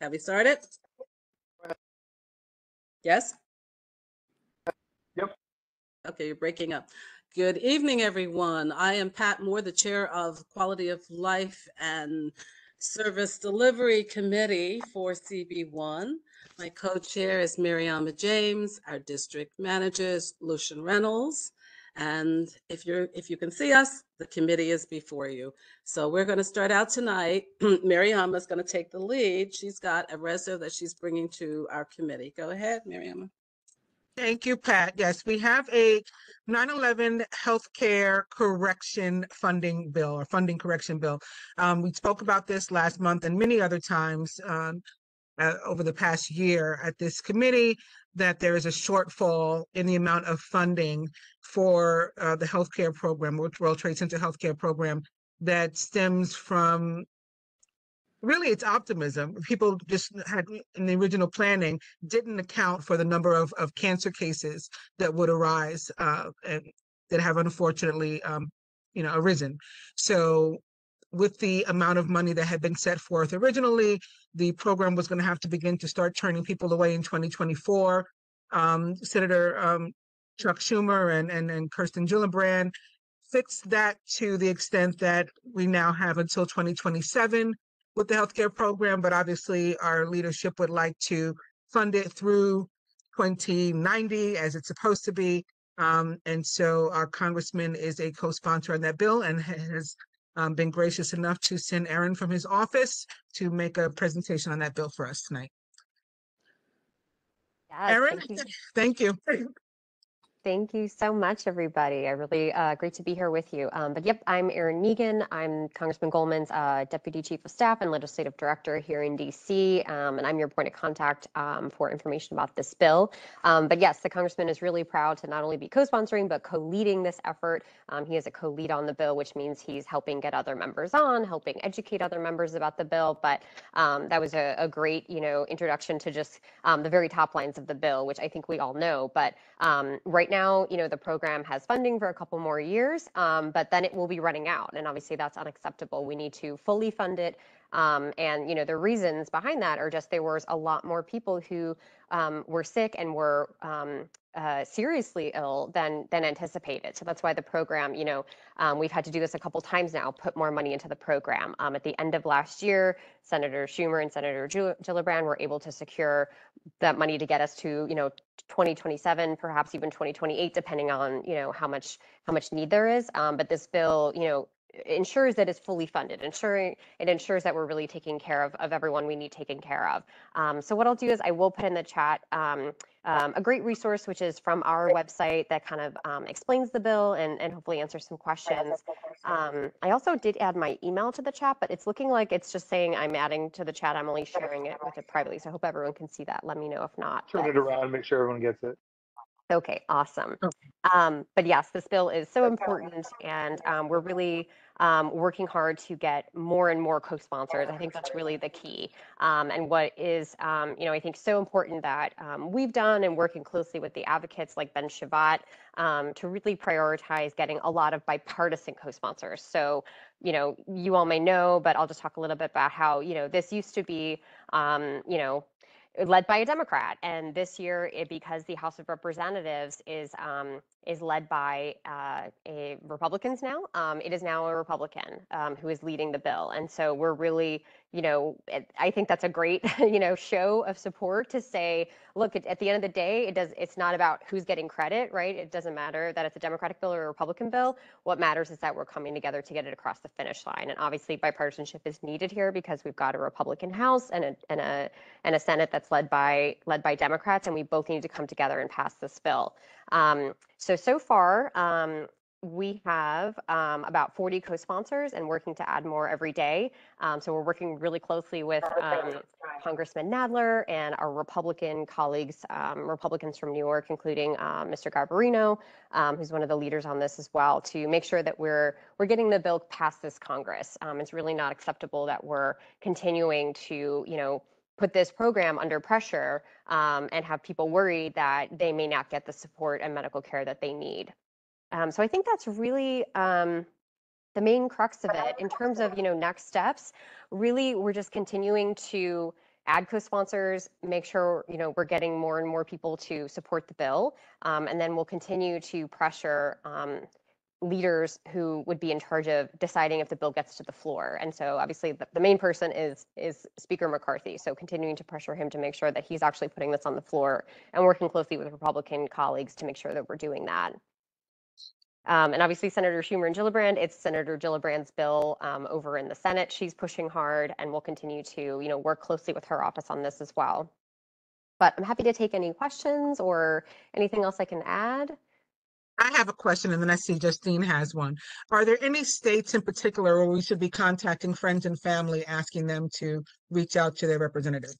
Have we started? Yes? Yep. Okay, you're breaking up. Good evening, everyone. I am Pat Moore, the Chair of Quality of Life and Service Delivery Committee for CB1. My co-chair is Mariama James. Our district manager is Lucian Reynolds. And if you're, if you can see us, the committee is before you. So we're going to start out tonight. Mariama is going to take the lead. She's got a reso that she's bringing to our committee. Go ahead, Mariama. Thank you, Pat. Yes, we have a 9/11 healthcare correction funding bill or funding correction bill. Um, we spoke about this last month and many other times um, uh, over the past year at this committee that there is a shortfall in the amount of funding for uh, the healthcare program, World Trade Center healthcare program, that stems from really it's optimism. People just had in the original planning didn't account for the number of, of cancer cases that would arise uh, and that have unfortunately um, you know arisen. So with the amount of money that had been set forth originally, the program was going to have to begin to start turning people away in 2024. Um, Senator um, Chuck Schumer and, and, and Kirsten Gillibrand fixed that to the extent that we now have until 2027 with the healthcare program, but obviously our leadership would like to fund it through 2090 as it's supposed to be. Um, and so our congressman is a co-sponsor on that bill and has um, been gracious enough to send Aaron from his office to make a presentation on that bill for us tonight. Yes, Aaron, thank you. thank you. Thank you so much, everybody. I really uh, great to be here with you. Um, but yep, I'm Erin Meagan. I'm Congressman Goldman's uh, Deputy Chief of Staff and Legislative Director here in DC, um, and I'm your point of contact um, for information about this bill. Um, but yes, the Congressman is really proud to not only be co-sponsoring but co-leading this effort. Um, he is a co-lead on the bill, which means he's helping get other members on, helping educate other members about the bill. But um, that was a, a, great, you know, introduction to just the very top lines of the bill, which I think we all know. But right now now, you know, the program has funding for a couple more years, um, but then it will be running out. And obviously that's unacceptable. We need to fully fund it. Um, and, you know, the reasons behind that are just there was a lot more people who um, were sick and were um, uh, seriously ill than than anticipated. So that's why the program, you know, um, we've had to do this a couple times now, put more money into the program. Um, at the end of last year, Senator Schumer and Senator Gillibrand were able to secure that money to get us to, you know, 2027, perhaps even 2028, depending on, you know, how much how much need there is. Um, but this bill, you know, ensures that it's fully funded, ensuring it ensures that we're really taking care of, of everyone we need taken care of. Um, so what I'll do is I will put in the chat um, um, a great resource, which is from our website that kind of um, explains the bill and, and hopefully answers some questions. Um, I also did add my email to the chat, but it's looking like it's just saying I'm adding to the chat. I'm only sharing it with it privately. So I hope everyone can see that. Let me know if not. Turn it around, make sure everyone gets it. Okay, awesome. Um, but yes, this bill is so important, and um, we're really um, working hard to get more and more co-sponsors. I think that's really the key. Um, and what is, um, you know, I think so important that um, we've done and working closely with the advocates like Ben Chevat um, to really prioritize getting a lot of bipartisan co-sponsors. So, you know, you all may know, but I'll just talk a little bit about how, you know, this used to be, um, you know, led by a Democrat. And this year, it, because the House of Representatives is um, is led by uh, a Republicans now, um, it is now a Republican um, who is leading the bill. And so we're really you know, I think that's a great, you know, show of support to say, look, at, at, the end of the day, it does. It's not about who's getting credit, right? It doesn't matter that it's a Democratic bill or a Republican bill. What matters is that we're coming together to get it across the finish line. And obviously, bipartisanship is needed here because we've got a Republican House and a and a and a Senate that's led by led by Democrats, and we both need to come together and pass this bill. Um, so so far, um, we have um, about 40 co-sponsors and working to add more every day. Um, so we're working really closely with um, Congressman Nadler and our Republican colleagues, um, Republicans from New York, including Mr. Um, Garbarino, um, who's one of the leaders on this as well, to make sure that we're we're getting the bill past this Congress. it's really not acceptable that we're continuing to, you know, put this program under pressure um, and have people worried that they may not get the support and medical care that they need. Um, so I think that's really um, the main crux of it in terms of you know next steps. Really, we're just continuing to add co-sponsors, make sure, you know, we're getting more and more people to support the bill. Um, and then we'll continue to pressure um, leaders who would be in charge of deciding if the bill gets to the floor. And so obviously the, the main person is is Speaker McCarthy. So continuing to pressure him to make sure that he's actually putting this on the floor and working closely with Republican colleagues to make sure that we're doing that. Um, and obviously Senator Schumer and Gillibrand, it's Senator Gillibrand's bill um, over in the Senate. She's pushing hard and we'll continue to, you know, work closely with her office on this as well. But I'm happy to take any questions or anything else I can add. I have a question and then I see Justine has one. Are there any states in particular where we should be contacting friends and family, asking them to reach out to their representative?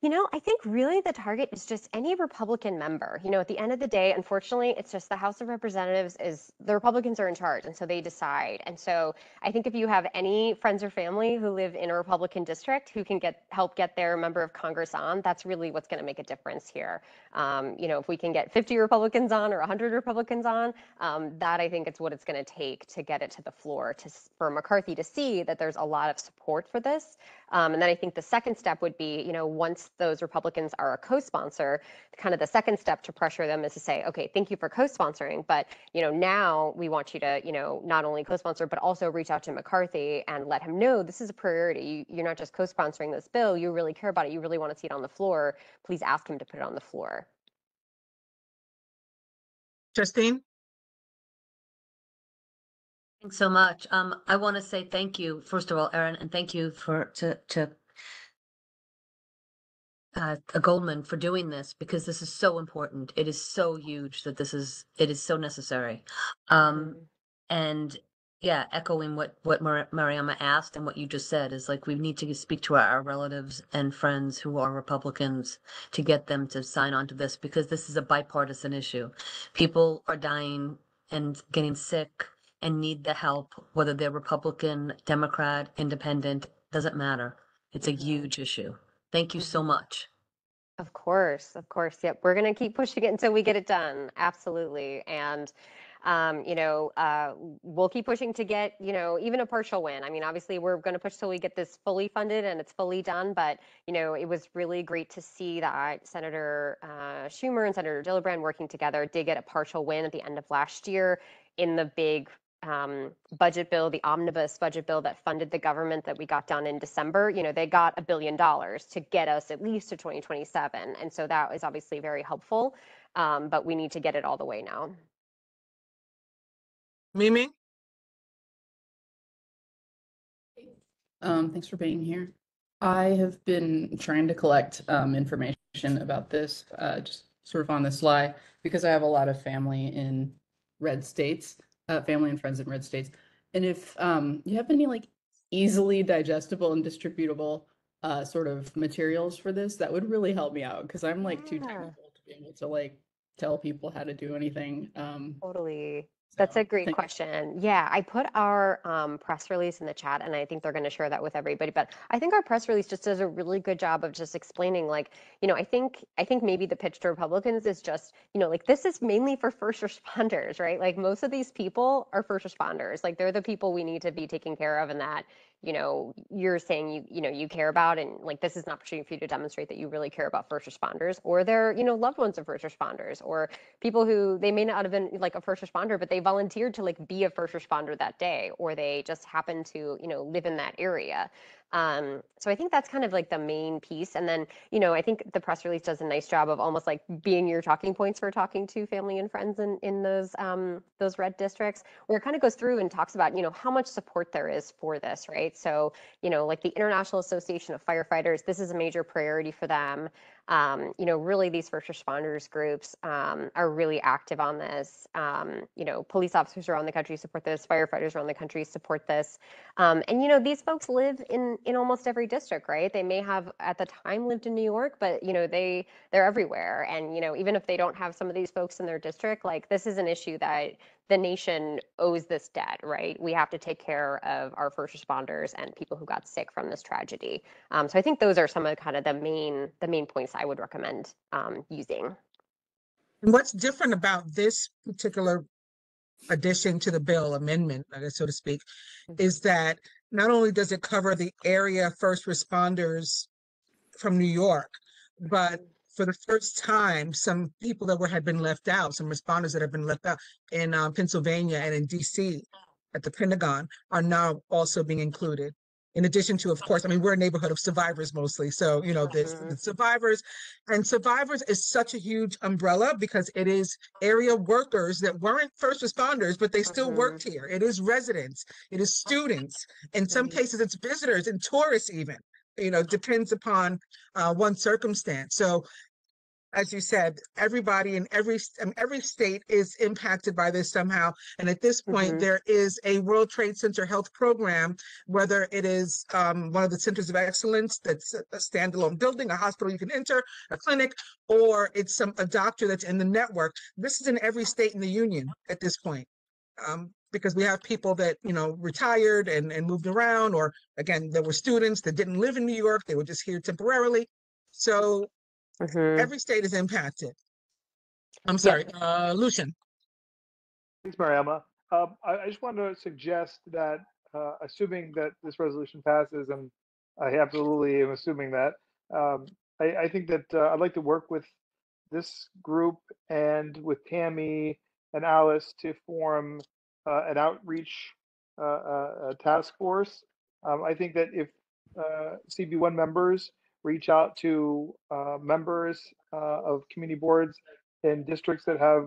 You know, I think really the target is just any Republican member. You know, at the end of the day, unfortunately, it's just the House of Representatives is the Republicans are in charge and so they decide. And so I think if you have any friends or family who live in a Republican district who can get help get their member of Congress on, that's really what's going to make a difference here. Um, you know, if we can get 50 Republicans on or 100 Republicans on, um, that I think is what it's going to take to get it to the floor to for McCarthy to see that there's a lot of support for this. Um, and then I think the second step would be, you know, once those Republicans are a co-sponsor, kind of the second step to pressure them is to say, okay, thank you for co-sponsoring, but you know, now we want you to, you know, not only co-sponsor but also reach out to McCarthy and let him know this is a priority. You, you're not just co-sponsoring this bill, you really care about it, you really want to see it on the floor. Please ask him to put it on the floor. Justine? Thanks so much. Um, I want to say thank you, first of all, Erin, and thank you for to to uh, Goldman for doing this because this is so important. It is so huge that this is it is so necessary. Um, and yeah, echoing what what Mar- Mariama asked and what you just said is like we need to speak to our, our relatives and friends who are Republicans to get them to sign on to this because this is a bipartisan issue. People are dying and getting sick and need the help, whether they're Republican, Democrat, Independent, doesn't matter. It's a Mhm. huge issue. Thank you so much. Of course, of course. Yep. We're going to keep pushing it until we get it done. Absolutely. And, um, you know, uh, we'll keep pushing to get, you know, even a partial win. I mean, obviously, we're going to push till we get this fully funded and it's fully done. But, you know, it was really great to see that Senator uh, Schumer and Senator Gillibrand working together did get a partial win at the end of last year in the big um, budget bill, the omnibus budget bill that funded the government that we got done in December, you know, they got a billion dollars to get us at least to 2027. And so that is obviously very helpful. Um, but we need to get it all the way now. Mimi? Um, thanks for being here. I have been trying to collect um, information about this, uh, just sort of on the sly, because I have a lot of family in red states, uh, family and friends in red states. And if um, you have any like easily digestible and distributable uh, sort of materials for this, that would really help me out because I'm like too Yeah. technical to be able to like tell people how to do anything. Um, Totally. That's a great question. Yeah, I put our um, press release in the chat, and I think they're going to share that with everybody. But I think our press release just does a really good job of just explaining, like, you know, I think I think maybe the pitch to Republicans is just, you know, like this is mainly for first responders, right? Like most of these people are first responders. Like they're the people we need to be taking care of, and that, you know, you're saying you, you know, you care about, and like this is an opportunity for you to demonstrate that you really care about first responders, or they're, you know, loved ones of first responders, or people who they may not have been like a first responder, but they volunteered to like be a first responder that day, or they just happen to, you know, live in that area. Um, so I think that's kind of like the main piece. And then, you know, I think the press release does a nice job of almost like being your talking points for talking to family and friends in, in those um, those red districts, where it kind of goes through and talks about, you know, how much support there is for this, right? So, you know, like the International Association of Firefighters, this is a major priority for them um, you know, really these first responders groups um, are really active on this. Um, you know, police officers around the country support this, firefighters around the country support this. Um, and you know, these folks live in in almost every district, right? They may have at the time lived in New York, but you know, they they're everywhere. And you know, even if they don't have some of these folks in their district, like this is an issue that the nation owes this debt, right? We have to take care of our first responders and people who got sick from this tragedy. Um, so I think those are some of kind of the main the main points I would recommend um, using. And what's different about this particular addition to the bill amendment, I guess, so to speak, Mhm. is that not only does it cover the area first responders from New York, but for the first time, some people that were, had been left out, some responders that have been left out in uh, Pennsylvania and in DC at the Pentagon are now also being included. In addition to, of course, I mean, we're a neighborhood of survivors mostly. So, you know, this Mhm. the survivors and survivors is such a huge umbrella because it is area workers that weren't first responders, but they still worked here. It is residents, it is students. In some Mhm. cases, it's visitors and tourists even, you know, depends upon uh, one circumstance. So as you said, everybody in every, every state is impacted by this somehow. And at this point, Mhm. there is a World Trade Center health program, whether it is um, one of the centers of excellence that's a a standalone building, a hospital you can enter, a clinic, or it's some, a doctor that's in the network. This is in every state in the union at this point. Um, because we have people that, you know, retired and, and moved around, or again, there were students that didn't live in New York, they were just here temporarily. So Mhm. every state is impacted. I'm sorry, uh, Lucian. Thanks, Mariama. Um, I, I just wanted to suggest that, uh, assuming that this resolution passes, and I absolutely am assuming that, um, I, I think that uh, I'd like to work with this group and with Tammy and Alice to form uh, an outreach uh, uh, uh, task force. Um, I think that if uh, CB1 members reach out to uh, members uh, of community boards in districts that have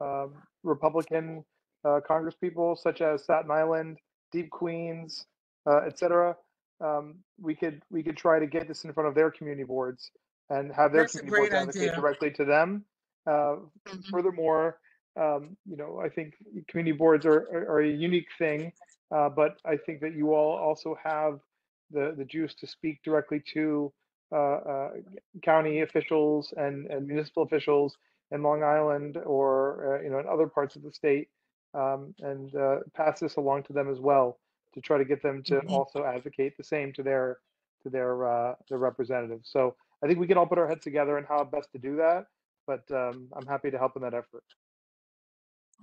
um, Republican uh, congresspeople such as Staten Island, Deep Queens, uh, et um, we could we could try to get this in front of their community boards and have their That's community boards advocate idea. directly to them. Uh, furthermore, um, you know, I think community boards are, are, are a unique thing, uh, but I think that you all also have the, the juice to speak directly to county officials and, and municipal officials in Long Island or, uh, you know, in other parts of the state um, and uh, pass this along to them as well to try to get them to Mhm. also advocate the same to their to their uh, their representatives. So I think we can all put our heads together on how best to do that. But um, I'm happy to help in that effort.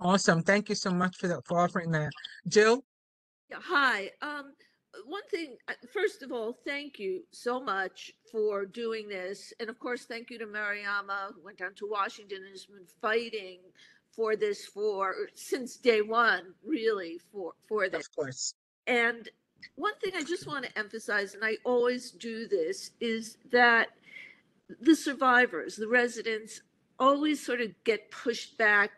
Awesome. Thank you so much for that, for offering that. Jill? Yeah, hi. Um, one thing, uh, first of all, thank you so much for doing this. And of course, thank you to Mariama, who went down to Washington and has been fighting for this for, since day one, really, for, for this. Of course. And one thing I just want to emphasize, and I always do this, is that the survivors, the residents, always sort of get pushed back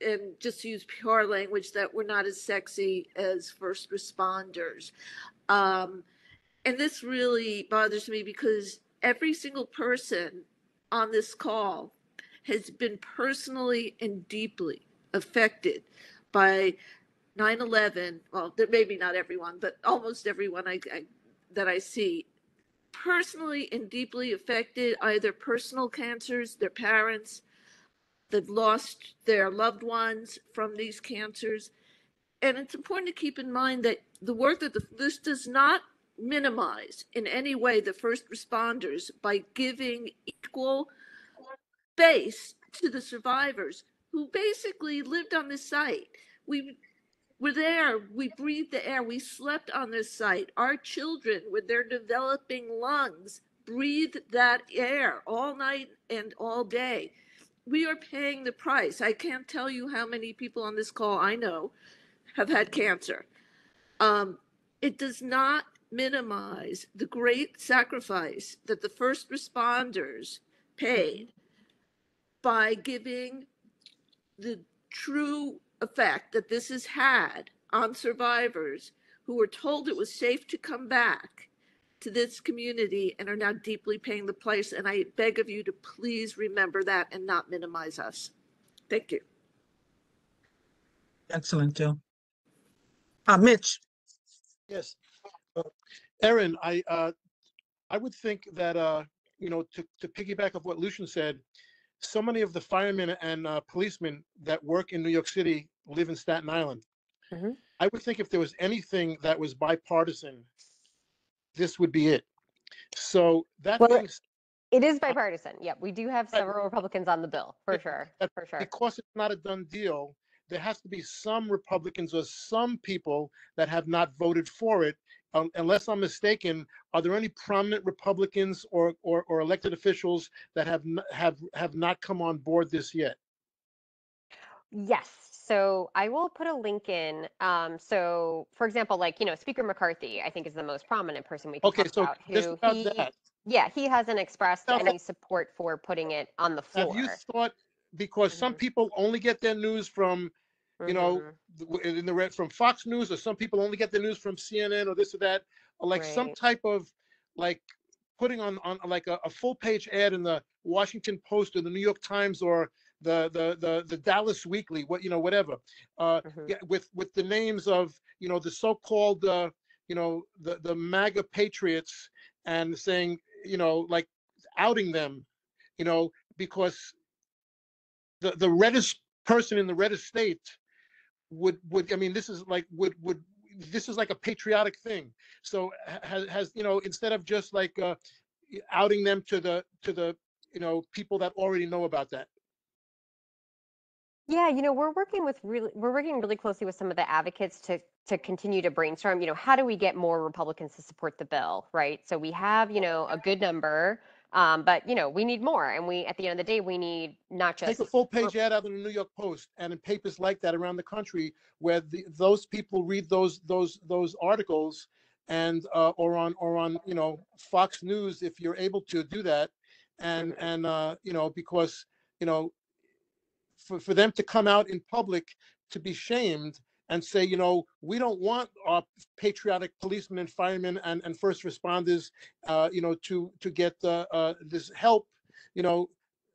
and just use pure language that we're not as sexy as first responders. Um, and this really bothers me because every single person on this call has been personally and deeply affected by 9/11. Well, maybe not everyone, but almost everyone I, I that I see personally and deeply affected either personal cancers, their parents, they've lost their loved ones from these cancers. And it's important to keep in mind that the work that the, this does not minimize in any way the first responders by giving equal space to the survivors who basically lived on this site. We were there, we breathed the air, we slept on this site. Our children, with their developing lungs, breathed that air all night and all day. We are paying the price. I can't tell you how many people on this call I know have had cancer. Um, it does not minimize the great sacrifice that the first responders paid by giving the true effect that this has had on survivors who were told it was safe to come back to this community and are now deeply paying the price. And I beg of you to please remember that and not minimize us. Thank you. Excellent, Jill. Uh, Mitch? Yes. Uh, Erin, I, uh, I would think that, uh, you know, to, to piggyback of what Lucian said, so many of the firemen and, uh, policemen that work in New York City live in Staten Island. Mhm. I would think if there was anything that was bipartisan, this would be it. So that Well, being, It is bipartisan. Yep, we do have Right. several Republicans on the bill, for sure, that- for sure. because it's not a done deal, there has to be some Republicans or some people that have not voted for it um, unless I'm mistaken, are there any prominent Republicans or, or, or elected officials that have, n- have, have not come on board this yet? Yes. So I will put a link in. Um, so for example, like, you know, Speaker McCarthy, I think is the most prominent person we can Okay, talk so about just who about he, that. yeah, he hasn't expressed Now, any support for putting it on the floor. Have you thought, because some Mhm. people only get their news from, you know, Mhm. the- w- in the red from Fox News, or some people only get their news from CNN or this or that, or like some type of like putting on on like a, a full page ad in the Washington Post or the New York Times or the the the, the Dallas Weekly, what you know, whatever, uh, Mhm. yeah, with with the names of you know the so-called uh, you know the the MAGA patriots and saying you know like outing them, you know, because the the reddest person in the reddest state would would I mean this is like would would this is like a patriotic thing. So has has you know instead of just like uh outing them to the to the you know people that already know about that. Yeah, you know, we're working with really, we're working really closely with some of the advocates to to continue to brainstorm, you know, how do we get more Republicans to support the bill, right? So we have, you know, a good number, um, but you know, we need more, and we, at the end of the day, we need not just Take a full page ad out in the New York Post and in papers like that around the country where the, those people read those those those articles and uh, or on or on you know Fox News if you're able to do that. And and uh, you know because you know for, for them to come out in public to be shamed and say, you know, we don't want our patriotic policemen and firemen and, and first responders, uh, you know, to to get uh, uh, this help. You know,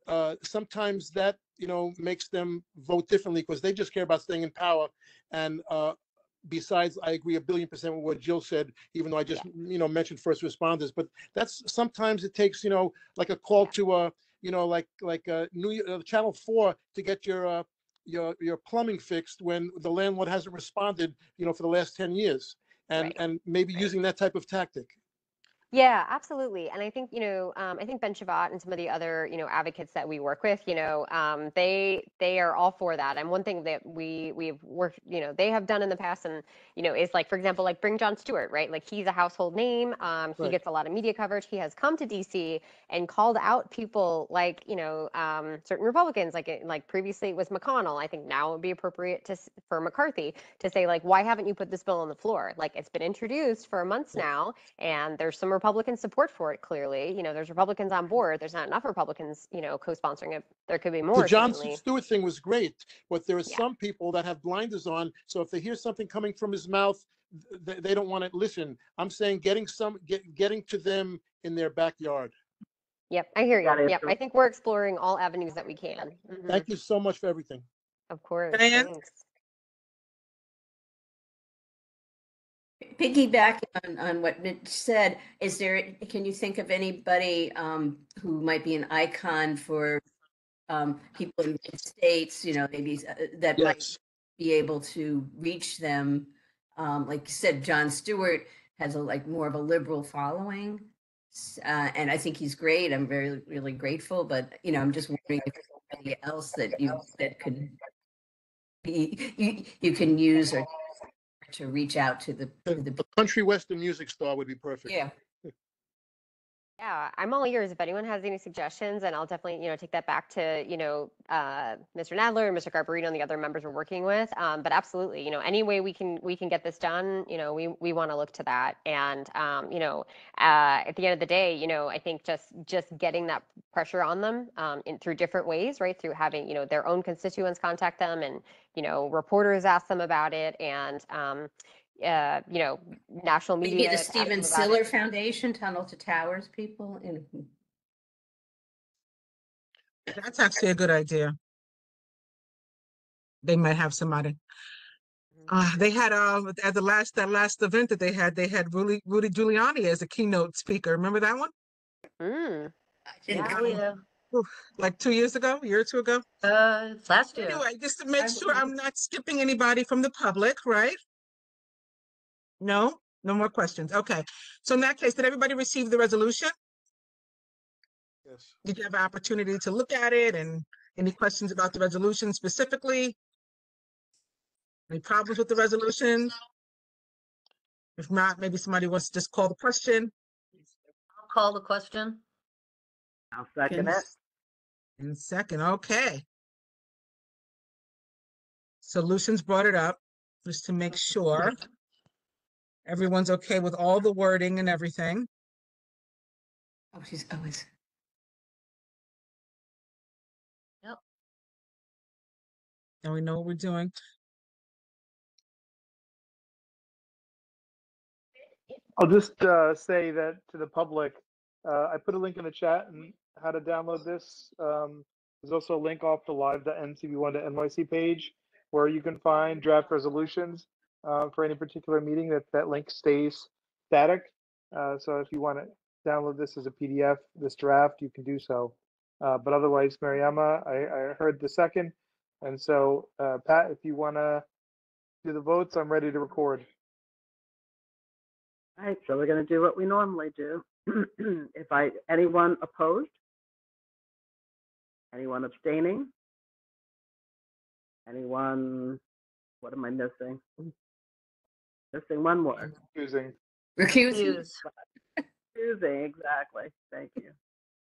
uh, sometimes that you know makes them vote differently because they just care about staying in power. And uh, besides, I agree a billion percent with what Jill said, even though I just you know mentioned first responders. But that's sometimes it takes you know like a call to a you know like like uh, New uh, Channel Four to get your uh, your your plumbing fixed when the landlord hasn't responded you know for the last 10 years and Right. and maybe Right. using that type of tactic Yeah, absolutely. And I think, you know, um, I think Ben Chevat and some of the other, you know, advocates that we work with, you know, um, they they are all for that. And one thing that we we've worked, you know, they have done in the past and, you know, is like, for example, like bring Jon Stewart, right? Like he's a household name. Um, he Right. gets a lot of media coverage. He has come to DC and called out people like, you know, um, certain Republicans, like it- like previously it was McConnell. I think now it would be appropriate to for McCarthy to say like, why haven't you put this bill on the floor? Like it's been introduced for months now and there's some Republican support for it. Clearly, you know, there's Republicans on board. There's not enough Republicans, you know, co-sponsoring it. There could be more. the Jon certainly. Stewart thing was great but there are Yeah. some people that have blinders on so if they hear something coming from his mouth th- they, they don't want to listen i'm saying getting some get, getting to them in their backyard Yep, I hear you. it. Yep, I think we're exploring all avenues that we can. Mhm, thank you so much for everything Of course. Diane? Thanks. Piggyback on, on what Mitch said, is there, can you think of anybody um, who might be an icon for um, people in the states, you know, maybe uh, that might yes be able to reach them? Um, like you said, Jon Stewart has a like more of a liberal following. s- Uh, and I think he's great. I'm very, really grateful, but you know, I'm just wondering if there's anybody else that you, that could be, you, you can use or to reach out to the, to the a country western music star would be perfect. Yeah, Yeah, I'm all ears if anyone has any suggestions, and I'll definitely, you know, take that back to, you know, uh, Mr. Nadler, and Mr. Garbarino, and the other members we're working with. Um, but absolutely, you know, any way we can we can get this done, you know, we we want to look to that. And um, you know, uh, at the end of the day, you know, I think just just getting that pressure on them um, in through different ways, right? Through having, you know, their own constituents contact them, and you know, reporters ask them about it, and um, uh, you know, national media. maybe the ask them Stephen it. Siller Foundation, Tunnel to Towers people, and That's actually a good idea. They might have somebody. Uh, they had uh at the last that last event that they had, they had Rudy Rudy Giuliani as a keynote speaker. Remember that one? Mm. I didn't Oh, yeah. Like two years ago, a year or two ago. Uh, last year. Anyway, just to make sure I'm not skipping anybody from the public, right? No, no more questions. Okay. So in that case, did everybody receive the resolution? yes Did you have an opportunity to look at it and any questions about the resolution specifically? Any problems with the resolution? If not, maybe somebody wants to just call the question. I'll Call the question. I'll second Yes. it. In second, okay. Solutions brought it up, just to make sure. Everyone's okay with all the wording and everything. Oh, she's always. Yep. Now we know what we're doing. I'll just uh, say that to the public, uh, I put a link in the chat and how to download this. Um, there's also a link off the live.ncb1.nyc page where you can find draft resolutions uh, for any particular meeting. That that link stays static. Uh, so if you want to download this as a PDF, this draft, you can do so. Uh, but otherwise, Mariama, I, I heard the second, and so uh, Pat, if you want to do the votes, I'm ready to record. All right, so we're gonna do what we normally do. If I, anyone opposed? Anyone abstaining? Anyone, what am I missing? Missing one more. Confusing. Recuse. Use. Choosing, exactly. Thank you.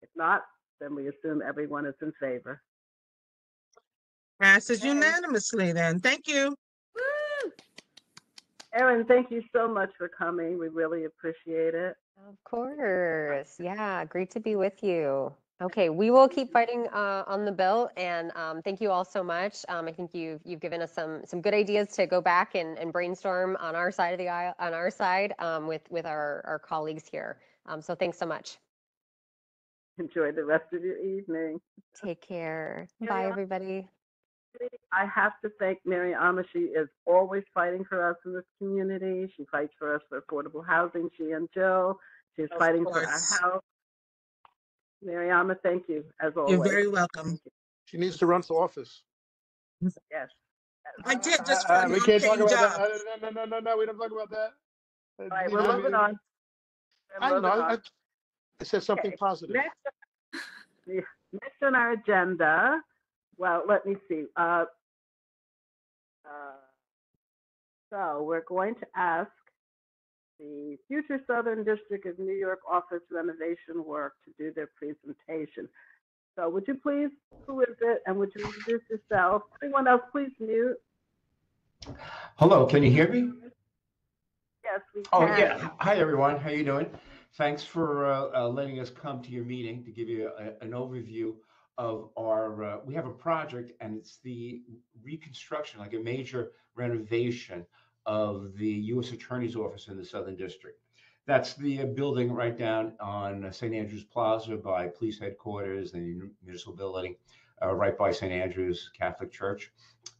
If not, then we assume everyone is in favor. Passes Okay. unanimously then. Thank you. Erin, thank you so much for coming. We really appreciate it. Of course. Yeah, great to be with you. Okay, we will keep fighting uh, on the bill, and um, thank you all so much. Um, I think you've you've given us some some good ideas to go back and, and brainstorm on our side of the aisle, on our side um, with with our our colleagues here. Um, so thanks so much. Enjoy the rest of your evening. Take care. Yeah, Bye, everybody. I have to thank Mariama. She is always fighting for us in this community. She fights for us for affordable housing. She and Jill. She's Of fighting for our course. House. Mariama, thank you as always. You're very welcome. She needs to run for office. Yes. I did just Uh, for a we can't talk non-paying about job. that. Uh, No, no, no, no, no, we don't talk about that. Uh, All right, you we're know, moving on. We're I don't know. moving I, on. I said something Okay, positive. Next, yeah, next on our agenda, well, let me see. Uh, uh, so we're going to ask the future Southern District of New York office renovation work to do their presentation. So would you please, who is it, and would you introduce yourself? Anyone else, please mute. Hello, can you hear me? Yes, we can. Oh, yeah. Hi, everyone. How you doing? Thanks for uh, uh, letting us come to your meeting to give you a- an overview of our, uh, we have a project and it's the reconstruction, like a major renovation of the U.S. Attorney's Office in the Southern District. That's the uh, building right down on St. Andrews Plaza by Police Headquarters and the municipal building, uh, right by St. Andrews Catholic Church.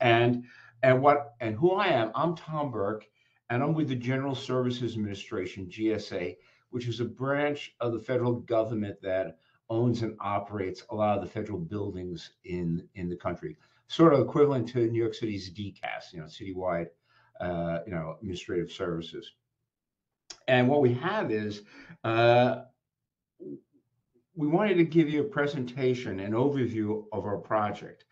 And, and what, and who I am, I'm Tom Burke, and I'm with the General Services Administration, GSA, which is a branch of the federal government that owns and operates a lot of the federal buildings in in the country, sort of equivalent to New York City's DCAS, you know, citywide, uh, you know, administrative services. And what we have is, uh, we wanted to give you a presentation, an overview of our project,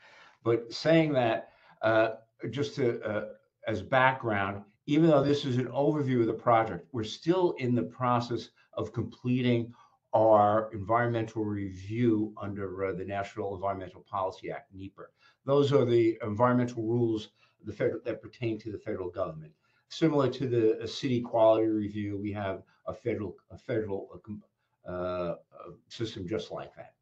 but saying that uh, just to uh, as background, even though this is an overview of the project, we're still in the process of completing our environmental review under uh, the National Environmental Policy Act, NEPA. Those are the environmental rules the federal, that pertain to the federal government. Similar to the city quality review, we have a federal a federal uh, system just like that.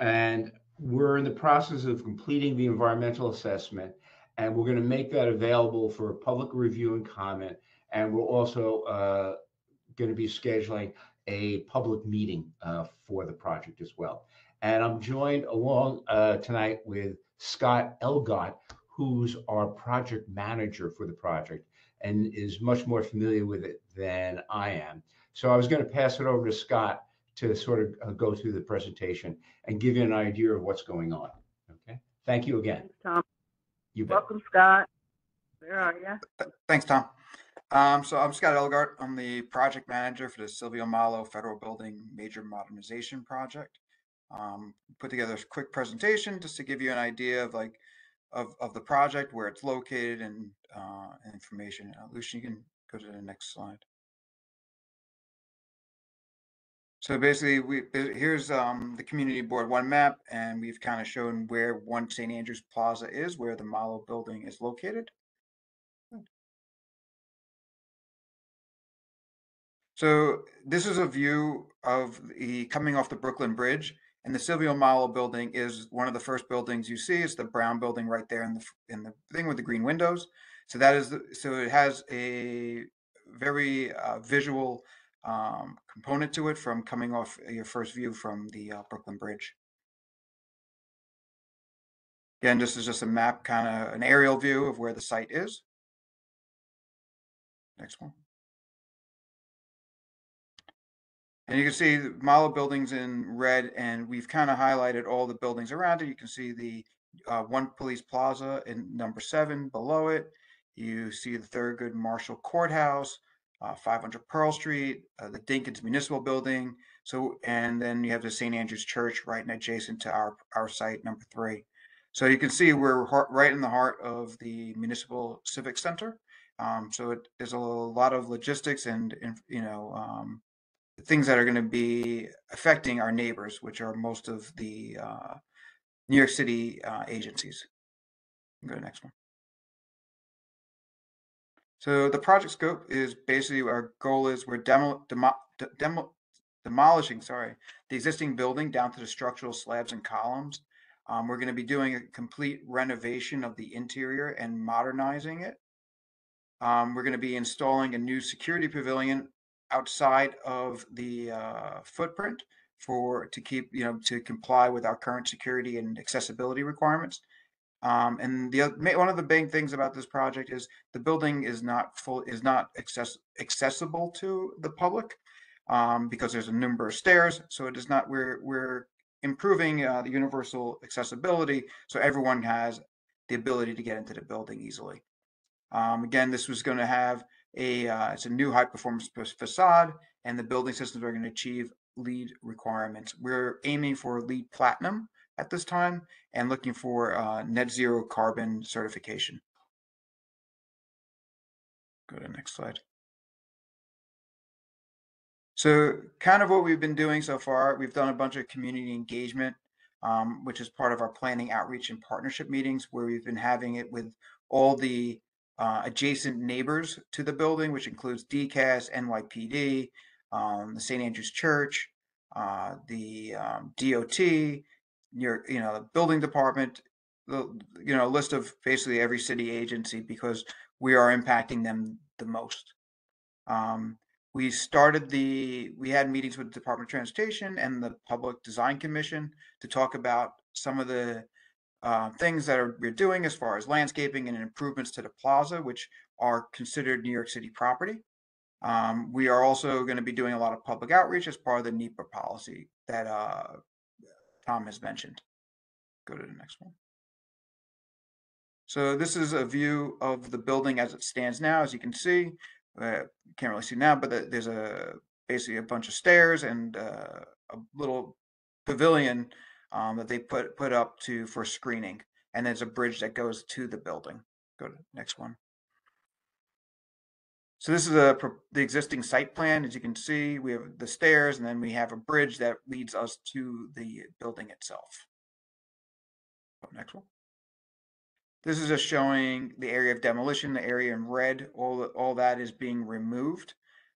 And we're in the process of completing the environmental assessment and we're going to make that available for public review and comment. And we're also uh, going to be scheduling a public meeting uh, for the project as well. And I'm joined along uh, tonight with Scott Elgott, who's our project manager for the project and is much more familiar with it than I am. So I was going to pass it over to Scott to sort of uh, go through the presentation and give you an idea of what's going on. Okay. Thank you again. Thanks, Tom. You bet. Welcome, Scott. Where are you? Thanks, Tom. Um, so I'm Scott Elgart. I'm the project manager for the Silvio Mollo Federal Building Major Modernization Project. Um, put together a quick presentation just to give you an idea of like of, of the project, where it's located, and uh, information. Uh, Lucian, you can Go to the next slide. So basically, we, here's um, the community board one map, and we've kind of shown where one St. Andrews Plaza is, where the Mollo building is located. So this is a view of the coming off the Brooklyn Bridge, and the Silvio Mollo building is one of the first buildings you see. It's the brown building right there in the in the thing with the green windows. So that is the, so it has a very uh, visual um, component to it from coming off your first view from the uh, Brooklyn Bridge. Again, this is just a map, kind of an aerial view of where the site is. Next one. And you can see the Mollo buildings in red, and we've kind of highlighted all the buildings around it. You can see the uh, One Police Plaza in number seven below it. You see the Thurgood Marshall Courthouse, uh, 500 Pearl Street, uh, the Dinkins Municipal Building. So, and then you have the St. Andrew's Church right adjacent to our our site number three. So you can see we're right in the heart of the Municipal Civic Center. Um, so it, there's a lot of logistics and, and you know um, things that are going to be affecting our neighbors, which are most of the uh, New York City uh, agencies. Go to the next one. So the project scope is basically our goal is we're demo, demo, demo, demolishing, sorry, the existing building down to the structural slabs and columns. Um, we're going to be doing a complete renovation of the interior and modernizing it. Um, we're going to be installing a new security pavilion outside of the uh, footprint for to keep you know to comply with our current security and accessibility requirements. Um, and the one of the big things about this project is the building is not full is not access, accessible to the public um, because there's a number of stairs. So it is not we're we're improving uh, the universal accessibility so everyone has the ability to get into the building easily. Um, again, this was going to have a uh, it's a new high performance facade, and the building systems are going to achieve LEED requirements. We're aiming for LEED platinum at this time and looking for uh, net zero carbon certification. Go to next slide. So, kind of what we've been doing so far, we've done a bunch of community engagement, um, which is part of our planning, outreach, and partnership meetings, where we've been having it with all the uh, adjacent neighbors to the building, which includes DCAS, NYPD, um, the St. Andrew's Church, uh, the um, DOT, your, you know, the building department, the, you know, list of basically every city agency because we are impacting them the most. Um, we started the, we had meetings with the Department of Transportation and the Public Design Commission to talk about some of the uh, things that are, we're doing as far as landscaping and improvements to the plaza, which are considered New York City property. Um, we are also going to be doing a lot of public outreach as part of the NEPA policy that uh, Tom has mentioned. Go to the next one. So this is a view of the building as it stands now. As you can see, uh, can't really see now, but the- there's a basically a bunch of stairs and uh, a little pavilion um, that they put put up to for screening, and there's a bridge that goes to the building. Go to next one. So this is a the existing site plan. As you can see, we have the stairs, and then we have a bridge that leads us to the building itself. Next one. This is just showing the area of demolition, the area in red. All all that is being removed,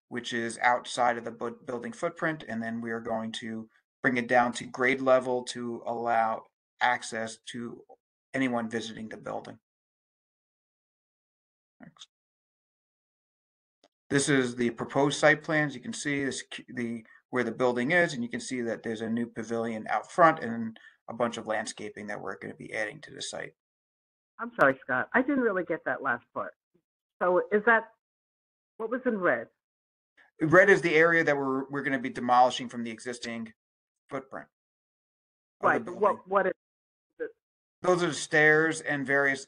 which is outside of the building footprint, and then we are going to bring it down to grade level to allow access to anyone visiting the building. Next. This is the proposed site plans. You can see this, the, where the building is, and you can see that there's a new pavilion out front and a bunch of landscaping that we're going to be adding to the site. I'm sorry, Scott. I didn't really get that last part. So is that, what was in red? Red is the area that we're, we're going to be demolishing from the existing footprint. of Right, but what, what is, Those are the stairs and various,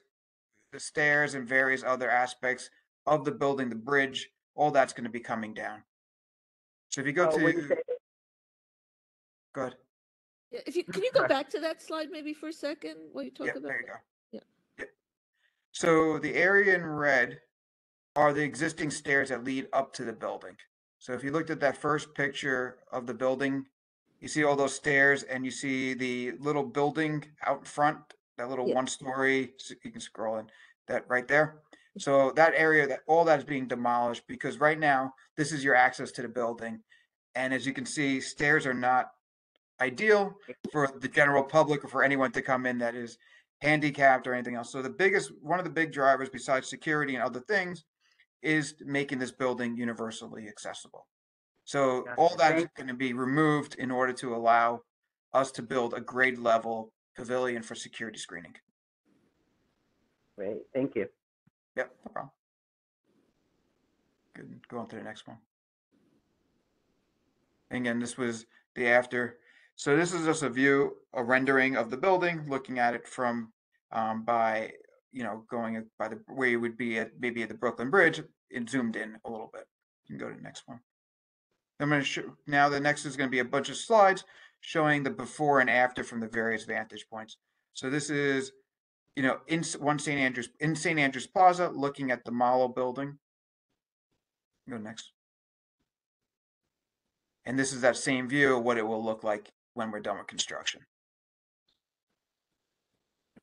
the stairs and various other aspects of the building, the bridge, all that's going to be coming down. So if you go oh, when you to, say, go ahead. Yeah, If you, can you go back to that slide maybe for a second while you talk Yeah, about? there you go. Yeah. Yep. So the area in red are the existing stairs that lead up to the building. So if you looked at that first picture of the building, you see all those stairs and you see the little building out in front, that little Yeah. one story, s- you can scroll in, that right there. So that area, that all that is being demolished because right now, this is your access to the building. And as you can see, stairs are not ideal for the general public or for anyone to come in that is handicapped or anything else. So the biggest, one of the big drivers besides security and other things is making this building universally accessible. So all that's going to be removed in order to allow us to build a grade level pavilion for security screening. Great, thank you. Yep, no problem. Good, go on to the next one. Again, this was the after. So this is just a view, a rendering of the building, looking at it from, um, by, you know, going by the, where you would be at, maybe at the Brooklyn Bridge, it zoomed in a little bit. You can go to the next one. I'm gonna show, now the next is gonna be a bunch of slides showing the before and after from the various vantage points. So this is, you know, in one St. Andrews, in St. Andrews Plaza, looking at the Mollo building. Go next. And this is that same view of what it will look like when we're done with construction.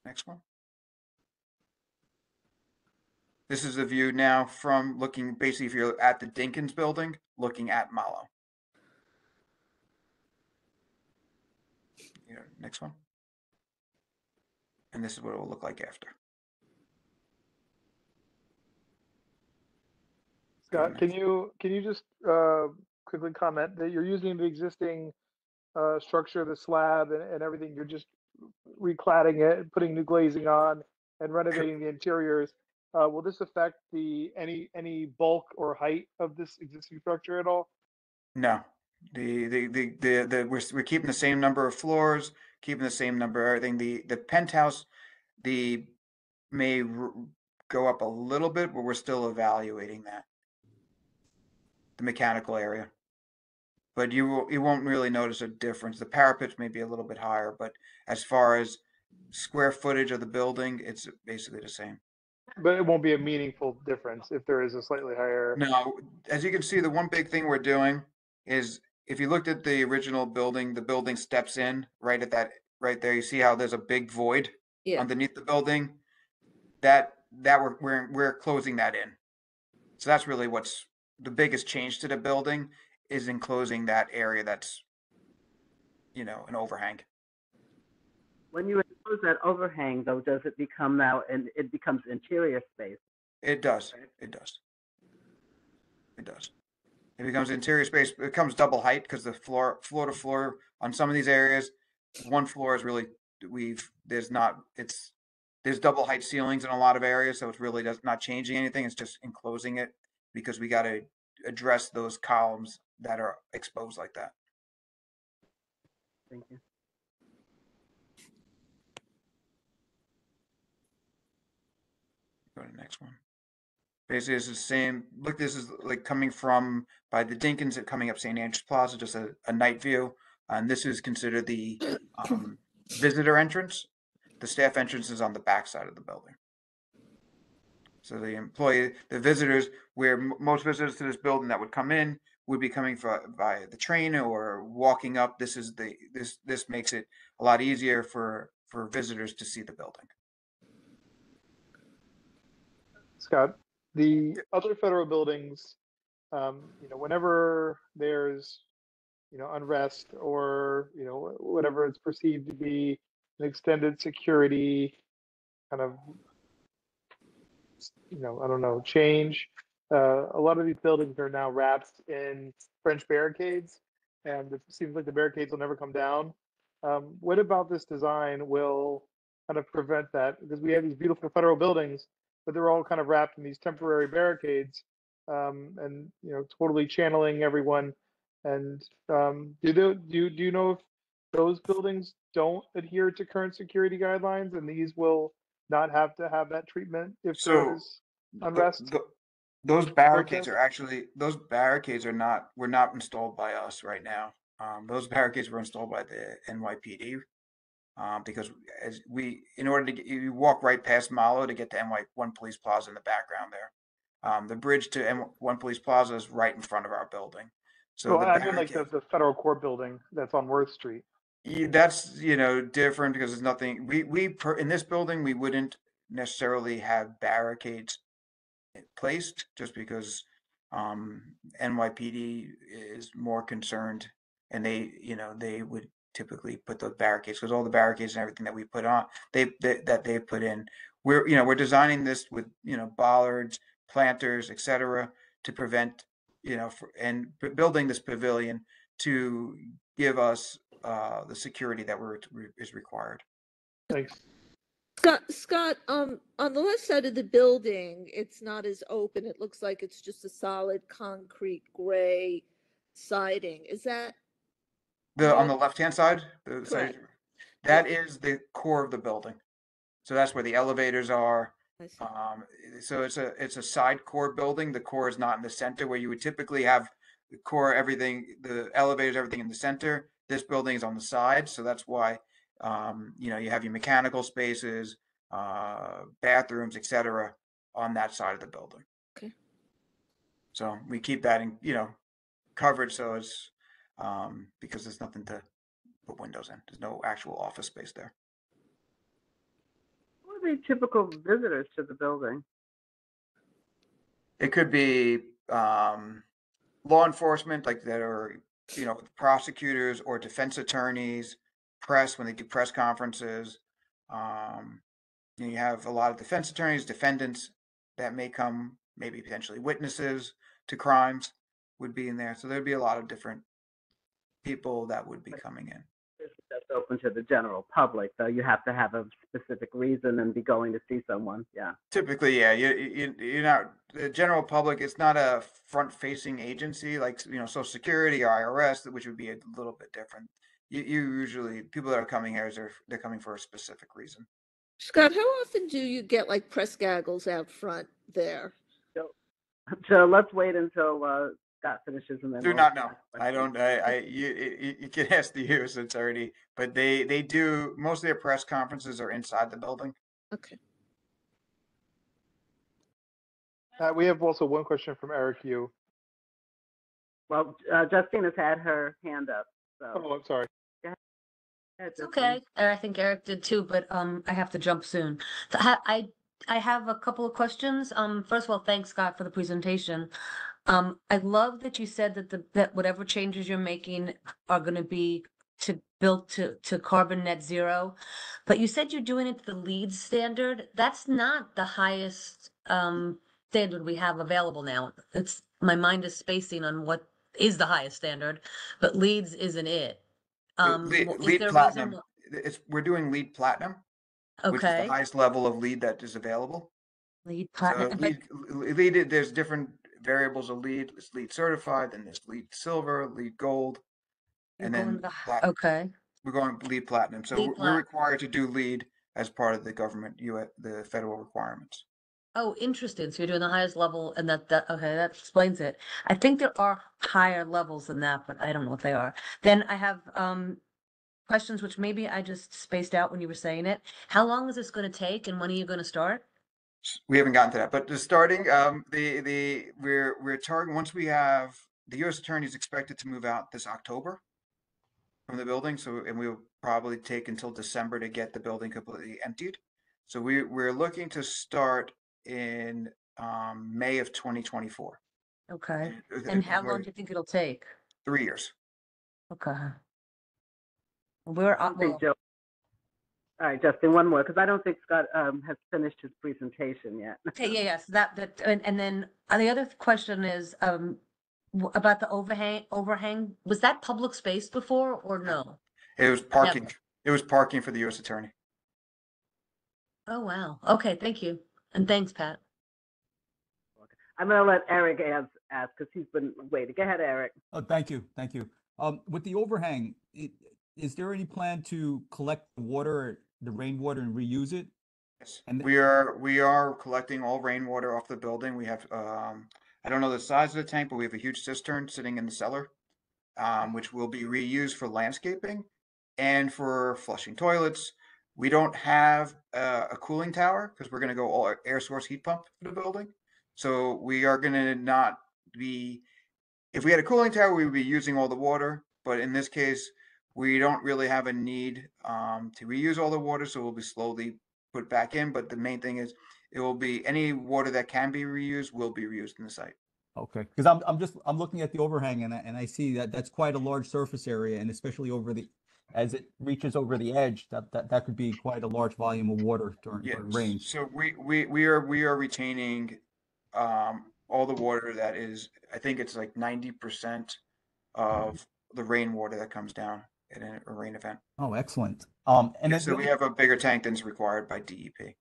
Next one. This is a view now from looking, basically, if you're at the Dinkins building, looking at Mollo. Yeah, next one. And this is what it will look like after. Scott, can you, can you just uh, quickly comment that you're using the existing uh, structure, the slab and, and everything, you're just recladding it, putting new glazing on and renovating the interiors. Uh, Will this affect the, any, any bulk or height of this existing structure at all? No, the, the, the, the, the, we're, we're keeping the same number of floors, keeping the same number, of everything. The, the penthouse, the may go up a little bit, but we're still evaluating that. The mechanical area. But you will, you won't really notice a difference. The parapets may be a little bit higher, but as far as square footage of the building, it's basically the same. But it won't be a meaningful difference if there is a slightly higher. No, as you can see, the one big thing we're doing is if you looked at the original building, the building steps in right at that, right there. You see how there's a big void Yeah. underneath the building? That, that we're, we're, we're closing that in. So that's really what's the biggest change to the building is enclosing that area that's, you know, an overhang. When you impose that overhang, though, does it become now, and it becomes interior space? It does, it does. It does. It becomes interior space, it becomes double height because the floor, floor to floor on some of these areas, one floor is really, we've, there's not, it's, there's double height ceilings in a lot of areas, so it's really does, not changing anything, it's just enclosing it because we gotta address those columns that are exposed like that. Thank you. Go to the next one. Basically, it's the same, look, this is like coming from by the Dinkins coming up St. Andrews Plaza, just a, a night view. And this is considered the um, visitor entrance. The staff entrance is on the back side of the building. So the employee, the visitors, where m- most visitors to this building that would come in would be coming for, by the train or walking up. This is the, this, this makes it a lot easier for, for visitors to see the building. Scott, the other federal buildings, um, you know, whenever there's, you know, unrest or, you know, whatever it's perceived to be an extended security kind of, you know, I don't know, change. Uh, a lot of these buildings are now wrapped in French barricades, and it seems like the barricades will never come down. Um, what about this design will kind of prevent that? Because we have these beautiful federal buildings, but they're all kind of wrapped in these temporary barricades um, and you know totally channeling everyone and um, do, they, do you do you know if those buildings don't adhere to current security guidelines and these will not have to have that treatment if So, there's Th- unrest th- Those barricades are actually, those barricades are not, were not installed by us right now. Um, those barricades were installed by the NYPD. Um, because as we, in order to get, you walk right past Mollo to get to NY, one police plaza in the background there. Um, the bridge to M one Police Plaza is right in front of our building. So the I mean like the, the federal court building that's on Worth Street. Yeah, that's, you know, different because there's nothing, we, we, per- in this building, we wouldn't necessarily have barricades placed just because, um, NYPD is more concerned and they, you know, they would typically put the barricades, because all the barricades and everything that we put on, they, they, that they put in, we're, you know, we're designing this with, you know, bollards, planters, et cetera, to prevent, you know, for- and b- building this pavilion to give us uh, the security that we're, is required. Thanks. Scott, Scott, um, on the left side of the building, it's not as open. It looks like it's just a solid concrete gray siding. Is that, The, on the left-hand side, the side, that is the core of the building. So that's where the elevators are. Um, so it's a, it's a side core building. The core is not in the center where you would typically have the core, everything, the elevators, everything in the center. This building is on the side, so that's why, um, you know, you have your mechanical spaces, uh, bathrooms, etc., on that side of the building. Okay. So we keep that in, you know, covered so it's, um, because there's nothing to put windows in. There's no actual office space there. Who are the typical visitors to the building? It could be um, law enforcement, like that are, you know, prosecutors or defense attorneys, press when they do press conferences. Um, you, know, you have a lot of defense attorneys, defendants that may come, maybe potentially witnesses to crimes would be in there. So there'd be a lot of different people that would be coming in. That's open to the general public, though. You have to have a specific reason and be going to see someone. Yeah. Typically, yeah, you, you, you're not, the general public, it's not a front-facing agency like, you know, social security or IRS, which would be a little bit different. You, you usually, people that are coming here is, are they're coming for a specific reason. Scott, how often do you get like press gaggles out front there? So let's wait until uh, Scott finishes and then. Do we'll not know. I don't, I, I, you, you, you can ask the use, it's already, but they, they do, most of their press conferences are inside the building. Okay. Uh, we have also one question from Eric Yu. Well, uh, Justine has had her hand up, so. Oh, I'm sorry. It's okay. I think Eric did too, but um, I have to jump soon. So I, I, I have a couple of questions. Um, first of all, thanks Scott for the presentation. Um, I love that you said that the, that whatever changes you're making are gonna be to build to, to carbon net zero. But you said you're doing it to the LEED standard. That's not the highest, um, standard we have available now. It's, my mind is spacing on what is the highest standard, but leads isn't it. Um, LEED, LEED platinum, it's, we're doing LEED platinum, which is the Okay, highest level of LEED that is available. LEED platinum, but, LEED, LEED, there's different variables of LEED. There's LEED certified, then there's LEED silver, LEED gold, you're and going then the, h- plat- okay, we're going LEED platinum. So LEED we're- we're plat- required to do LEED as part of the government, you, the federal requirements. oh, interesting, so you're doing the highest level, and that, that, okay, that explains it. I think there are higher levels than that, but I don't know what they are. Then I have, um, questions which maybe I just spaced out when you were saying it. How long is this gonna take, and when are you gonna start? S- We haven't gotten to that, but the starting, um, the, the, we're, we're targeting, once we have, the US attorney is expected to move out this October from the building, so, and we'll probably take until December to get the building completely emptied. So we, we're looking to start in, um, May of twenty twenty-four. Okay, and how long do you think it'll take? Three years. Okay. We're, uh, One well, Joe. All right, Justin, one more, because I don't think Scott um, has finished his presentation yet. Okay, yeah, yes, that, that, and, and then, uh, the other question is, um, w- about the overhang, overhang, was that public space before or no? It was parking, it was parking for the US attorney. Oh, wow, okay, thank you, and thanks, Pat. I'm going to let Eric ask, ask, because he's been waiting. Go ahead, Eric. Oh, thank you, thank you. Um, with the overhang, i- is there any plan to collect the water, the rainwater and reuse it? Yes, And we are, we are collecting all rainwater off the building. We have, um, I don't know the size of the tank, but we have a huge cistern sitting in the cellar. Um, which will be reused for landscaping and for flushing toilets. We don't have a, a cooling tower because we're gonna go all air source heat pump for the building. So we are gonna not be, if we had a cooling tower, we would be using all the water, but in this case, we don't really have a need um, to reuse all the water, so we'll be slowly put back in. But the main thing is, it will be any water that can be reused will be reused in the site. Okay, because I'm, I'm just, I'm looking at the overhang and I, and I see that that's quite a large surface area and especially over the, as it reaches over the edge, that, that, that could be quite a large volume of water during, Yeah, during rain. so we, we, we are, we are retaining, um, all the water that is, I think it's like ninety percent of the rainwater that comes down in a, a rain event. Oh, excellent. Um, and Yeah, then So we have a bigger tank than is required by DEP.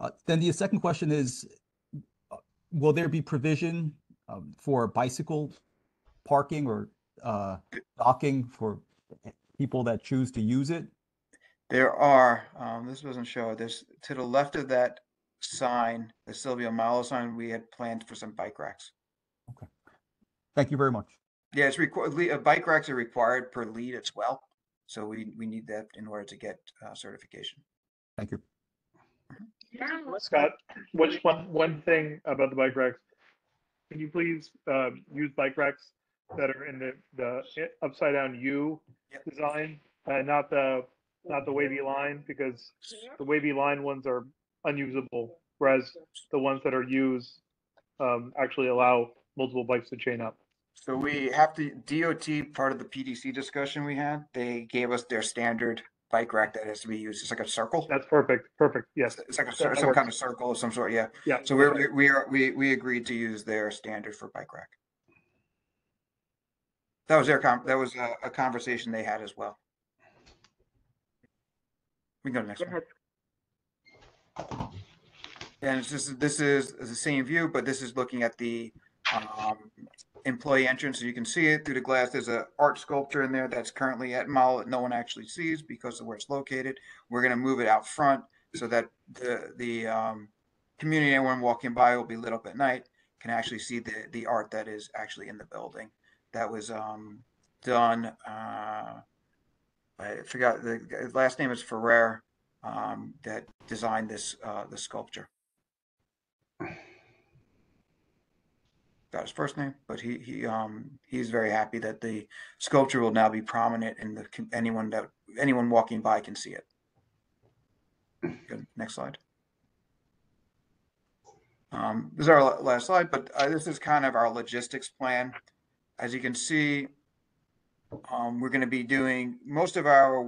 Uh, then the second question is, uh, will there be provision um, for bicycle parking or uh, docking for people that choose to use it? There are, um, this wasn't shown, there's, to the left of that sign, the Silvio Mollo sign, we had planned for some bike racks. Okay. Thank you very much. Yeah, it's required, bike racks are required per LEED as well. So we, we need that in order to get, uh, certification. Thank you. Scott, what's one, one thing about the bike racks? Can you please, uh, use bike racks that are in the, the upside down U Yep. design? Uh, not the, not the wavy line, because the wavy line ones are unusable, whereas the ones that are used, um, actually allow multiple bikes to chain up. So we have to, DOT, part of the PDC discussion we had, they gave us their standard bike rack that has to be used. It's like a circle. That's perfect, perfect, yes. It's like a, that- cir- that some kind of circle of some sort, yeah. Yeah. So we're, we- we are, we, we agreed to use their standard for bike rack. That was their com, that was a, a conversation they had as well. We can go to the next Go one. ahead. And it's just, this is the same view, but this is looking at the, um, employee entrance. So you can see it through the glass. There's a art sculpture in there that's currently at Mall that no one actually sees because of where it's located. We're gonna move it out front so that the, the, um, community, anyone walking by will be lit up at night, can actually see the, the art that is actually in the building. That was, um, done, uh, I forgot, the last name is Ferrer, um, that designed this, uh, the sculpture. Got his first name, but he, he, um, he's very happy that the sculpture will now be prominent and the, anyone that, anyone walking by can see it. Good, next slide. Um, this is our last slide, but, uh, this is kind of our logistics plan. As you can see, um, we're gonna be doing most of our,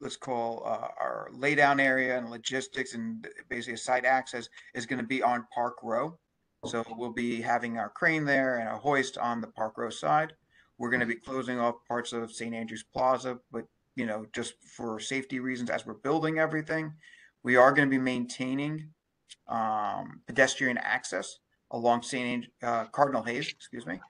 let's call, uh, our laydown area and logistics and basically site access is gonna be on Park Row. So we'll be having our crane there and a hoist on the Park Row side. We're gonna be closing off parts of St. Andrews Plaza, but, you know, just for safety reasons as we're building everything. We are gonna be maintaining, um, pedestrian access along St. Ang- uh, Cardinal Hayes, excuse me,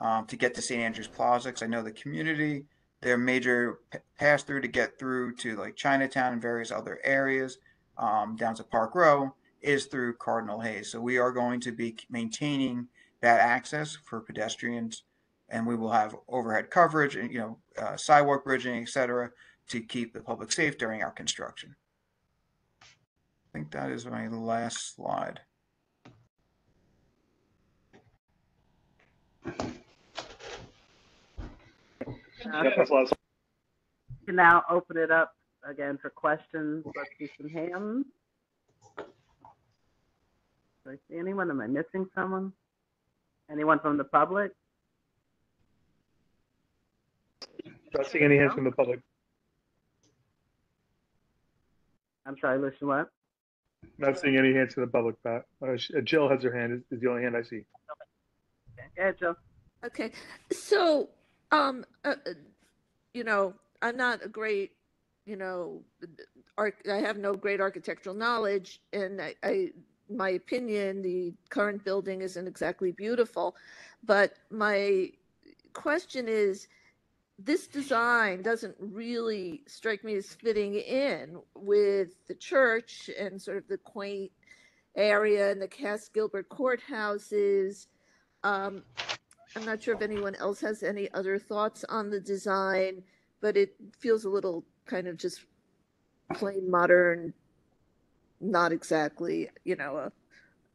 um, to get to St. Andrews Plaza, because I know the community, their major p- pass through to get through to like Chinatown and various other areas, um, down to Park Row is through Cardinal Hayes. So we are going to be maintaining that access for pedestrians and we will have overhead coverage and, you know, uh, sidewalk bridging, et cetera, to keep the public safe during our construction. I think that is my last slide. Uh, that's last. Can now open it up again for questions. Let's see some hands. Do I see anyone? Am I missing someone? Anyone from the public? Not seeing any hands from the public. I'm sorry, listen, what? Not seeing any hands from the public, Pat. Uh, Sh- uh, Jill has her hand, is- is the only hand I see. Yeah, Joe. Okay, so, um, uh, uh, you know, I'm not a great, you know, arch, I have no great architectural knowledge, and I, I, my opinion, the current building isn't exactly beautiful, but my question is, this design doesn't really strike me as fitting in with the church and sort of the quaint area and the Cass Gilbert courthouses. Um, I'm not sure if anyone else has any other thoughts on the design, but it feels a little kind of just plain modern, not exactly, you know,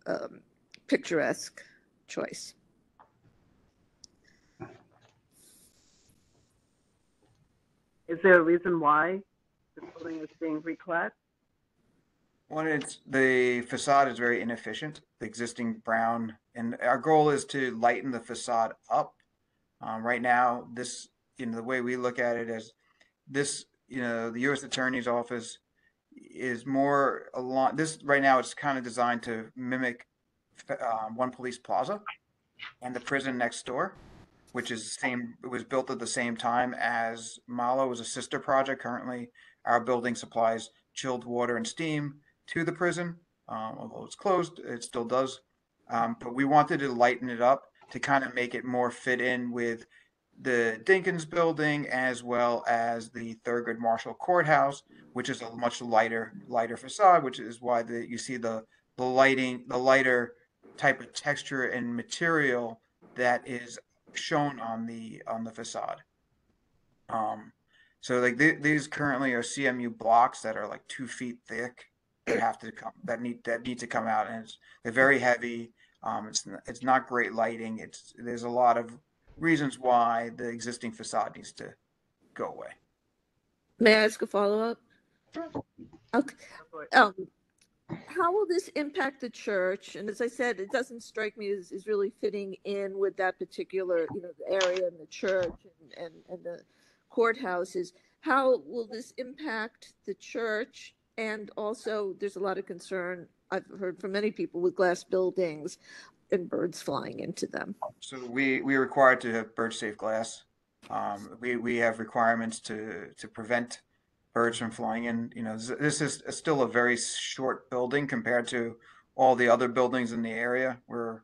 a um, picturesque choice. Is there a reason why the building is being reclassed? One, it's the facade is very inefficient, the existing brown, and our goal is to lighten the facade up. Um, right now, this, you know, the way we look at it is this, you know, the U.S. Attorney's Office is more along this right now. It's kind of designed to mimic um, One Police Plaza and the prison next door, which is the same. It was built at the same time as Mollo is a sister project. Currently, our building supplies chilled water and steam to the prison. Um, although it's closed, it still does. Um, but we wanted to lighten it up to kind of make it more fit in with the Dinkins building as well as the Thurgood Marshall Courthouse, which is a much lighter lighter facade, which is why the you see the the lighting the lighter type of texture and material that is shown on the on the facade. Um, so like th- these currently are CMU blocks that are like two feet thick that have to come that need that need to come out, and they're very heavy. Um, it's it's not great lighting. It's there's a lot of reasons why the existing facade needs to go away. May I ask a follow-up? Okay. Um, how will this impact the church? And as I said, it doesn't strike me as, as really fitting in with that particular, you know, area and the church and, and, and the courthouses. How will this impact the church? And also, there's a lot of concern I've heard from many people with glass buildings and birds flying into them. So we we are required to have bird safe glass. Um, we we have requirements to to prevent birds from flying in. You know, this is still a very short building compared to all the other buildings in the area. We're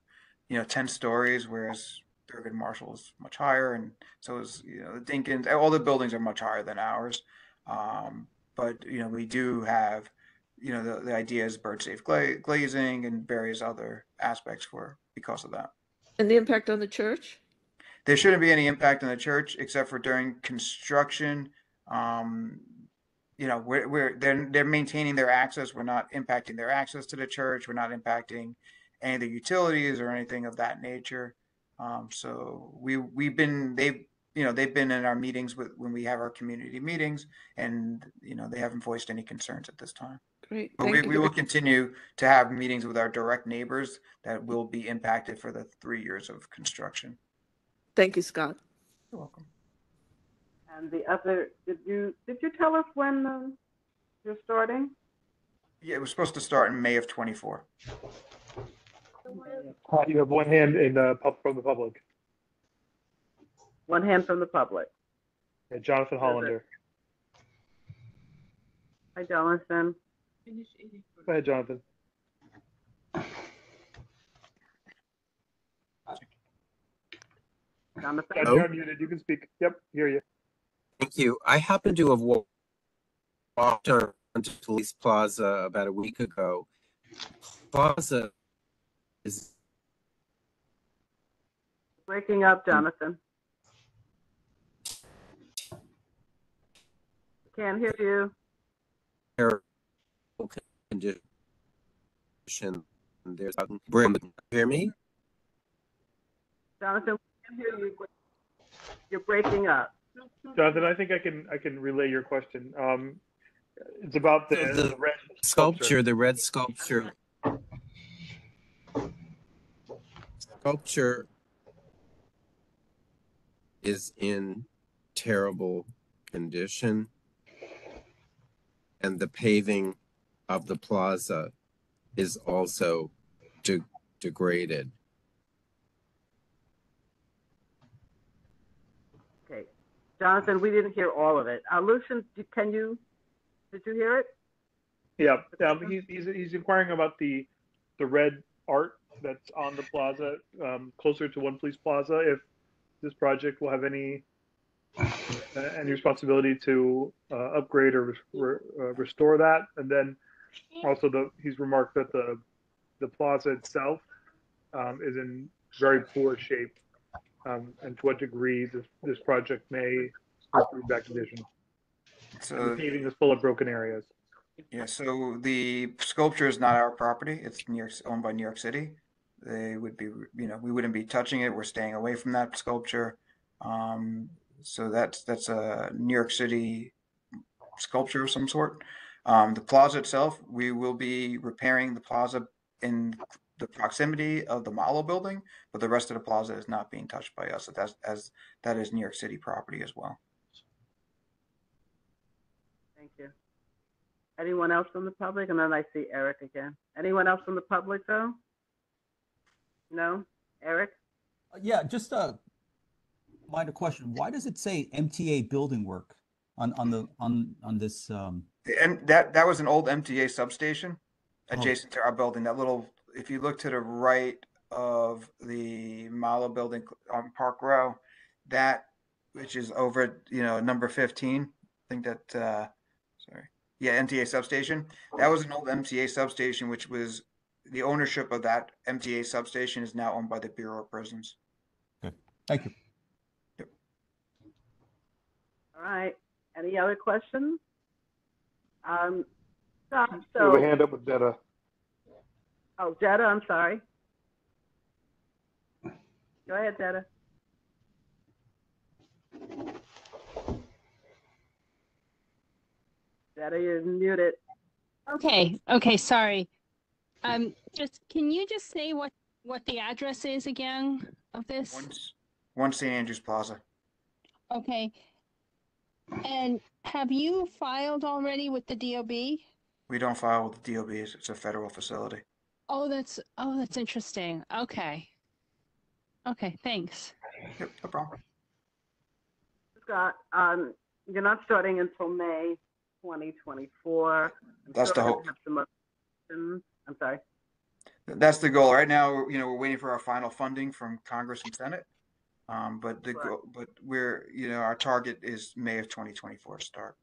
you know ten stories, whereas Thurgood Marshall is much higher, and so is you know the Dinkins. All the buildings are much higher than ours. Um, but you know we do have you know the, the idea is bird safe gla- glazing and various other aspects for because of that. And the impact on the church? There shouldn't be any impact on the church except for during construction. Um, you know, we're, we're they're they're maintaining their access. We're not impacting their access to the church. We're not impacting any of the utilities or anything of that nature. Um, so we we've been they've you know they've been in our meetings with when we have our community meetings, and you know they haven't voiced any concerns at this time. Great. But Thank we, you we will continue to have meetings with our direct neighbors that will be impacted for the three years of construction. Thank you, Scott. You're welcome. And the other, did you, did you tell us when um, you're starting? Yeah, it was supposed to start in May of twenty-four. Uh, you have one hand in uh, pub- from the public. One hand from the public. Yeah, Jonathan Hollander. Hi, Jonathan. Go ahead, Jonathan. Jonathan. Yeah, you're unmuted. You can speak. Yep, hear you. Thank you. I happen to have walked on to Police Plaza about a week ago. Plaza is Breaking up, Jonathan. Can't hear you. terrible condition. There's brim. Hear me? Jonathan, we can't hear you. You're breaking up. Jonathan, I think I can I can relay your question. Um, it's about the, The- the the red Sculpture, the red sculpture. Sculpture is in terrible condition. And the paving of the plaza is also de- degraded. Okay. Jonathan, we didn't hear all of it. Uh, Lucian, can you, did you hear it? Yeah, um, he's, he's he's inquiring about the the red art that's on the plaza, um, closer to One Police Plaza. If this project will have any uh, any responsibility to uh, upgrade or re- uh, restore that, and then also the he's remarked that the the plaza itself um, is in very poor shape, um, and to what degree this this project may improve that condition. So the paving is full of broken areas. Yeah, so the sculpture is not our property. It's New York, owned by New York City. they would be, you know, we wouldn't be touching it. We're staying away from that sculpture. Um, so that's that's a New York City sculpture of some sort. Um, the plaza itself, we will be repairing the plaza in the proximity of the Mollo building, but the rest of the plaza is not being touched by us. So that's as that is New York City property as well. Thank you. Anyone else from the public? And then I see Eric again. Anyone else from the public though? No? Eric? Uh, Yeah, just a minor question. Why does it say MTA building work on, on the, on, on this, um, And that that was an old MTA substation Oh. adjacent to our building. That little, if you look to the right of the Mollo building on Park Row, that which is over, you know, number 15. I think that uh sorry. Yeah, MTA substation. That was an old MTA substation, which was the ownership of that MTA substation is now owned by the Bureau of Prisons. Good. thank you. All right. Any other questions? Um, so, We have so, a hand up with Detta. Oh, Jetta, I'm sorry. Go ahead, Jetta. Jetta, you're muted. Okay, okay, sorry. Um, just, can you just say what, what the address is again of this? One, one St. Andrews Plaza. Okay. And have you filed already with the DOB? We don't file with the DOB. It's it's a federal facility. Oh, that's, oh, that's interesting. Okay. Okay, thanks. Yep, no problem. Scott, um, you're not starting until May 2024. I'm That's sure the we're hope. have some other questions. I'm sorry. That's the goal. Right now, you know, we're waiting for our final funding from Congress and Senate. Um, but the, Right. go- but we're, you know, our target is May of 2024 start.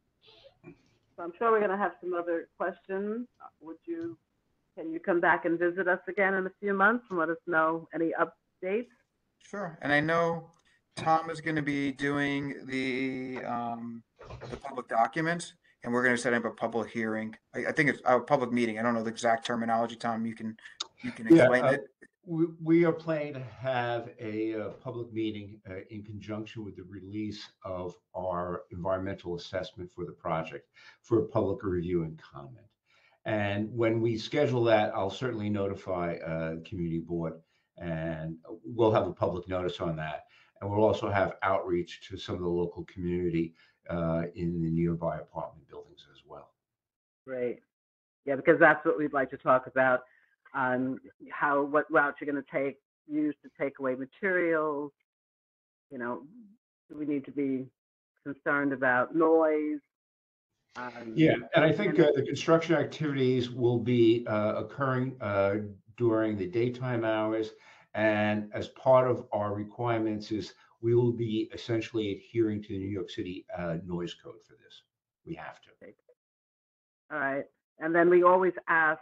So I'm sure we're going to have some other questions. Would you, can you come back and visit us again in a few months and let us know any updates? Sure. And I know Tom is going to be doing the, um, the public documents and we're going to set up a public hearing. I, I think it's a public meeting. I don't know the exact terminology, Tom. You can, you can Yeah, explain uh, it. We, we are planning to have a, uh public meeting, uh, in conjunction with the release of our environmental assessment for the project for public review and comment. And when we schedule that, I'll certainly notify, uh, community board and we'll have a public notice on that. And we'll also have outreach to some of the local community, uh, in the nearby apartment buildings as well. Great. Yeah, because that's what we'd like to talk about, um, how, what route you're going to take, use to take away materials. You know, we need to be concerned about noise? Um, Yeah, and I think uh, the construction activities will be uh, occurring uh, during the daytime hours. And as part of our requirements is we will be essentially adhering to the New York City uh, noise code for this. We have to. All right, and then we always ask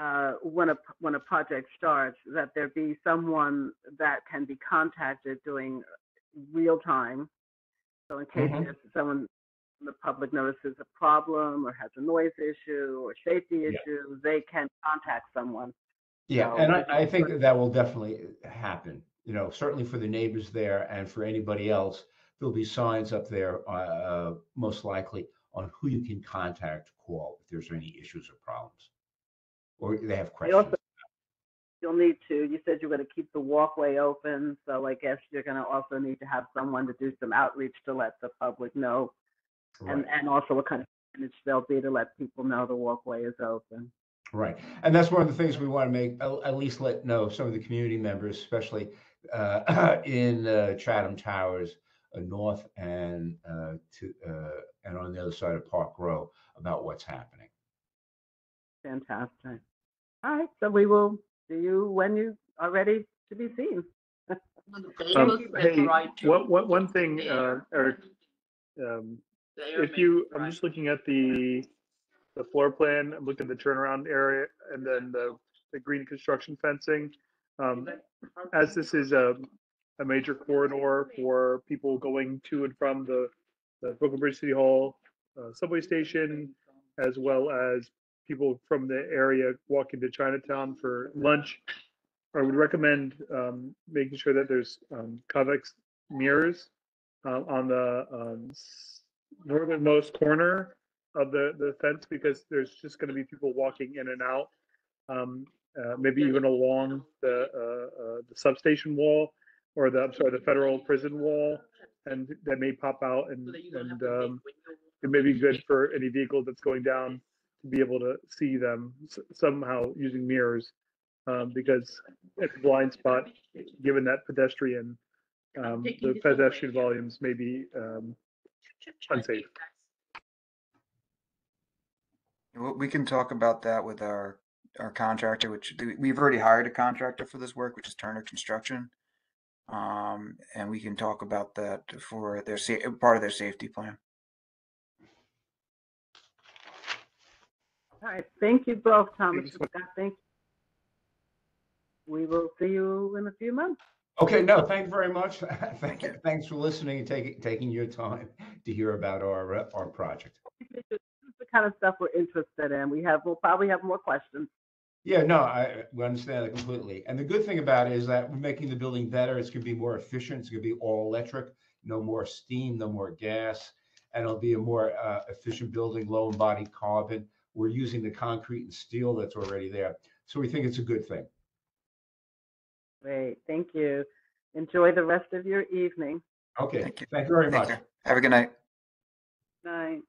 uh, when a when a project starts that there be someone that can be contacted during real time. So in case Mhm. there's someone the public notices a problem or has a noise issue or safety Yeah. issue, they can contact someone. Yeah, So and I, I think that that will definitely happen, you know, certainly for the neighbors there and for anybody else. There'll be signs up there, uh, most likely on who you can contact, call if there's any issues or problems. Or they have They questions. also, you'll need to, you said you're going to keep the walkway open, so I guess you're going to also need to have someone to do some outreach to let the public know. And, Right. and also what kind of signage there'll be to let people know the walkway is open. Right. And that's one of the things we want to make, at, at least let know some of the community members, especially uh, in uh, Chatham Towers, uh, north and uh, to uh, and on the other side of Park Row about what's happening. Fantastic. All right, so we will see you when you are ready to be seen. Um, hey, one, one, one thing, uh, Eric, um, if you, I'm just looking at the, the floor plan, I'm looking at the turnaround area and then the, the green construction fencing. Um, as this is a, a major corridor for people going to and from the, the Brooklyn Bridge City Hall, uh, subway station, as well as people from the area walking to Chinatown for lunch. I would recommend um, making sure that there's um, convex mirrors uh, on the um, northernmost corner of the, the fence because there's just going to be people walking in and out. Um, uh, maybe even along the uh, uh, the substation wall or the I'm sorry the federal prison wall, and that may pop out and and um, it may be good for any vehicle that's going down to be able to see them s- somehow using mirrors um, because it's a blind spot given that pedestrian um, the pedestrian volumes may be um, unsafe. We we can talk about that with our, our contractor, which we- we've already hired a contractor for this work, which is Turner Construction. Um, and we can talk about that for their sa- part of their safety plan. All right, thank you both, Thomas. Thank you. We will see you in a few months. Okay, no, thank you very much. Thank you. Thanks for listening and taking, taking your time to hear about our, uh, our project. This is the kind of stuff we're interested in. We have, we'll probably have more questions. Yeah, no, I, we understand that completely. And the good thing about it is that we're making the building better. It's gonna be more efficient. It's gonna be all electric, no more steam, no more gas. And it'll be a more, uh, efficient building, low embodied carbon. We're using the concrete and steel that's already there. So we think it's a good thing. Great, thank you. Enjoy the rest of your evening. Okay, thank you Thank you very Thank much. you. Have a good night. Night.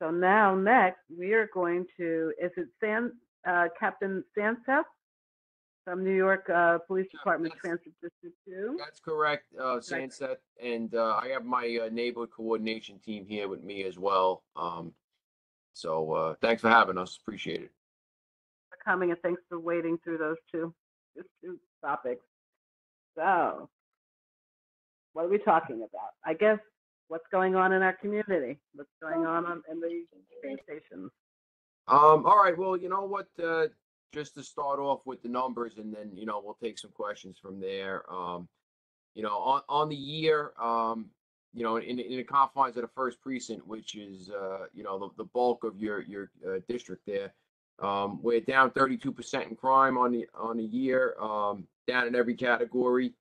So now, next, we are going to, is it San, uh, Captain Sanseth from New York, uh, Police Department Transit District Two? That's correct, uh, Sanset, and, uh, I have my uh, neighborhood coordination team here with me as well. Um, so, uh, thanks for having us, appreciate it. for coming and thanks for wading through those two, those two topics. So, what are we talking about? I guess what's going on in our community? What's going on on- in the train stations? Um, all right, well, you know what, uh, just to start off with the numbers and then, you know, we'll take some questions from there. Um, you know, on, on the year, um, you know, in, in the confines of the first precinct, which is, uh, you know, the, the bulk of your, your, uh, district there. Um, we're down thirty-two percent in crime on the, on the year, um, down in every category.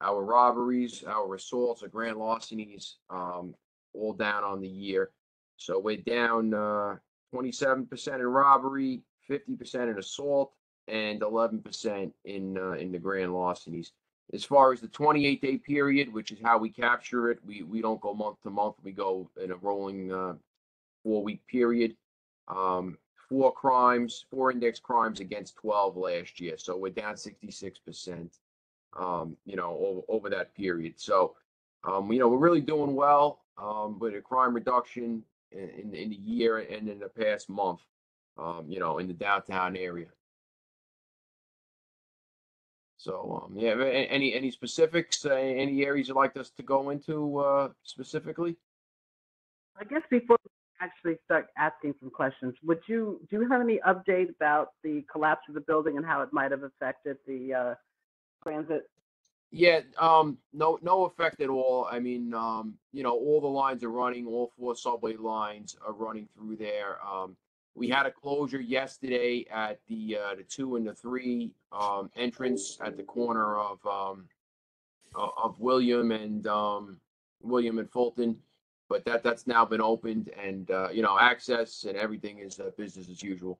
Our robberies, our assaults, our grand larcenies, um, all down on the year. So we're down, uh, twenty-seven percent in robbery, fifty percent in assault, and eleven percent in, uh, in the grand larcenies. As far as the twenty-eight day period, which is how we capture it, we, we don't go month to month, we go in a rolling, uh, four-week period. Um, four crimes, four index crimes against twelve last year, so we're down sixty-six percent. Um, you know, over, over that period, so, um, you know, we're really doing well, um, with a crime reduction in, in, in the year and in the past month. Um, you know, in the downtown area. So, um, yeah, any, any specifics, uh, any areas you'd like us to go into, uh, specifically? I guess before actually start asking some questions, would you, do you have any update about the collapse of the building and how it might have affected the, uh, transit? Yeah, um, no, no effect at all. I mean, um, you know, all the lines are running, all four subway lines are running through there. Um, we had a closure yesterday at the, uh, the two and the three, um, entrance at the corner of, um, of William and, um, William and Fulton. But that, that's now been opened and, uh, you know, access and everything is, uh, business as usual.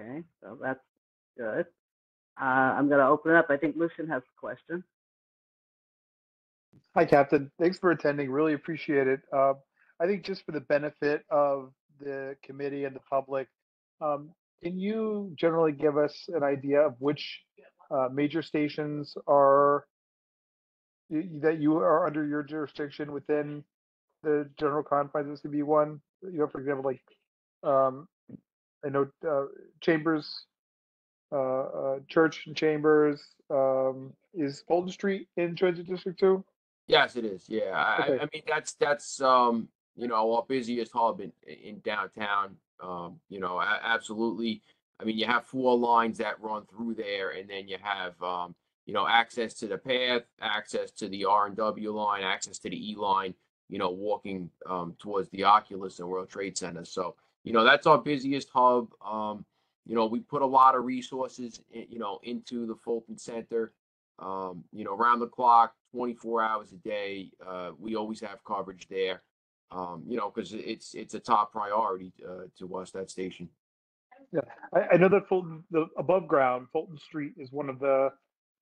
Okay, so that's good. Uh, I'm gonna open it up. I think Lucian has a question. Hi, Captain. Thanks for attending. Really appreciate it. Uh, I think just for the benefit of the committee and the public, um, can you generally give us an idea of which uh, major stations are y- that you are under your jurisdiction within the general confines of CB1? You know, for example, like um, I know uh, Chambers, uh, uh, Church and Chambers. Um, is Fulton Street in Transit District Two? Yes, it is. Yeah, I, Okay. I mean, that's, that's, um, you know, our busiest hub in, in downtown. Um, you know, a- absolutely. I mean, you have four lines that run through there and then you have, um, you know, access to the path, access to the R and W line, access to the E line, you know, walking, um, towards the Oculus and World Trade Center. So, you know, that's our busiest hub. Um, you know, we put a lot of resources, you know, into the Fulton Center. Um, you know, around the clock, 24 hours a day. Uh, we always have coverage there. Um, you know, because it's it's a top priority uh, to us that station. Yeah, I, I know that Fulton, the above ground, Fulton Street is one of the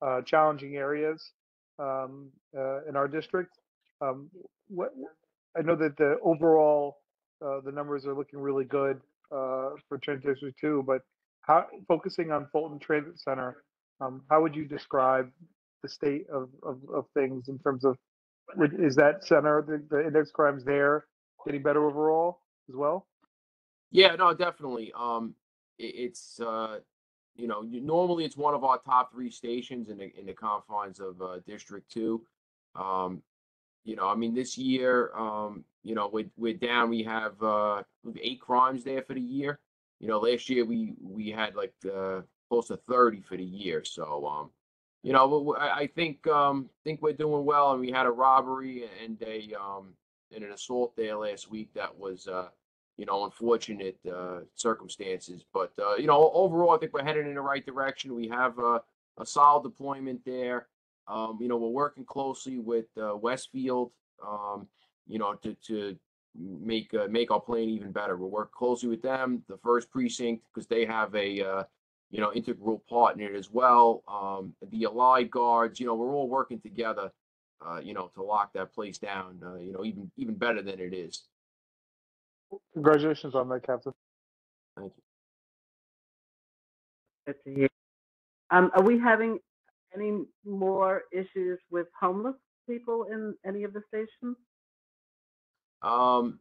uh, challenging areas um, uh, in our district. Um, what, I know that the overall, uh, the numbers are looking really good uh, for Transit District Two, but how, focusing on Fulton Transit Center, um, how would you describe the state of, of, of things in terms of, is that center, the, the index crimes there getting better overall as well? Yeah, no, definitely. Um, it, it's uh, you know, you, normally it's one of our top three stations in the in the confines of uh, District Two. Um, you know, I mean, this year, um, you know, we're we're down. We have uh, eight crimes there for the year. You know, last year we we had like uh, close to thirty for the year. So, um, you know, I think um, think we're doing well. And we had a robbery and a um, and an assault there last week that was uh, you know, unfortunate uh, circumstances. But uh, you know, overall, I think we're headed in the right direction. We have uh, a solid deployment there. Um, you know, we're working closely with uh, Westfield. Um, you know, to to make uh, make our plan even better. We'll work closely with them, the first precinct, because they have a uh, you know integral part in it as well. Um, the allied guards. You know, we're all working together. Uh, you know, to lock that place down. You know, even even better than it is. Congratulations on that, Captain. Thank you. Good to hear. Um, are we having any more issues with homeless people in any of the stations? Um,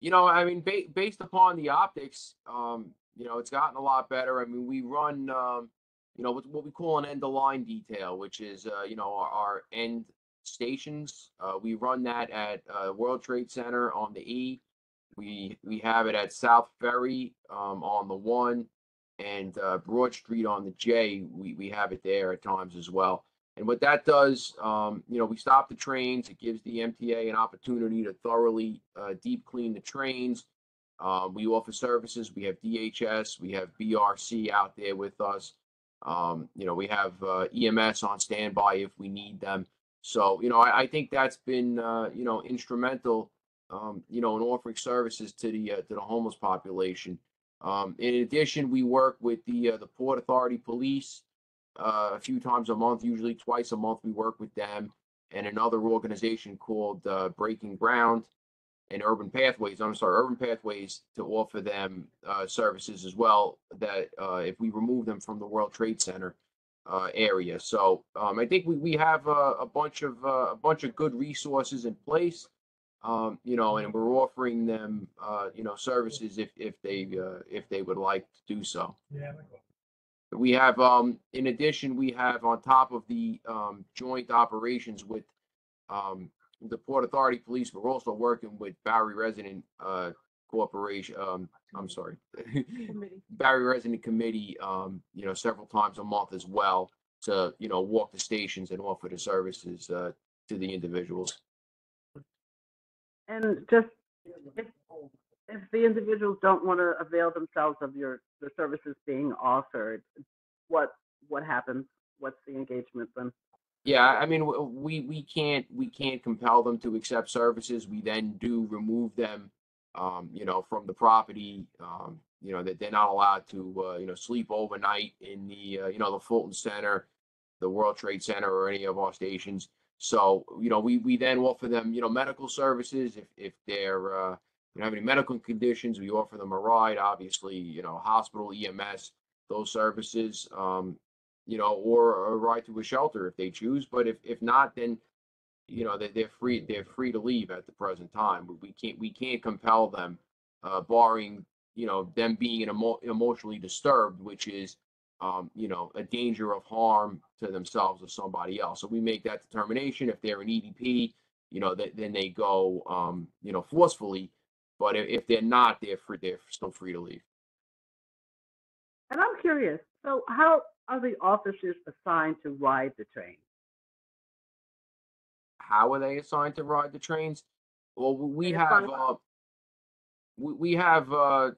you know, I mean, ba- based upon the optics, um, you know, it's gotten a lot better. I mean, we run, um, you know, what, what we call an end of line detail, which is, uh, you know, our, our end stations. Uh, we run that at uh, World Trade Center on the E. We we have it at South Ferry um, on the one, and uh, Broad Street on the J. We we have it there at times as well. And what that does, um, you know, we stop the trains. It gives the MTA an opportunity to thoroughly uh, deep clean the trains. Um, we offer services. We have DHS. We have BRC out there with us. Um, you know, we have uh, EMS on standby if we need them. So, you know, I, I think that's been, uh, you know, instrumental, um, you know, in offering services to the uh, to the homeless population. Um, in addition, we work with the uh, the Port Authority Police uh, a few times a month, usually twice a month. We work with them and another organization called uh, Breaking Ground and Urban Pathways. I'm sorry, Urban Pathways to offer them uh, services as well. That uh, if we remove them from the World Trade Center uh, area, so um, I think we, we have a, a bunch of uh, a bunch of good resources in place. Um, you know, and we're offering them, uh, you know, services if if they uh, if they would like to do so. Yeah. We have, um, in addition, we have on top of the, um, joint operations with, um, the Port Authority Police, we're also working with Bowery Resident, uh, Corporation, um, I'm sorry. Bowery Resident Committee, um, you know, several times a month as well to, you know, walk the stations and offer the services, uh, to the individuals. And just if, if the individuals don't want to avail themselves of your, the services being offered, what, what happens? What's the engagement then? Yeah, I mean, we, we can't, we can't compel them to accept services. We then do remove them, um, you know, from the property. Um, you know, that they're not allowed to, uh, you know, sleep overnight in the, uh, you know, the Fulton Center, the World Trade Center or any of our stations. So, you know, we, we then offer them, you know, medical services if, if they're, uh, you know, have any medical conditions, we offer them a ride, obviously, you know, hospital, EMS, those services. Um, you know, or a ride to a shelter if they choose. But if, if not, then, you know, they, they're free, they're free to leave at the present time. We can't, we can't compel them, uh, barring, you know, them being an emo- emotionally disturbed, which is, um, you know, a danger of harm to themselves or somebody else. So we make that determination. If they're an EDP, you know, th- then they go, um, you know, forcefully. But if, if they're not, they're free, they're still free to leave. And I'm curious, so how are the officers assigned to ride the train? how are they assigned to ride the trains? Well, we They're have, uh, we, we have, uh,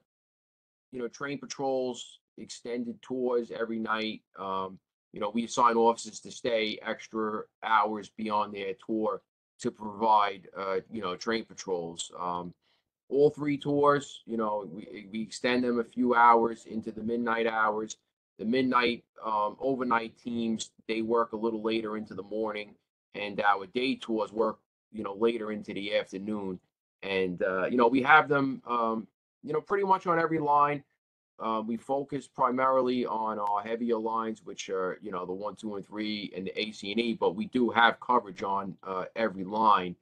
you know, train patrols, extended tours every night. Um, you know, we assign officers to stay extra hours beyond their tour to provide, uh, you know, train patrols. Um, all three tours, you know, we, we extend them a few hours into the midnight hours. The midnight, um, overnight teams, they work a little later into the morning and our day tours work, you know, later into the afternoon. And, uh, you know, we have them, um, you know, pretty much on every line. Uh, we focus primarily on our heavier lines, which are, you know, the one, two, and three, and the AC and E, but we do have coverage on uh, every line,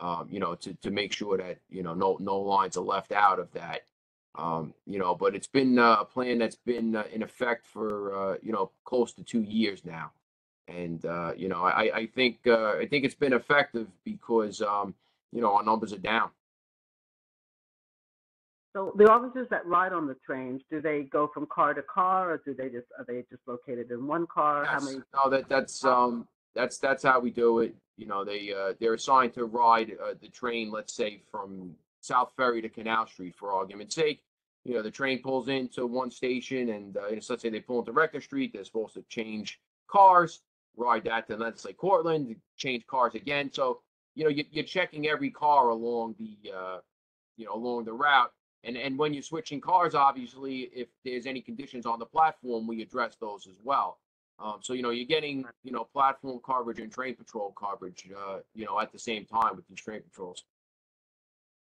um, you know, to, to make sure that, you know, no, no lines are left out of that. Um, you know, but it's been uh, a plan that's been uh, in effect for, uh, you know, close to two years now. And, you know, I, I think, I think it's been effective because, um, you know, our numbers are down. So the officers that ride on the trains, do they go from car to car or do they just, are they just located in one car? How many? no, that, that's, um, that's, that's how we do it. You know, they, uh, they're assigned to ride, uh, the train, let's say from South Ferry to Canal Street for argument's sake. You know, the train pulls into one station and, uh, so let's say they pull into Rector Street, they're supposed to change cars, ride that to, let's say Cortlandt, change cars again. So, you know, you, you're checking every car along the, uh, you know, along the route. And, and when you're switching cars, obviously, if there's any conditions on the platform, we address those as well. Um, so, you know, you're getting, you know, platform coverage and train patrol coverage, uh, you know, at the same time with these train patrols.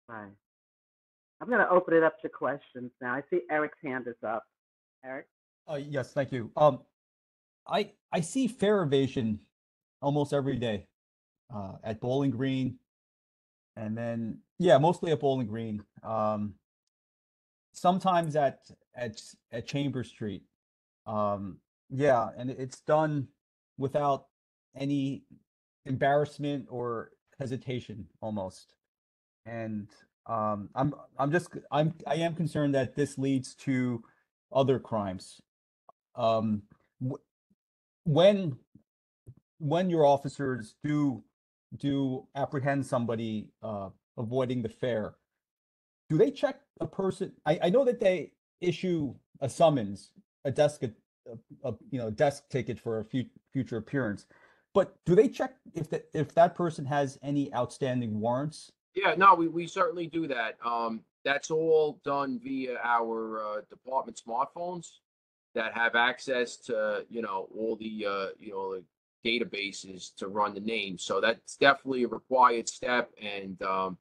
Right. I'm going to open it up to questions now. I see Eric's hand is up. Eric? Uh, yes, thank you. Um, I I see fare evasion almost every day uh, at Bowling Green, and then yeah, mostly at Bowling Green. Um, sometimes at at at Chambers Street. Um, yeah, and it's done without any embarrassment or hesitation almost. And um, I'm I'm just I'm I am concerned that this leads to other crimes. Um, wh- when when your officers do do apprehend somebody uh, avoiding the fare, do they check a person? I, I know that they issue a summons, a desk, a, a you know desk ticket for a fu- future appearance, but do they check if that if that person has any outstanding warrants? Yeah, no, we, we certainly do that. Um, that's all done via our, uh, department smartphones that have access to, you know, all the, uh, you know, the databases to run the names. So that's definitely a required step and, um,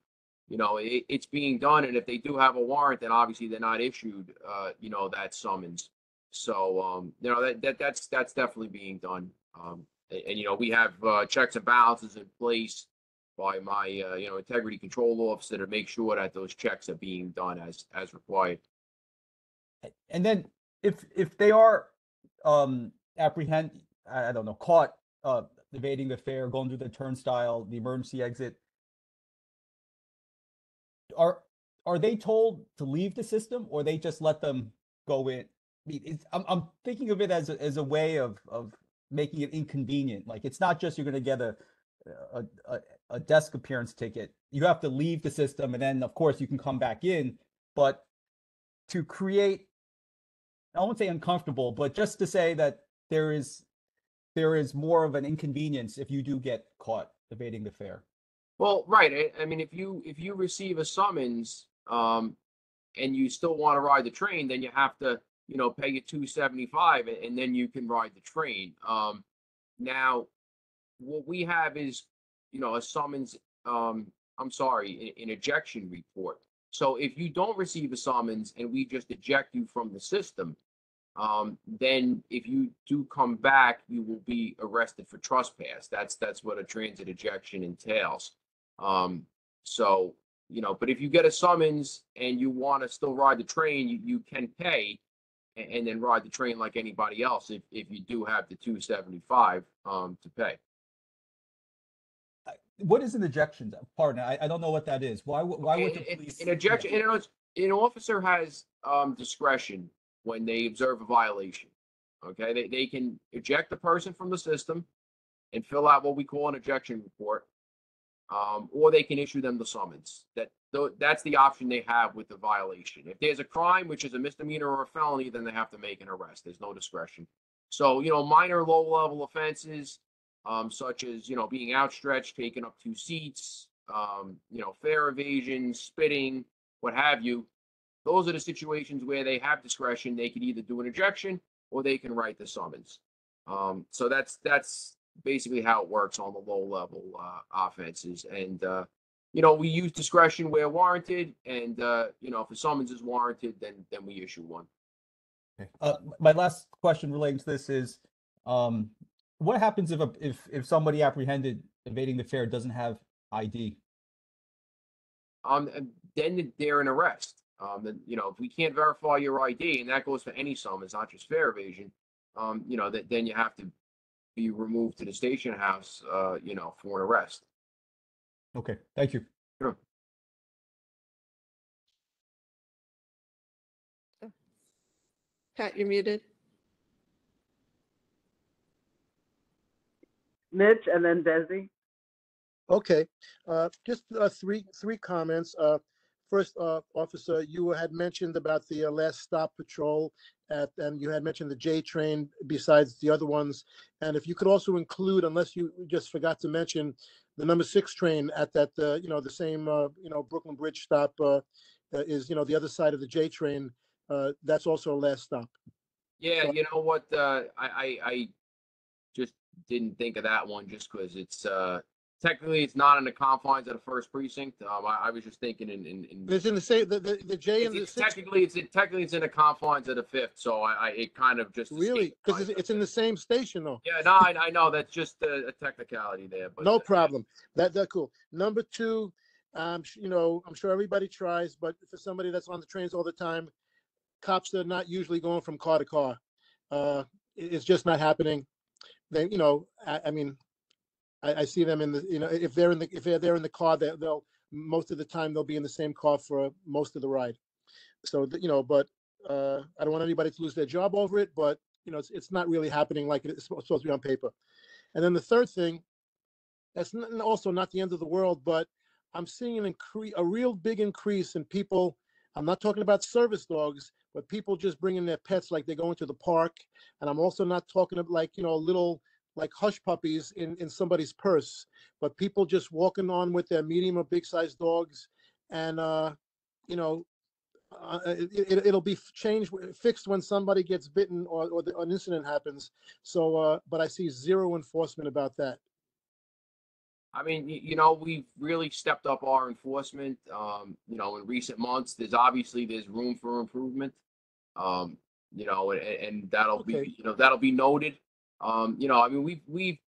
you know, it, it's being done. And if they do have a warrant, then obviously they're not issued, uh, you know, that summons. So, um, you know, that, that, that's, that's definitely being done. Um, and, and, you know, we have, uh, checks and balances in place by my, uh, you know, integrity control officer to make sure that those checks are being done as, as required. And then if if they are um apprehend I don't know, caught uh evading the fare, going through the turnstile, the emergency exit, are are they told to leave the system or they just let them go in? I mean, I'm I'm thinking of it as a, as a way of of making it inconvenient. Like it's not just you're going to get a, a a a desk appearance ticket. You have to leave the system, and then of course you can come back in. But to create I won't say uncomfortable, but just to say that there is there is more of an inconvenience if you do get caught evading the fare. Well, right. I, I mean, if you, if you receive a summons, um, and you still want to ride the train, then you have to, you know, pay you two seventy-five and, and then you can ride the train. Um, now, what we have is, you know, a summons, um, I'm sorry, an, an ejection report. So if you don't receive a summons and we just eject you from the system, um, then if you do come back, you will be arrested for trespass. That's, that's what a transit ejection entails. Um, so, you know, but if you get a summons and you want to still ride the train, you, you can pay and, and then ride the train like anybody else if, if you do have the two seventy-five, um, to pay. What is an ejection? Pardon, I, I don't know what that is. Why would why would the police? An ejection, know, an officer has, um, discretion when they observe a violation. Okay, they, they can eject the person from the system and fill out what we call an ejection report. Um, or they can issue them the summons. That that's the option they have with the violation. If there's a crime, which is a misdemeanor or a felony, then they have to make an arrest. There's no discretion. So you know, minor low-level offenses, um, such as you know being outstretched, taking up two seats, um, you know, fare evasion, spitting, what have you. Those are the situations where they have discretion. They could either do an ejection or they can write the summons. Um, so that's that's basically how it works on the low level uh, offenses. And uh, you know, we use discretion where warranted, and uh, you know, if a summons is warranted, then then we issue one. Okay. Uh, my last question relating to this is, um, what happens if a, if if somebody apprehended evading the fare doesn't have ID? Um, then they're an arrest. Um, then you know, if we can't verify your ID, and that goes for any summons, not just fare evasion, um, you know, that then you have to be removed to the station house, uh, you know, for an arrest. Okay, thank you. Sure. Pat, you're muted. Mitch and then Desi. Okay, uh, just uh, three three comments. Uh, first, uh, officer, you had mentioned about the uh, last stop patrol at, and you had mentioned the J train besides the other ones. And if you could also include, unless you just forgot to mention, the number six train at that, uh, you know, the same, uh, you know, Brooklyn Bridge stop uh, is, you know, the other side of the J train. Uh, that's also a last stop. Yeah, you know what? Uh, I, I I just didn't think of that one just because it's uh technically it's not in the confines of the first precinct. Um, I, I was just thinking in in, in It's in the same, the, the, the J and the technically it's in, technically it's in the confines of the fifth, so I, I it kind of just Really? Because it's, it's in the same station though. yeah no I, I know that's just a, a technicality there, but No problem. That, that cool. Number two, um, you know, I'm sure everybody tries, but for somebody that's on the trains all the time, cops are not usually going from car to car. Uh, it's just not happening. They, you know, I, I mean, I, I see them in the, you know, if they're in the, if they're there in the car, they, they'll, most of the time they'll be in the same car for most of the ride. So, you know, but, uh, I don't want anybody to lose their job over it, but, you know, it's, it's not really happening like it's supposed to be on paper. And then the third thing, that's n- also not the end of the world, but I'm seeing an increase, a real big increase in people. I'm not talking about service dogs, but people just bringing their pets like they go into the park. And I'm also not talking about like, you know, a little like hush puppies in, in somebody's purse, but people just walking on with their medium or big sized dogs. And, uh, you know, uh, it, it, it'll be changed, fixed when somebody gets bitten or, or the, an incident happens. So, uh, but I see zero enforcement about that. I mean, you, you know, we've really stepped up our enforcement. Um, you know, in recent months, there's obviously there's room for improvement. Um, you know, and, and that'll Okay. be you know that'll be noted. Um, you know, I mean, we've we've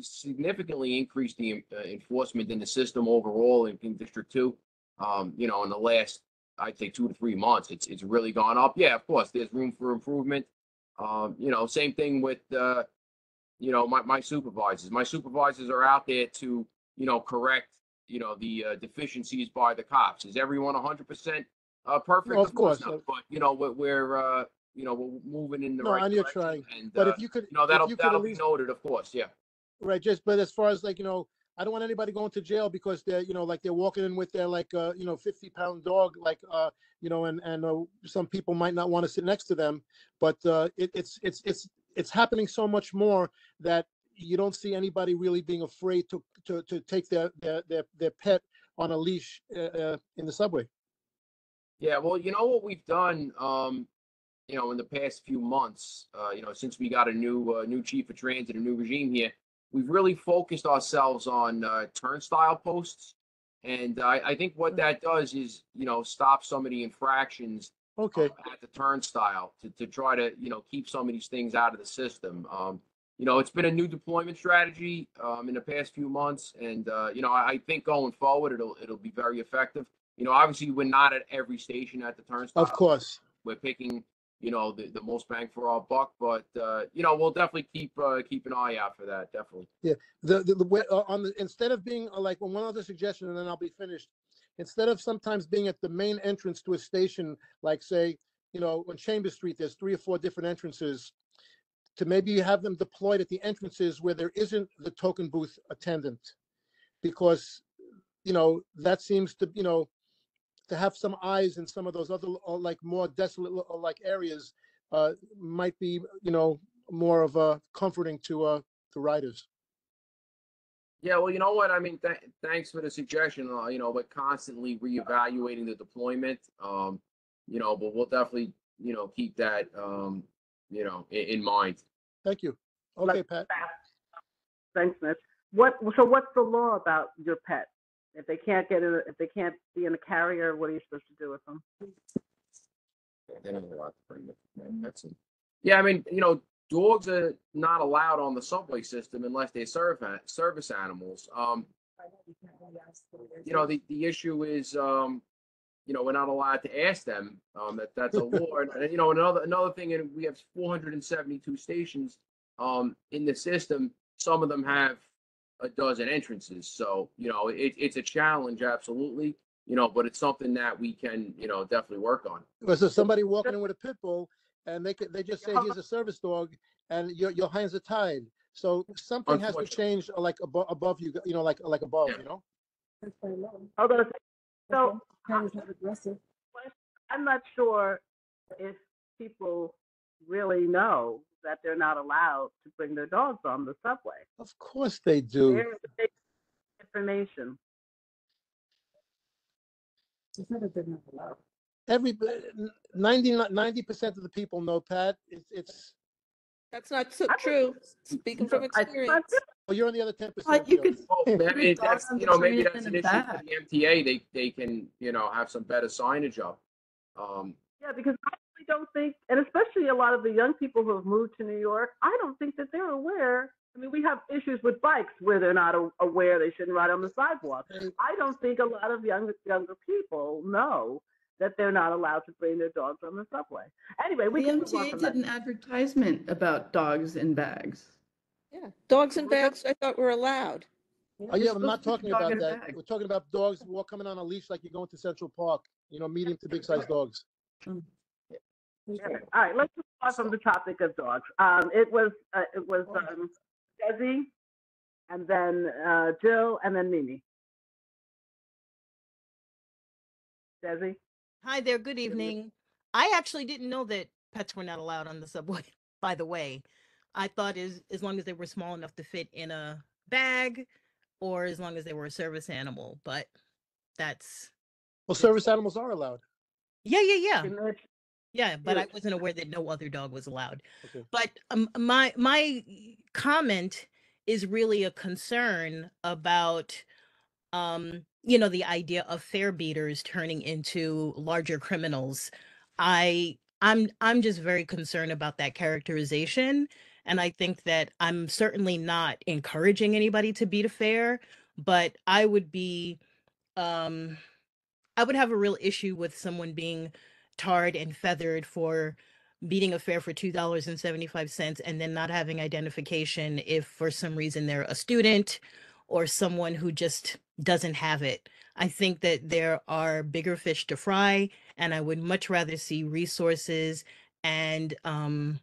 significantly increased the uh, enforcement in the system overall in, in District Two. Um, you know, in the last I'd say two to three months, it's it's really gone up. Yeah, of course, there's room for improvement. Um, you know, same thing with uh, you know, my, my supervisors. My supervisors are out there to, you know, correct, you know, the uh, deficiencies by the cops. Is everyone hundred percent uh, perfect? of course, not, uh, But you know, we're, we're uh, you know, we're moving in the No, right and you're direction. trying. And But uh, if you could, you know, that'll you that'll at be noted, of course. Yeah. right, just, but as far as like, you know, I don't want anybody going to jail because they're, you know, like they're walking in with their like, uh, you know, fifty pound dog, like, uh, you know, and, and, uh, some people might not want to sit next to them. But, uh, it, it's, it's, it's, it's happening so much more that you don't see anybody really being afraid to, to, to take their, their, their, their pet on a leash, uh, uh, in the subway. Yeah, well, you know what we've done, um, you know, in the past few months, uh, you know, since we got a new uh, new chief of transit, a new regime here, we've really focused ourselves on uh, turnstile posts, and I, I think what that does is, you know, stop some of the infractions Okay. at the turnstile to, to try to, you know, keep some of these things out of the system. Um, you know, it's been a new deployment strategy um, in the past few months, and uh, you know, I, I think going forward, it'll it'll be very effective. You know, obviously, we're not at every station at the turnstile. Of course. we're picking, you know, the, the most bang for our buck, but uh, you know, we'll definitely keep uh, keep an eye out for that. Definitely. Yeah, the, the, the uh, on the, instead of being uh, like, one other suggestion, and then I'll be finished. Instead of sometimes being at the main entrance to a station, like say, you know, on Chambers Street, there's three or four different entrances. To maybe you have them deployed at the entrances where there isn't the token booth attendant. because, you know, that seems to, you know, to have some eyes in some of those other, uh, like more desolate, lo- like areas, uh, might be, you know, more of a comforting to, uh, the riders. Yeah, well, you know what? I mean, th- thanks for the suggestion. Uh, you know, but constantly reevaluating the deployment. Um, you know, but we'll definitely, you know, keep that, um, you know, in, in mind. Thank you. Okay, Pat. Thanks, Mitch. What, so what's the law about your pet? If they can't get in, if they can't be in a carrier, what are you supposed to do with them? They don't to bring the- the pets in. Yeah, I mean, you know, dogs are not allowed on the subway system unless they serve service animals. Um, you know, the, the issue is, um, you know, we're not allowed to ask them. Um, that that's a law. And, and, you know, another another thing, and we have 472 stations um in the system. Some of them have a dozen entrances. So, you know, it, it's a challenge, absolutely. You know, but it's something that we can, you know, definitely work on. Was there somebody walking in with a pit bull and they could, they just say, he's a service dog and your, your hands are tied. So something has to change like above, above you, you know, like, like above, you know? Hold on a second. So, I'm not sure if people really know that they're not allowed to bring their dogs on the subway. Of course they do. There's the information. Every, ninety percent of the people know, Pat. It's, it's, That's not so true. Speaking from I- experience. well, you're on the other ten Uh, percent. you could. Well, maybe that's, you know, maybe that's an issue for the MTA. They, they can, you know, have some better signage up. Um, Yeah, because I really don't think, and especially a lot of the young people who have moved to New York, I don't think that they're aware. I mean, we have issues with bikes where they're not a- aware they shouldn't ride on the sidewalk. Mm-hmm. I don't think a lot of young, younger people know that they're not allowed to bring their dogs on the subway. Anyway, we The can move MTA did that. an advertisement about dogs in bags. Yeah, dogs and bags I thought were allowed. Oh, yeah, I'm not talking about that. bag. We're talking about dogs walking on a leash like you're going to Central Park, you know, medium to big sized dogs. Mm. Yeah. All right, let's move on from the topic of dogs. Um, it was, uh, it was, um, Desi, and then, uh, Jill, and then Mimi. Desi? Hi there, good evening. I actually didn't know that pets were not allowed on the subway, by the way. I thought as as long as they were small enough to fit in a bag or as long as they were a service animal, but that's Well, service animals are allowed. yeah, yeah, yeah. Yeah, but I wasn't aware that no other dog was allowed. Okay. But um, my my comment is really a concern about um, you know, the idea of fare beaters turning into larger criminals. I I'm I'm just very concerned about that characterization. And I think that I'm certainly not encouraging anybody to beat a fare, but I would be um I would have a real issue with someone being tarred and feathered for beating a fare for $2.75 and then not having identification if for some reason they're a student or someone who just doesn't have it. I think that there are bigger fish to fry, and I would much rather see resources and um,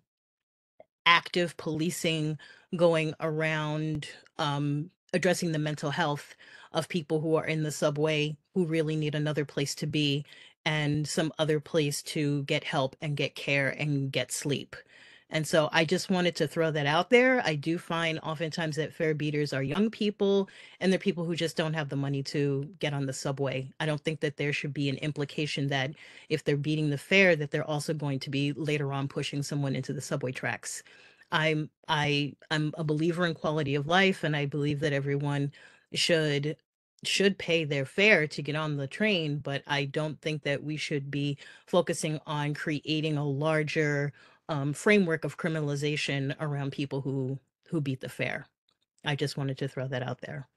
active policing going around um, addressing the mental health of people who are in the subway who really need another place to be and some other place to get help and get care and get sleep. And so I just wanted to throw that out there. I do find oftentimes that fare beaters are young people and they're people who just don't have the money to get on the subway. I don't think that there should be an implication that if they're beating the fare that they're also going to be later on pushing someone into the subway tracks. I'm I I'm a believer in quality of life and I believe that everyone should should pay their fare to get on the train, but I don't think that we should be focusing on creating a larger um, framework of criminalization around people who who beat the fare. I just wanted to throw that out there.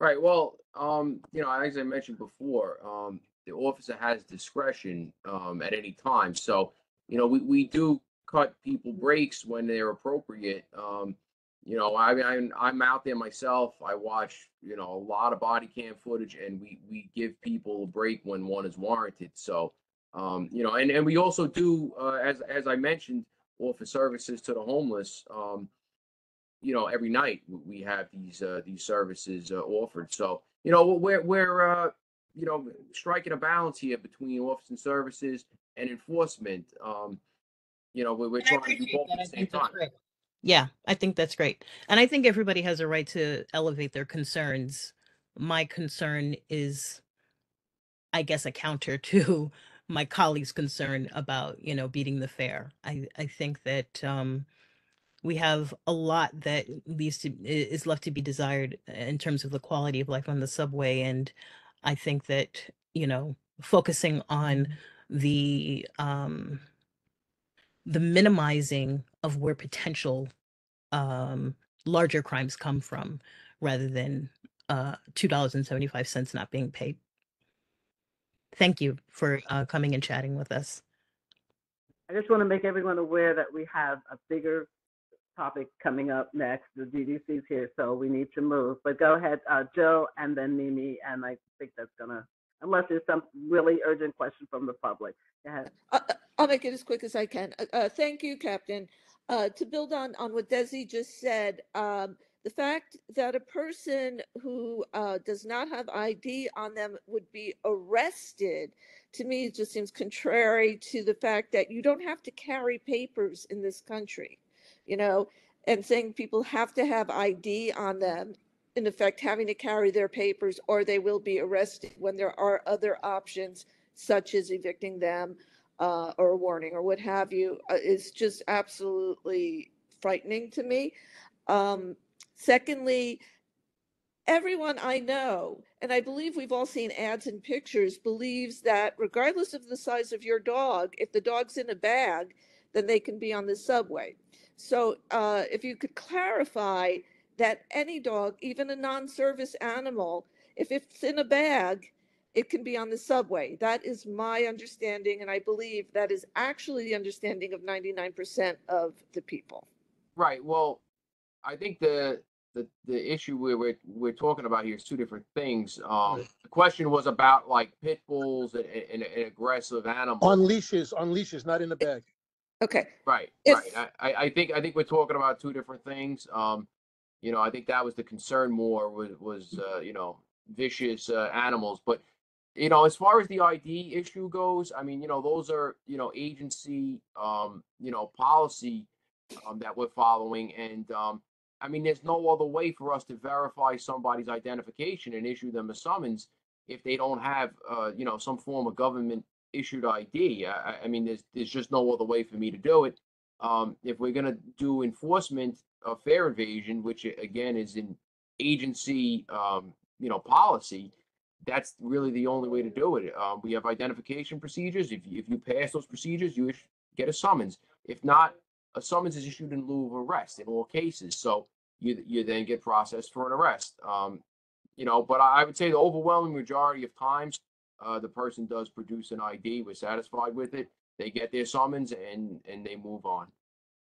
Right. Well, um, you know, as I mentioned before, um, the officer has discretion um, at any time. So, you know, we, we do cut people breaks when they're appropriate. Um, you know, I mean, I'm, I'm out there myself. I watch, you know, a lot of body cam footage, and we we give people a break when one is warranted. So, um, you know, and and we also do, uh, as as I mentioned, offer services to the homeless. Um, you know, every night we have these, uh, these services, uh, offered. So, you know, we're, we're, uh, you know, striking a balance here between office and services and enforcement. Um, you know, we're, we're trying to do both at the same time. Yeah, I think that's great. And I think everybody has a right to elevate their concerns. My concern is, I guess, a counter to my colleague's concern about, you know, beating the fare. I, I think that um, we have a lot that leaves to is left to be desired in terms of the quality of life on the subway. And I think that, you know, focusing on the um, the minimizing of where potential um, larger crimes come from rather than uh, $2.75 not being paid. Thank you for uh, coming and chatting with us. I just want to make everyone aware that we have a bigger topic coming up next. The DDC's here, so we need to move. But go ahead, uh, Jill, and then Mimi, and I think that's gonna, unless there's some really urgent question from the public. Go ahead. Uh, uh, I'll make it as quick as I can. Uh, uh, thank you, Captain. Uh, to build on, on what Desi just said, um, the fact that a person who uh, does not have ID on them would be arrested, to me, just seems contrary to the fact that you don't have to carry papers in this country, you know, and saying people have to have ID on them, in effect, having to carry their papers or they will be arrested when there are other options, such as evicting them uh, or a warning or what have you uh, is just absolutely frightening to me. Um, secondly, everyone I know, and I believe we've all seen ads and pictures, believes that regardless of the size of your dog, if the dog's in a bag, then they can be on the subway. So uh, if you could clarify that any dog, even a non-service animal, if it's in a bag, it can be on the subway. That is my understanding, and I believe that is actually the understanding of 99% of the people. Right. Well, I think the the the issue we're we're, we're talking about here is two different things. Um, the question was about like pit bulls and, and, and aggressive animals. On leashes, on leashes, not in the bag. Okay. Right, If- right. I, I, I think I think we're talking about two different things. Um, you know, I think that was the concern more was was uh, you know vicious uh, animals, but you know, as far as the ID issue goes, I mean, you know, those are you know agency um, you know policy um, that we're following, and um, I mean, there's no other way for us to verify somebody's identification and issue them a summons if they don't have uh, you know some form of government issued ID. I, I- mean, there's there's just no other way for me to do it. Um, if we're gonna do enforcement of fare evasion, which again is in agency, um, you know, policy, that's really the only way to do it. Um, we have identification procedures. If you, if you pass those procedures, you get a summons. If not, a summons is issued in lieu of arrest in all cases. So you you then get processed for an arrest. Um, you know, but I would say the overwhelming majority of times, uh, the person does produce an ID. We're satisfied with it. They get their summons and and they move on.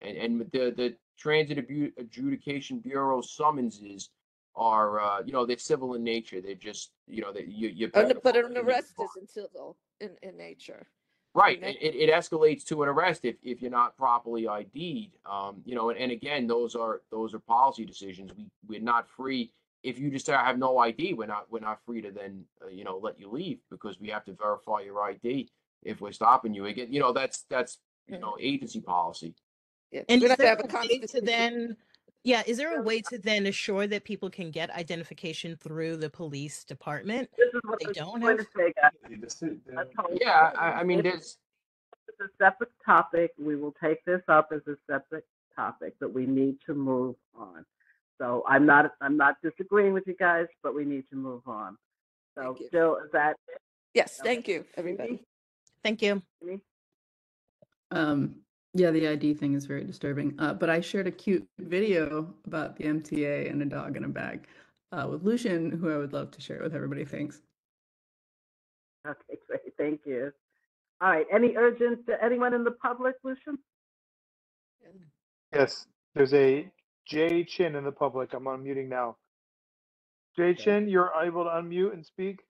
And and the the Transit Adjudication Bureau summonses are uh, you know they're civil in nature. They're just you know that you you. Pay But an arrest isn't civil in, in nature. Right, know? it, it it escalates to an arrest if, if you're not properly ID'd. Um, you know, and, and again, those are, those are policy decisions. We, we're not free. If you just I have no ID, we're not, we're not free to then, uh, you know, let you leave because we have to verify your ID if we're stopping you. Again, you know, that's, that's, you know, agency policy. Yeah, And we is have to have a a to then, yeah, is there a way to then assure that people can get identification through the police department? This is what They I was don't going have. to say, guys. I told Yeah. I, I mean, there's, It's a separate topic. We will take this up as a separate topic, but we need to move on. So I'm not, I'm not disagreeing with you guys, but we need to move on. So Thank you. Jill, is that? it? Yes, Okay. thank you, everybody. Thank you. Um, yeah, the ID thing is very disturbing. Uh, but I shared a cute video about the MTA and a dog in a bag uh, with Lucian, who I would love to share with everybody. Thanks. Okay, great. Thank you. All right. Any urgent, to anyone in the public, Lucian? Yes, there's a Jay Chin in the public. I'm unmuting now. Jay Chin, you're able to unmute and speak?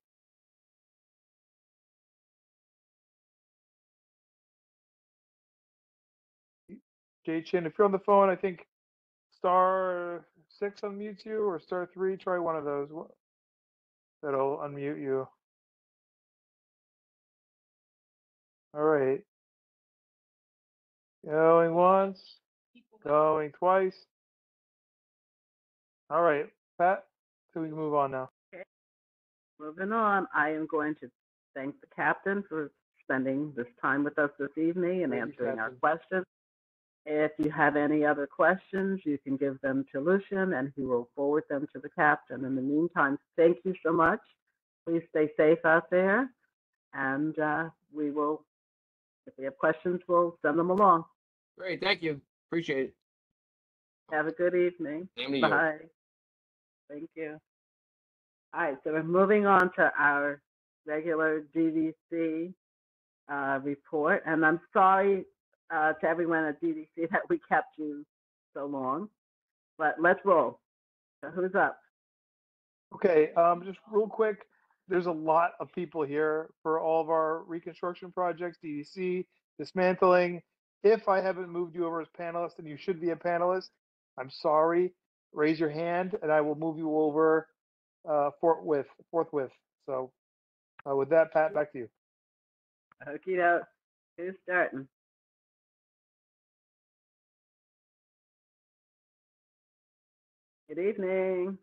Jay Chin, if you're on the phone, I think star six unmutes you or star three? Try one of those. That'll unmute you. All right. Going once, going twice. All right, Pat, so we can move on now. Okay. Moving on, I am going to thank the captain for spending this time with us this evening and Thank you, answering our questions. If you have any other questions, you can give them to Lucian and he will forward them to the captain. In the meantime, thank you so much. Please stay safe out there. And uh, we will, if we have questions, we'll send them along. Great, thank you. Appreciate it. Have a good evening. Same to you. Bye. Thank you. All right, so we're moving on to our regular DDC uh, report. And I'm sorry uh, to everyone at DDC that we kept you so long, but let's roll. So who's up? Okay, um, just real quick, there's a lot of people here for all of our reconstruction projects, DDC, dismantling. If I haven't moved you over as panelist and you should be a panelist, I'm sorry. Raise your hand and I will move you over uh, forthwith. Forthwith. So, uh, with that, Pat, back to you. Okay, doke. Who's starting? Good evening.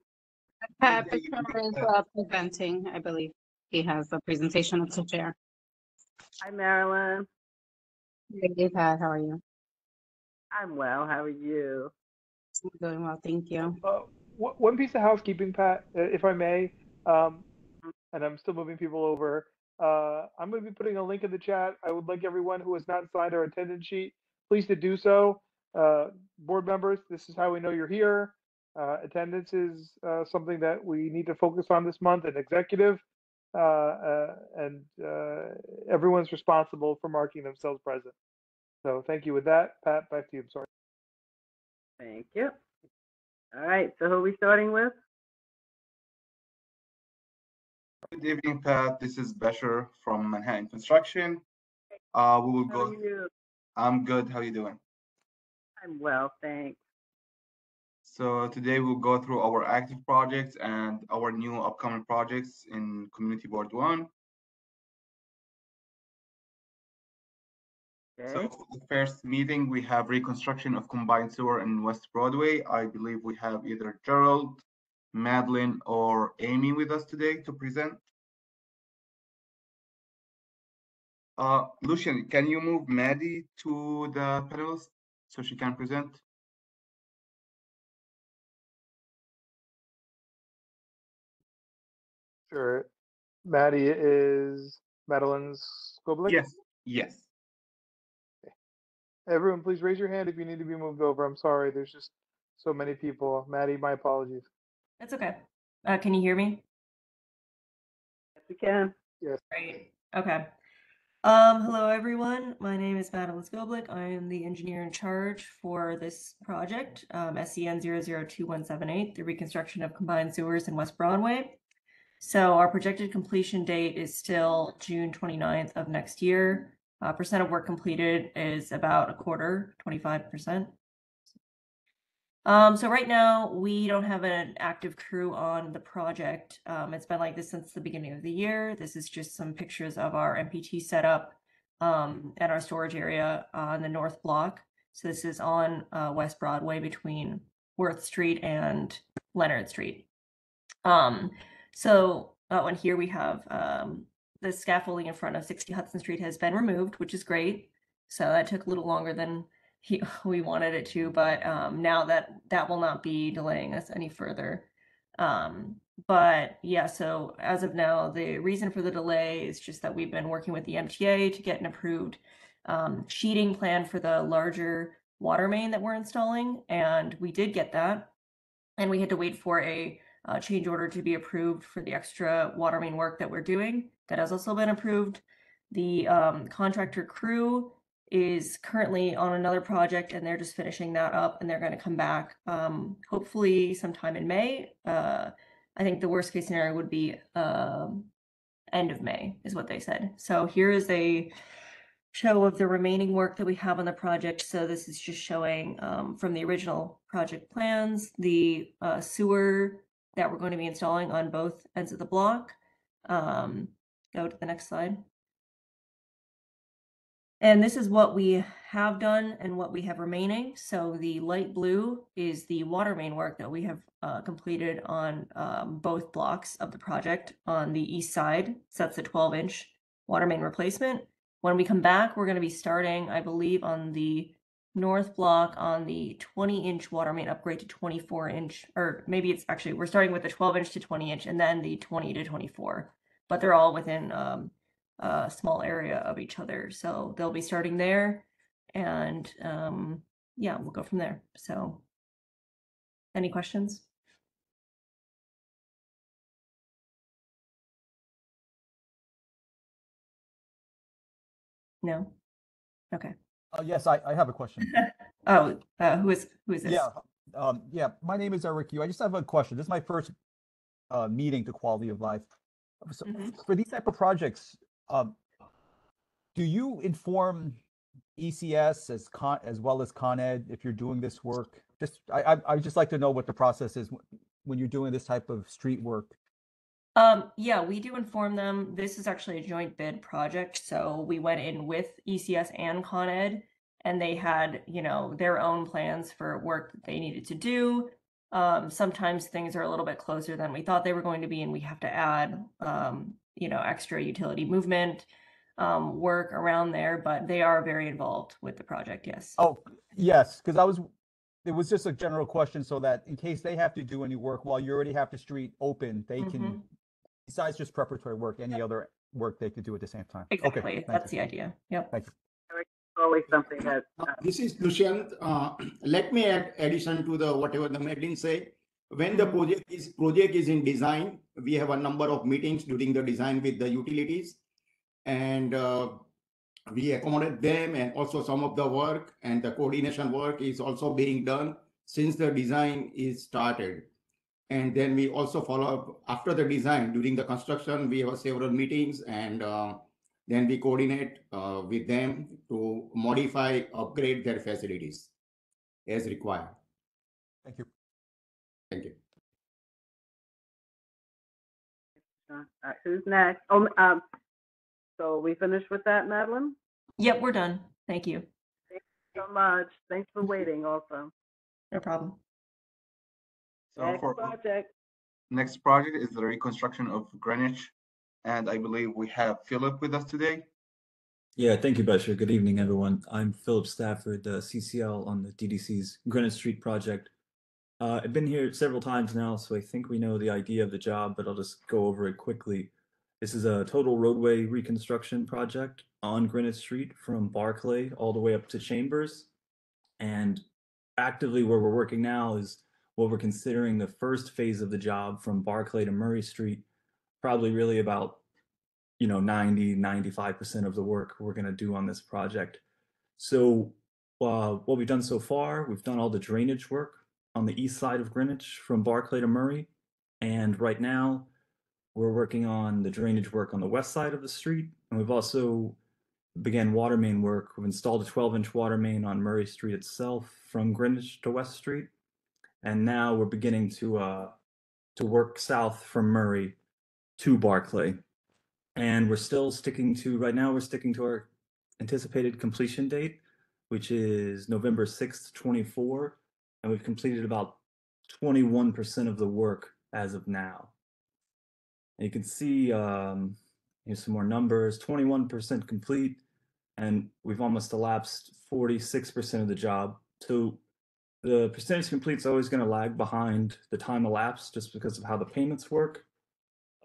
Pat Fitzgerald is uh, presenting, I believe. He has a presentation up to share. Hi, Marilyn. Hey, Pat, how are you? I'm well. How are you? I'm doing well, thank you. Uh, one one piece of housekeeping, Pat, uh, if I may, um, and I'm still moving people over. Uh, I'm going to be putting a link in the chat. I would like everyone who has not signed our attendance sheet, please to do so. Uh, board members, this is how we know you're here. Uh, attendance is uh, something that we need to focus on this month, and executive, uh, uh, and uh, everyone's responsible for marking themselves present. So thank you. With that, Pat, back to you. I'm sorry. Thank you. All right, so who are we starting with? Good evening, Pat. This is Besher from Manhattan Construction. Uh, we will How go. are you? I'm good. How are you doing? I'm well, thanks. So today we'll go through our active projects and our new upcoming projects in Community Board One. So Okay. for the first meeting, we have reconstruction of combined sewer in West Broadway. I believe we have either Gerald, Madeline, or Amy with us today to present. Uh, Lucian, can you move Maddie to the panelist so she can present? Sure. Maddie is Madeline's Skoblik? Yes, yes. Everyone, please raise your hand if you need to be moved over. I'm sorry, there's just so many people. Maddie, my apologies. That's okay. Uh, can you hear me? Yes, we can. Yes. Great. Okay. Um, hello, everyone. My name is Madeline Skoblik. I am the engineer in charge for this project, um, SCN 002178, the reconstruction of combined sewers in West Broadway. So our projected completion date is still June 29th of next year. Uh, percent of work completed is about a quarter, 25%. Um, so right now we don't have an active crew on the project. Um, it's been like this since the beginning of the year. This is just some pictures of our MPT setup um, at our storage area on the north block. So this is on uh, West Broadway between Worth Street and Leonard Street. Um, so uh, on here we have um, the scaffolding in front of 60 Hudson Street has been removed, which is great. So that took a little longer than he, we wanted it to, but um, now that that will not be delaying us any further. Um, but yeah, so as of now, the reason for the delay is just that we've been working with the MTA to get an approved um, sheeting plan for the larger water main that we're installing, and we did get that. And we had to wait for a uh, change order to be approved for the extra water main work that we're doing. That has also been approved. The um, contractor crew is currently on another project and they're just finishing that up and they're going to come back um, hopefully sometime in May. Uh, I think the worst case scenario would be um, end of May is what they said. So here is a show of the remaining work that we have on the project. So this is just showing um, from the original project plans, the uh, sewer that we're going to be installing on both ends of the block. Um, go to the next slide. And this is what we have done and what we have remaining. So the light blue is the water main work that we have uh, completed on um, both blocks of the project. On the east side, so that's the 12 inch water main replacement. When we come back, we're going to be starting, I believe, on the north block on the 20 inch water main upgrade to 24 inch, or maybe it's actually, we're starting with the 12 inch to 20 inch and then the 20 to 24, but they're all within um, a small area of each other. So they'll be starting there and um, yeah, we'll go from there. So any questions? No? Okay. Uh, yes, I, I have a question. Oh, uh, who is, who is this? Yeah, um, yeah, my name is Eric Yu. I just have a question. This is my first uh, meeting to quality of life. So Mhm. for these type of projects, um, do you inform ECS as con, as well as Con Ed if you're doing this work? Just, I, I, I just like to know what the process is when you're doing this type of street work. Um, yeah, we do inform them. This is actually a joint bid project, so we went in with ECS and Con Ed, and they had, you know, their own plans for work that they needed to do. Um, sometimes things are a little bit closer than we thought they were going to be, and we have to add, um, you know, extra utility movement, um, work around there, but they are very involved with the project, yes. Oh, yes, because I was, it was just a general question so that in case they have to do any work while you already have the street open, they can, Mhm. Besides just preparatory work, any other work they could do at the same time. Okay, Exactly, thank that's you. the idea, yep. Thank you. Always something that. Uh, This is Dushyant. Uh, Let me add addition to the whatever the Madeline say. When the project is, project is in design, we have a number of meetings during the design with the utilities. And uh, we accommodate them and also some of the work and the coordination work is also being done since the design is started. And then we also follow up after the design, during the construction, we have several meetings and uh, then we coordinate uh, with them to modify, upgrade their facilities as required. Thank you. Thank you. All right, who's next? Oh, um, so we finished with that, Madeline? Yep, we're done. Thank you. Thank you so much. Thanks for waiting also. No problem. So Next for project. next project is the reconstruction of Greenwich. And I believe we have Philip with us today. Yeah, thank you, Bashir. Good evening, everyone. I'm Philip Stafford, the CCL on the DDC's Greenwich Street project. Uh, I've been here several times now, so I think we know the idea of the job, but I'll just go over it quickly. This is a total roadway reconstruction project on Greenwich Street from Barclay all the way up to Chambers. And actively where we're working now is what we're considering the first phase of the job from Barclay to Murray Street, probably really about you know 90 95% of the work we're going to do on this project. So uh, what we've done so far we've done all the drainage work on the east side of greenwich from barclay to murray and right now we're working on the drainage work on the west side of the street and we've also began water main work. We've installed a 12 inch water main on murray street itself from greenwich to west street and now we're beginning to uh, to work south from murray to barclay. And we're still sticking to right now we're sticking to our anticipated completion date which is november 6th 24 and we've completed about 21% of the work as of now. And you can see um, here's some more numbers 21% complete and we've almost elapsed 46% of the job so the percentage complete is always going to lag behind the time elapsed just because of how the payments work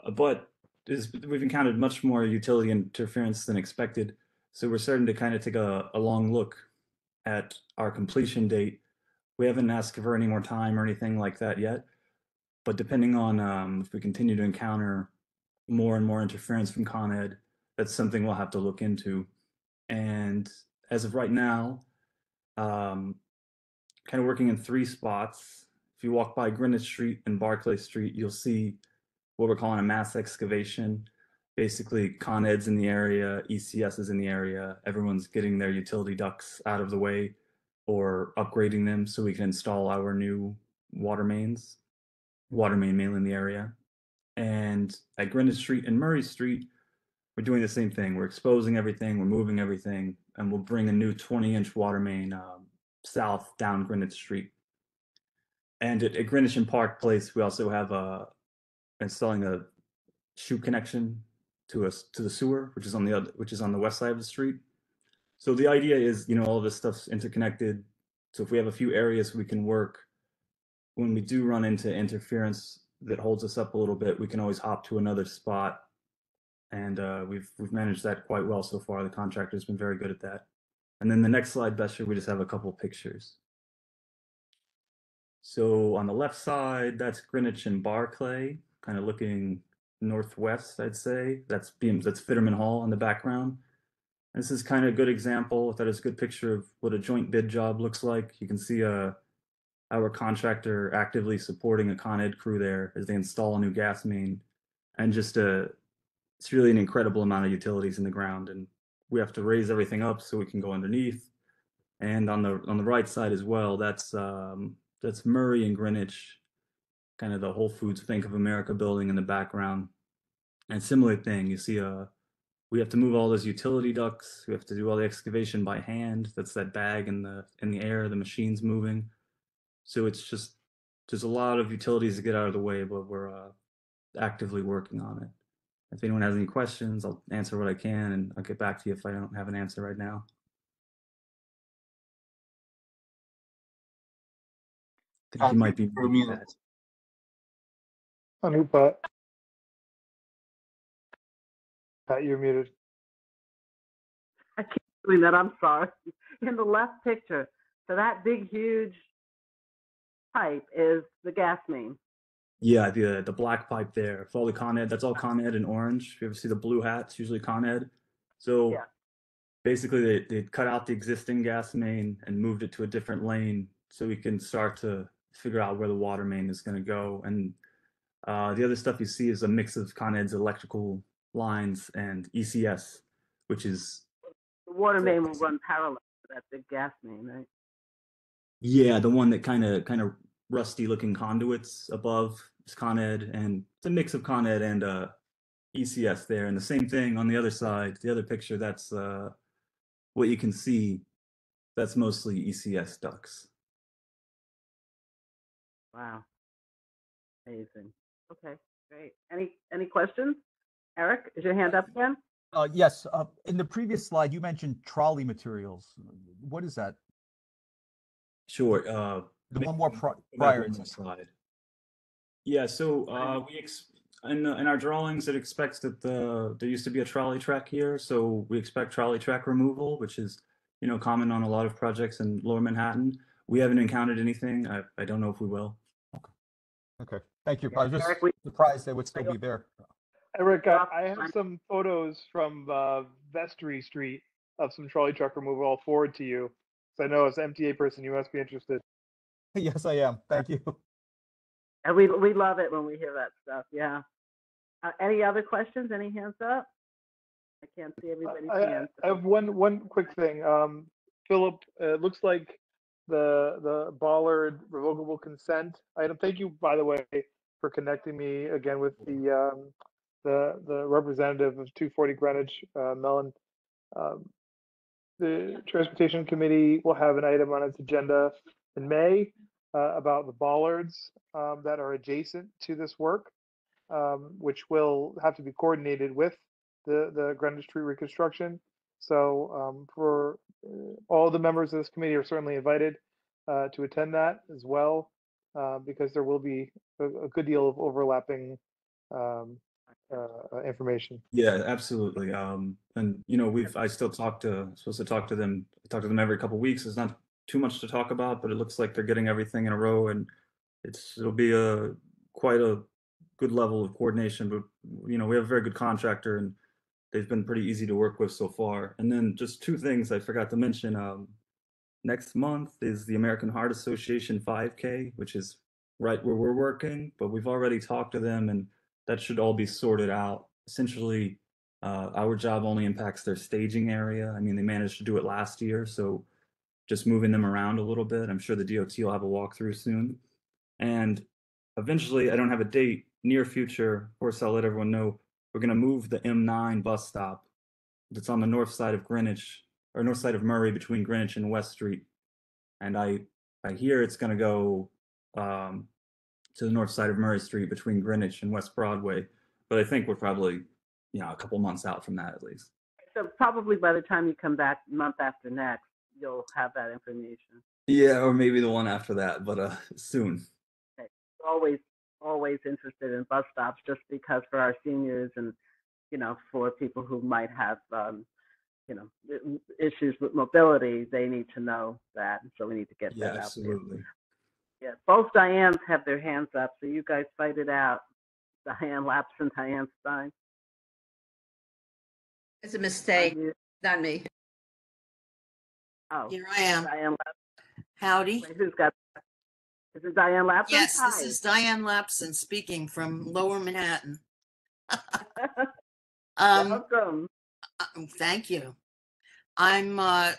uh, but is we've encountered much more utility interference than expected. So we're starting to kind of take a, a long look at our completion date. We haven't asked for any more time or anything like that yet. But depending on um, if we continue to encounter more and more interference from Con Ed, that's something we'll have to look into. And as of right now, um, kind of working in three spots. If you walk by Greenwich Street and Barclay Street, you'll see what we're calling a mass excavation. basically Con Ed's in the area, ECS is in the area. Everyone's getting their utility ducts out of the way or upgrading them so we can install our new water mains, water main mainly in the area. And at Greenwich Street and Murray Street, we're doing the same thing. We're exposing everything, we're moving everything, and we'll bring a new 20 inch water main um, south down Greenwich Street. And at, at Greenwich and Park Place, we also have a installing a shoe connection to us to the sewer, which is on the other, which is on the west side of the street. So the idea is, you know, all this stuff's interconnected. So if we have a few areas we can work, when we do run into interference that holds us up a little bit, we can always hop to another spot. And uh, we've we've managed that quite well so far. The contractor's been very good at that. And then the next slide, Bashir, we just have a couple pictures. So on the left side, that's Greenwich and Barclay, kind of looking northwest, I'd say. That's Beams, that's Fiterman Hall in the background. This is kind of a good example. That is a good picture of what a joint bid job looks like. You can see uh, our contractor actively supporting a Con Ed crew there as they install a new gas main. And just uh, it's really an incredible amount of utilities in the ground. And we have to raise everything up so we can go underneath. And on the on the right side as well, that's um, that's Murray and Greenwich, kind of the Whole Foods Bank of America building in the background. And similar thing, you see a we have to move all those utility ducts. We have to do all the excavation by hand. That's that bag in the in the air. The machine's moving, so it's just there's a lot of utilities to get out of the way, but we're uh, actively working on it. If anyone has any questions, I'll answer what I can, and I'll get back to you if I don't have an answer right now. I think you might be muted, Pat. Unmute Pat. Pat, you're muted. I keep doing that. I'm sorry. In the left picture, so that big, huge pipe is the gas main. Yeah, the the black pipe there for all the Con Ed. That's all Con Ed in orange. If you ever see the blue hats, usually Con Ed. So Yeah. basically, they they cut out the existing gas main and moved it to a different lane, so we can start to figure out where the water main is going to go. And uh, the other stuff you see is a mix of Con Ed's electrical lines and ECS, which is The water main will run parallel to that big gas main, right? Yeah, the one that kind of kind of rusty looking conduits above is Con Ed, and it's a mix of Con Ed and uh, ECS there. And the same thing on the other side, the other picture, that's uh, what you can see. That's mostly ECS ducts. Wow. Amazing. Okay, great. Any, any questions? Eric, is your hand up again? Uh, yes, uh, in the previous slide, you mentioned trolley materials. What is that? Sure. Uh, The one more pri- prior one to more slide. Yeah, so uh, we ex in, uh, in our drawings, it expects that the there used to be a trolley track here, so we expect trolley track removal, which is you know common on a lot of projects in Lower Manhattan. We haven't encountered anything. I, I don't know if we will. Okay, thank you. I was just Eric, we- surprised they would still be there. Eric, I, I have some photos from uh, Vestry Street of some trolley truck removal. I'll forward to you. So I know as an MTA person, you must be interested. Yes, I am. Thank you. And we, we love it when we hear that stuff, yeah. Uh, any other questions? Any hands up? I can't see everybody's I, hands. I have one one quick thing. Um, Philip, uh, it looks like the the Bollard revocable consent item. Thank you, by the way, for connecting me again with the um, the the representative of 240 Greenwich, uh, Mellon. Um, the Transportation Committee will have an item on its agenda in May uh, about the bollards um, that are adjacent to this work, um, which will have to be coordinated with the, the Greenwich Street reconstruction. So um, for uh, all the members of this committee are certainly invited uh, to attend that as well, uh, because there will be a, a good deal of overlapping um, uh, information. Yeah, absolutely. Um, and you know, we've I still talk to supposed to talk to them. Talk to them every couple weeks. It's not too much to talk about, but it looks like they're getting everything in a row, and it's it'll be a quite a good level of coordination. But you know, we have a very good contractor, and they've been pretty easy to work with so far. And then just two things I forgot to mention. Um, next month is the American Heart Association 5K, which is right where we're working, but we've already talked to them, and that should all be sorted out. Essentially, Uh, our job only impacts their staging area. I mean, they managed to do it last year, so just moving them around a little bit. I'm sure the DOT will have a walkthrough soon. And eventually, I don't have a date, near future, of course, I'll let everyone know, we're gonna move the M9 bus stop that's on the north side of Greenwich, or north side of Murray between Greenwich and West Street. And I, I hear it's gonna go, um, to the north side of Murray Street between Greenwich and West Broadway. But I think we're probably, you know, a couple months out from that at least. So probably by the time you come back, month after next, you'll have that information. Yeah, or maybe the one after that, but uh, soon. Okay. Always, always interested in bus stops just because for our seniors and, you know, for people who might have, um, you know, issues with mobility, they need to know that. So we need to get Yeah, that out there. absolutely. Yeah, both Dianes have their hands up, so you guys fight it out. Diane Laps and Diane Stein. It's a mistake, not me. Oh. Here I am. Diane Laps. Howdy. Wait, Who's got, is it Diane Lapson? Yes, this is Diane Lapson speaking from Lower Manhattan. Um, Welcome. uh, Thank you. I'm, uh,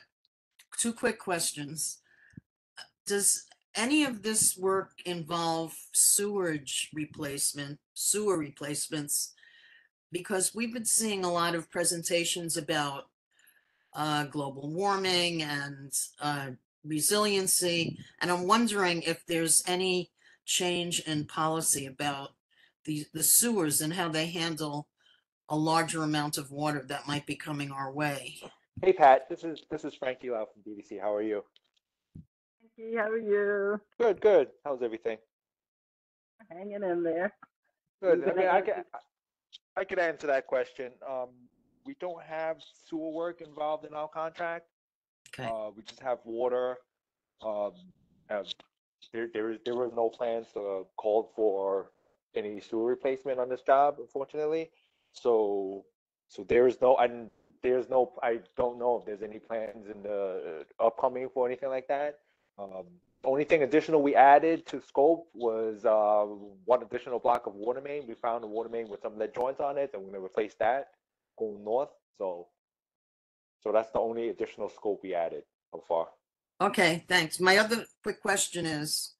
two quick questions. Does any of this work involve sewage replacement, sewer replacements? Because we've been seeing a lot of presentations about uh, global warming and uh, resiliency, and I'm wondering if there's any change in policy about the, the sewers and how they handle a larger amount of water that might be coming our way. Hey Pat, this is this is Frankie Lau from DDC. How are you? Hey, How are you? Good, good. How's everything? Hanging in there. Good. I gonna mean, I can I could answer that question. Um, we don't have sewer work involved in our contract. Okay. Uh, we just have water. Um, there there is there were no plans uh, called for any sewer replacement on this job, unfortunately. So so there is no and there's no I don't know if there's any plans in the upcoming for anything like that. Um, only thing additional we added to scope was uh, one additional block of water main. We found a water main with some lead joints on it, and we're gonna replace that going north. So, so that's the only additional scope we added so far. Okay, thanks. My other quick question is,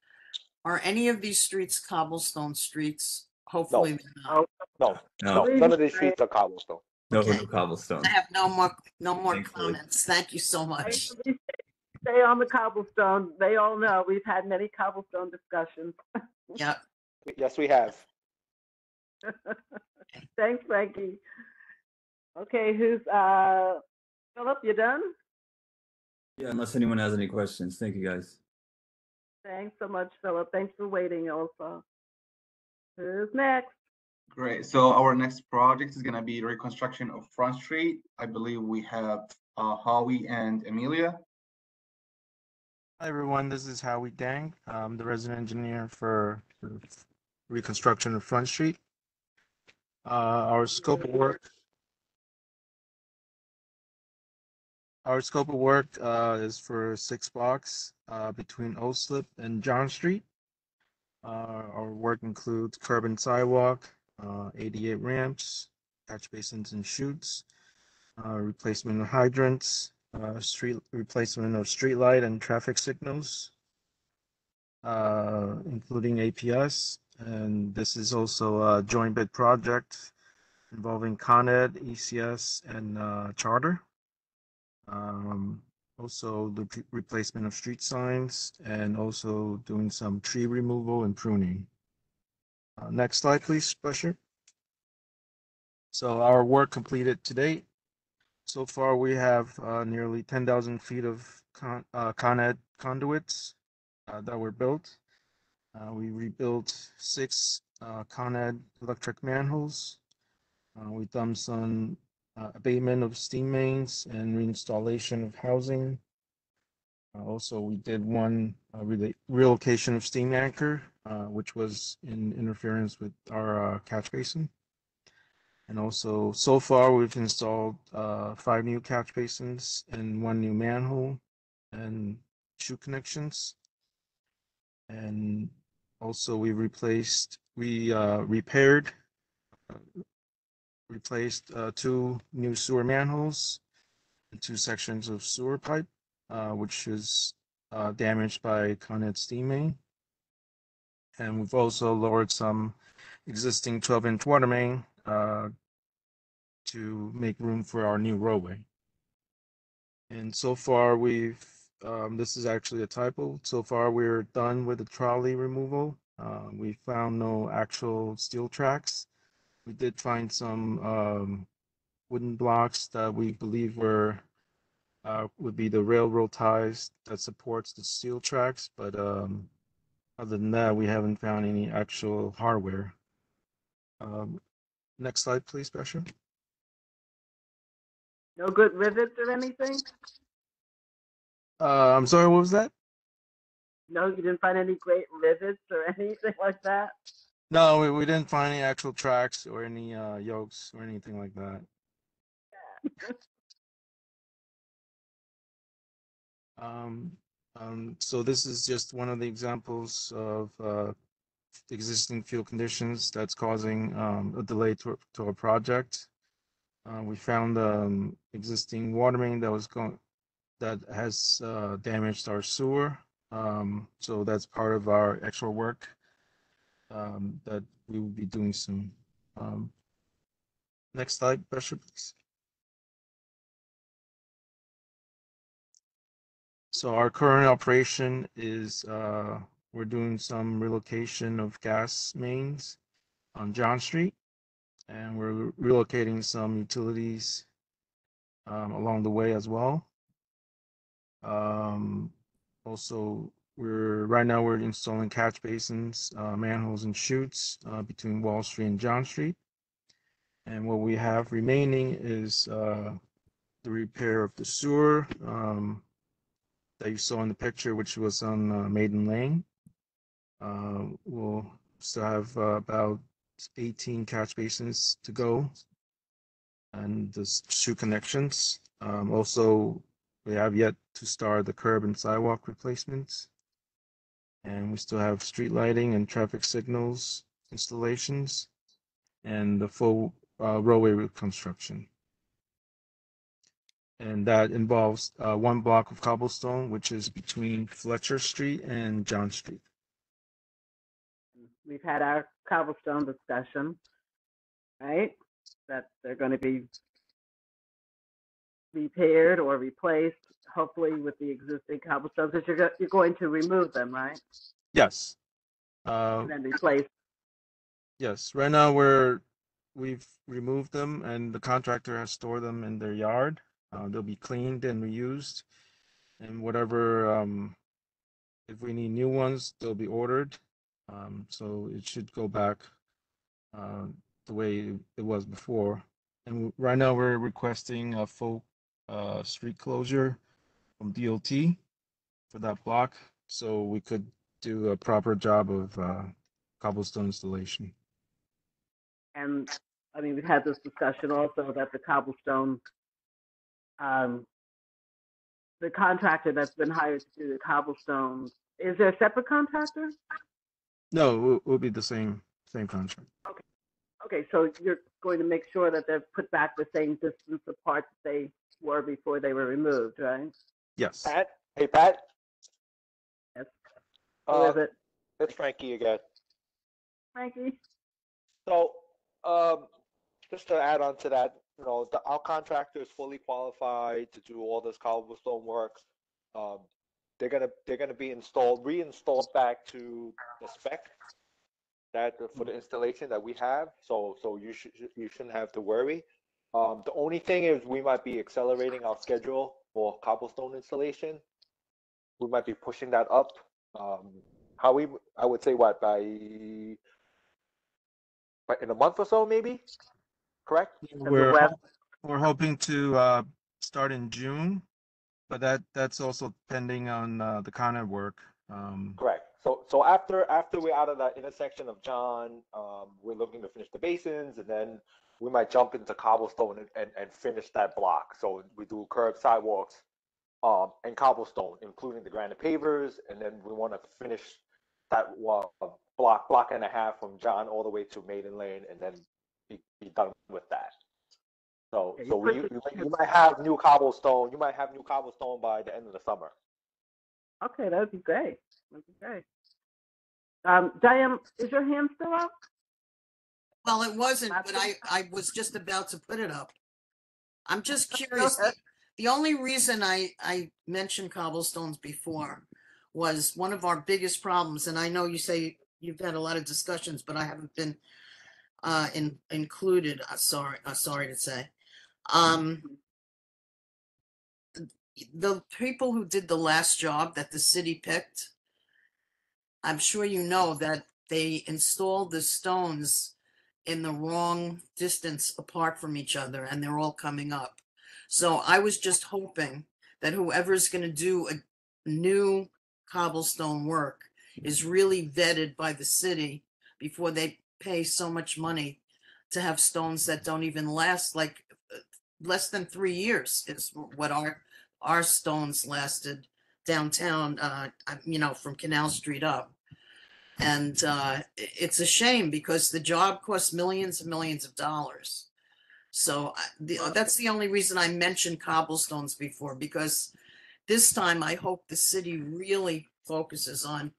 are any of these streets cobblestone streets? Hopefully they're not. No, No. no, none of these streets are cobblestone. No, no cobblestone. I have no more, no more Thankfully. comments. Thank you so much. Stay on the cobblestone. They all know we've had many cobblestone discussions. Yep. Yes, we have. Thanks, Frankie. Okay, who's, uh, Philip, you done? Yeah, unless anyone has any questions. Thank you, guys. Thanks so much, Philip. Thanks for waiting also. Who's next? Great. So our next project is gonna be reconstruction of Front Street. I believe we have uh, Howie and Amelia. Hi everyone, this is Howie Dang. I'm the resident engineer for for reconstruction of Front Street. Uh, our scope of work. Our scope of work uh, is for six blocks uh, between Old Slip and John Street. Uh, our work includes curb and sidewalk, uh, ADA ramps, catch basins and chutes, uh, replacement of hydrants, street replacement of street light and traffic signals, including APS. And this is also a joint bid project involving Con Ed, ECS, and uh, Charter. Um, also the replacement of street signs and also doing some tree removal and pruning. Uh, next slide, please, Bashir. So our work completed to date. So far, we have uh, nearly 10,000 feet of con, uh, Con Ed conduits uh, that were built. Uh, we rebuilt six uh, Con Ed electric manholes. We done some uh, abatement of steam mains and reinstallation of housing. Uh, also, we did one uh, rela- relocation of steam anchor, uh, which was in interference with our uh, catch basin. And also, so far, we've installed uh, five new catch basins and one new manhole and two connections. And also, we replaced, we repaired, replaced uh, two new sewer manholes and two sections of sewer pipe, uh, which is uh, damaged by Con Ed steam main. And we've also lowered some existing 12-inch water main uh, to make room for our new roadway. And so far, we've, um, this is actually a typo. So far, we're done with the trolley removal. Uh, we found no actual steel tracks. We did find some um, wooden blocks that we believe were uh, would be the railroad ties that supports the steel tracks, but um, other than that, we haven't found any actual hardware. Um, next slide, please, Bashir. No good rivets or anything? Uh, I'm sorry, what was that? No, you didn't find any great rivets or anything like that? No, we, we didn't find any actual tracks or any uh, yokes or anything like that. Um, um, so this is just one of the examples of uh, existing field conditions that's causing um, a delay to, to our project. Uh, we found um, existing water main that was going that has uh, damaged our sewer. Um, so that's part of our extra work um, that we will be doing soon. Um, next slide, Bishop, please. So our current operation is uh, we're doing some relocation of gas mains on John Street, and we're relocating some utilities um, along the way as well. Um, also, we're right now we're installing catch basins, uh, manholes, and chutes uh, between Wall Street and John Street. And what we have remaining is uh, the repair of the sewer um, that you saw in the picture, which was on uh, Maiden Lane. Uh, we'll still have uh, about 18 catch basins to go and the shoe connections. Um, also, we have yet to start the curb and sidewalk replacements. And we still have street lighting and traffic signals installations and the full uh, roadway reconstruction. And that involves uh, one block of cobblestone, which is between Fletcher Street and John Street. We've had our cobblestone discussion, right? That they're going to be repaired or replaced, hopefully with the existing cobblestones, because you're, go- you're going to remove them, right? Yes. Uh, And then replace. Yes, right now we're, we've removed them and the contractor has stored them in their yard. Uh, they'll be cleaned and reused. And whatever, um, if we need new ones, they'll be ordered. Um, so it should go back, uh, the way it was before. And right now we're requesting a full, uh, street closure from DOT for that block, so we could do a proper job of, uh, cobblestone installation. And, I mean, we've had this discussion also that the cobblestone, um, the contractor that's been hired to do the cobblestones, is there a separate contractor? No, it will, be the same, same contract. Okay, so you're going to make sure that they're put back the same distance apart that they were before they were removed, right? Yes. Pat? Hey, Pat? Yes. Uh, Who is it? It's Frankie again. Frankie? So, um, just to add on to that, you know, the, our contractor is fully qualified to do all this cobblestone work. Um, they're gonna, they're gonna be installed, reinstalled back to the spec that, for the installation that we have, so, so you should, you shouldn't have to worry. Um, the only thing is we might be accelerating our schedule for cobblestone installation. We might be pushing that up. Um, how we, I would say what, by but in a month or so, maybe, correct? We're, ho- we're hoping to, uh, start in June, but that, that's also pending on, uh, the Con Ed work. Um, Correct. So, so after, after we're out of that intersection of John, um, we're looking to finish the basins and then we might jump into cobblestone and, and, and finish that block. So we do curb sidewalks, um, and cobblestone, including the granite pavers, and then we want to finish that wa- block, block and a half from John all the way to Maiden Lane and then be, be done with that. Okay, you So put you, you might- you might have new cobblestone, you might have new cobblestone by the end of the summer. Okay, that would be great. That'd be great. Um, Diane, is your hand still up? Well, it wasn't, but I, I was just about to put it up. I'm just curious. The- The only reason I, I mentioned cobblestones before was one of our biggest problems, and I know you say you've had a lot of discussions, but I haven't been uh, in, included, uh, sorry, uh, sorry to say. Um, the people who did the last job that the city picked, I'm sure you know that they installed the stones in the wrong distance apart from each other and they're all coming up. So I was just hoping that whoever's going to do a new cobblestone work is really vetted by the city before they pay so much money to have stones that don't even last like uh, less than three years is what our our stones lasted downtown uh you know from canal street up and uh it's a shame because the job costs millions and millions of dollars so I- the, uh, that's the only reason i mentioned cobblestones before because this time i hope the city really focuses on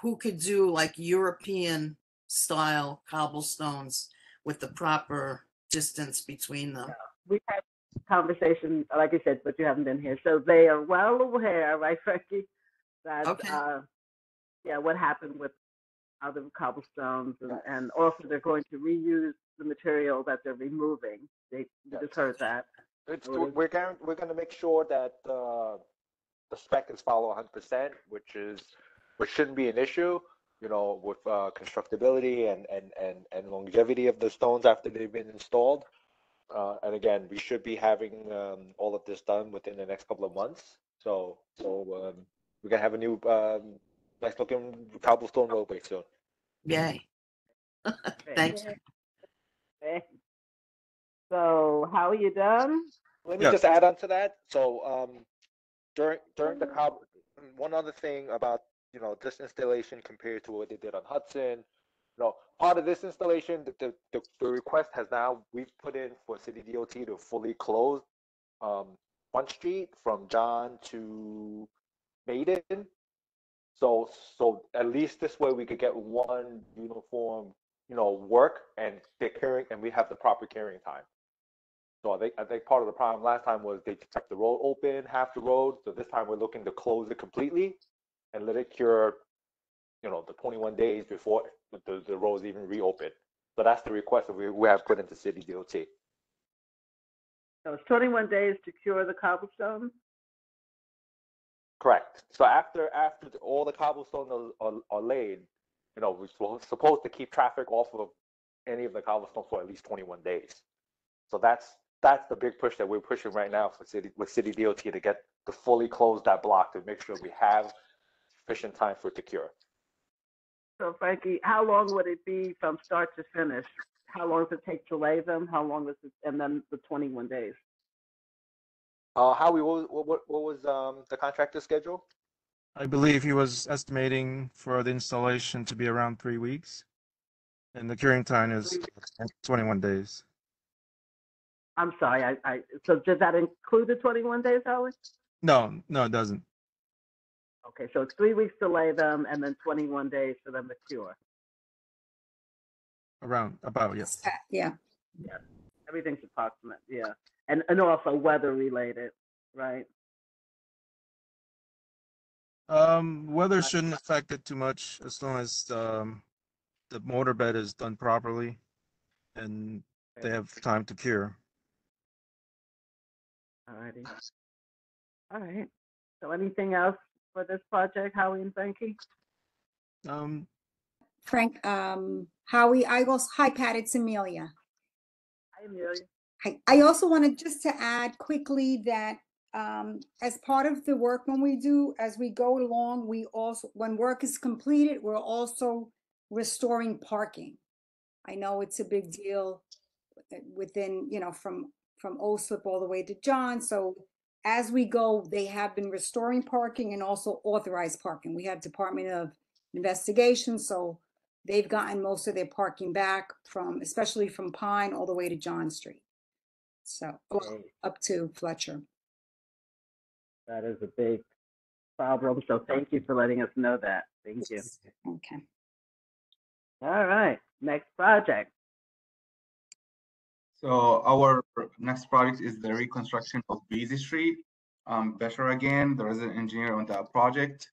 who could do like european style cobblestones with the proper distance between them We had conversation, like I said, but you haven't been here. So they are well aware, right, Frankie? That, Okay. uh, yeah, what happened with other cobblestones and, and also they're going to reuse the material that they're removing. They, we just heard that. It's, it is- we're going, we're gonna make sure that, uh, the spec is followed hundred percent, which is, which shouldn't be an issue, you know, with, uh, constructability and, and, and, and longevity of the stones after they've been installed. Uh, and again, we should be having, um, all of this done within the next couple of months. So, so, um, we're gonna have a new, um, nice looking cobblestone roadway soon. yay thank you Okay. So how are you done? Let me Yeah. just add on to that. So, um, during, during the cob, one other thing about, you know, this installation compared to what they did on Hudson. You know, part of this installation, the, the, the, the request has now, we've put in for city DOT to fully close, um, Front Street from John to Maiden. So, so at least this way we could get one uniform, you know, work and the carrying, and we have the proper carrying time. So I think, I think part of the problem last time was they kept the road open, half the road, so this time we're looking to close it completely and let it cure, you know, the twenty-one days before the, the, roads even reopen. So that's the request that we, we have put into city DOT. So it's twenty-one days to cure the cobblestones? Correct. So after, after all the cobblestones are, are, are laid, you know, we're supposed- to keep traffic off of any of the cobblestones for at least twenty-one days. So that's, that's the big push that we're pushing right now for city, with city DOT to get, to fully close that block to make sure we have sufficient time for it to cure. So Frankie, how long would it be from start to finish? How long does it take to lay them? How long is it, and then the twenty-one days? Uh, Howie, what, was- what, what was, um, the contractor schedule? I believe he was estimating for the installation to be around three weeks. And the curing time is twenty-one days. I'm sorry, I, I, so does that include the twenty-one days, Howard? No, no, it doesn't. Okay, so it's three weeks to lay them and then twenty-one days for them to cure. Around, about, yes. Yeah. Yeah, everything's approximate, yeah. And, and also weather related, right? Um, weather shouldn't affect it too much as long as, um, the mortar bed is done properly and they have time to cure. Alrighty. All right. So anything else for this project, Howie and Frankie? Um, Frank, um, Howie, I also, hi Pat, it's Amelia. Hi, Amelia. I, also wanted just to add quickly that um, as part of the work when we do, as we go along, we also, when work is completed, we're also restoring parking. I know it's a big deal uh, within, you know, from, from Old Slip all the way to John. So as we go, they have been restoring parking and also authorized parking. We have Department of Investigation, so they've gotten most of their parking back from, especially from Pine all the way to John Street. So, well, up to Fletcher. That is a big problem, so thank you for letting us know that. Thank you. Okay. All right, next project. So our next project is the reconstruction of Vesey Street. Um, Better again, the resident engineer on that project.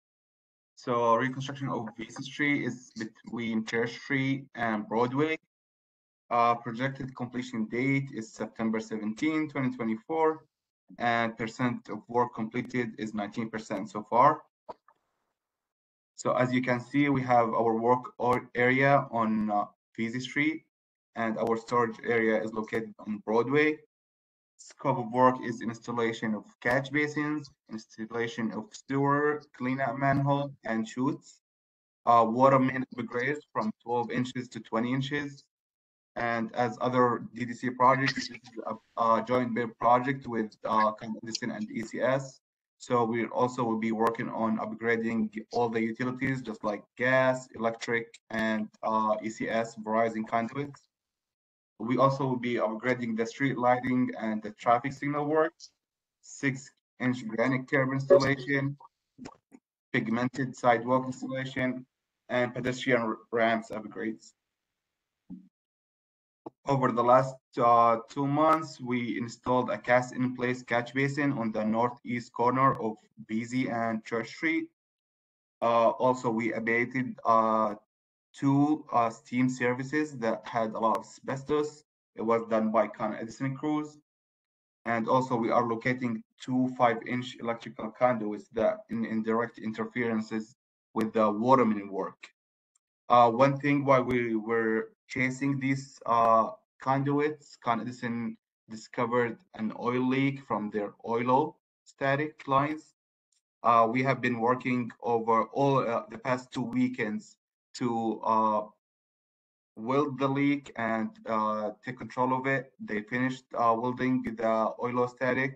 So reconstruction of Vesey Street is between Church Street and Broadway. Uh, projected completion date is September 17, 2024, and percent of work completed is 19% so far. So as you can see, we have our work area on uh, Street and our storage area is located on Broadway. Scope of work is installation of catch basins, installation of sewer, cleanup manhole and chutes. Uh, water main upgrades from 12 inches to 20 inches. And as other DDC projects, this is a, a joint bid project with uh, and ECS. So we also will be working on upgrading all the utilities, just like gas, electric, and uh, ECS Verizon conduits. We also will be upgrading the street lighting and the traffic signal works, six-inch granite curb installation, pigmented sidewalk installation, and pedestrian ramps upgrades. Over the last uh, two months, we installed a cast-in-place catch basin on the northeast corner of Vesey and Church Street. Uh, also, we abated uh, two uh, steam services that had a lot of asbestos. It was done by Con Edison crews. And also, we are locating two five-inch electrical conduits that in indirect interferences with the water main work. Uh, one thing why we were chasing these uh, conduits, Con Edison discovered an oil leak from their oilo static lines. Uh, we have been working over all uh, the past two weekends to uh, weld the leak and uh, take control of it. They finished uh, welding the oilostatic,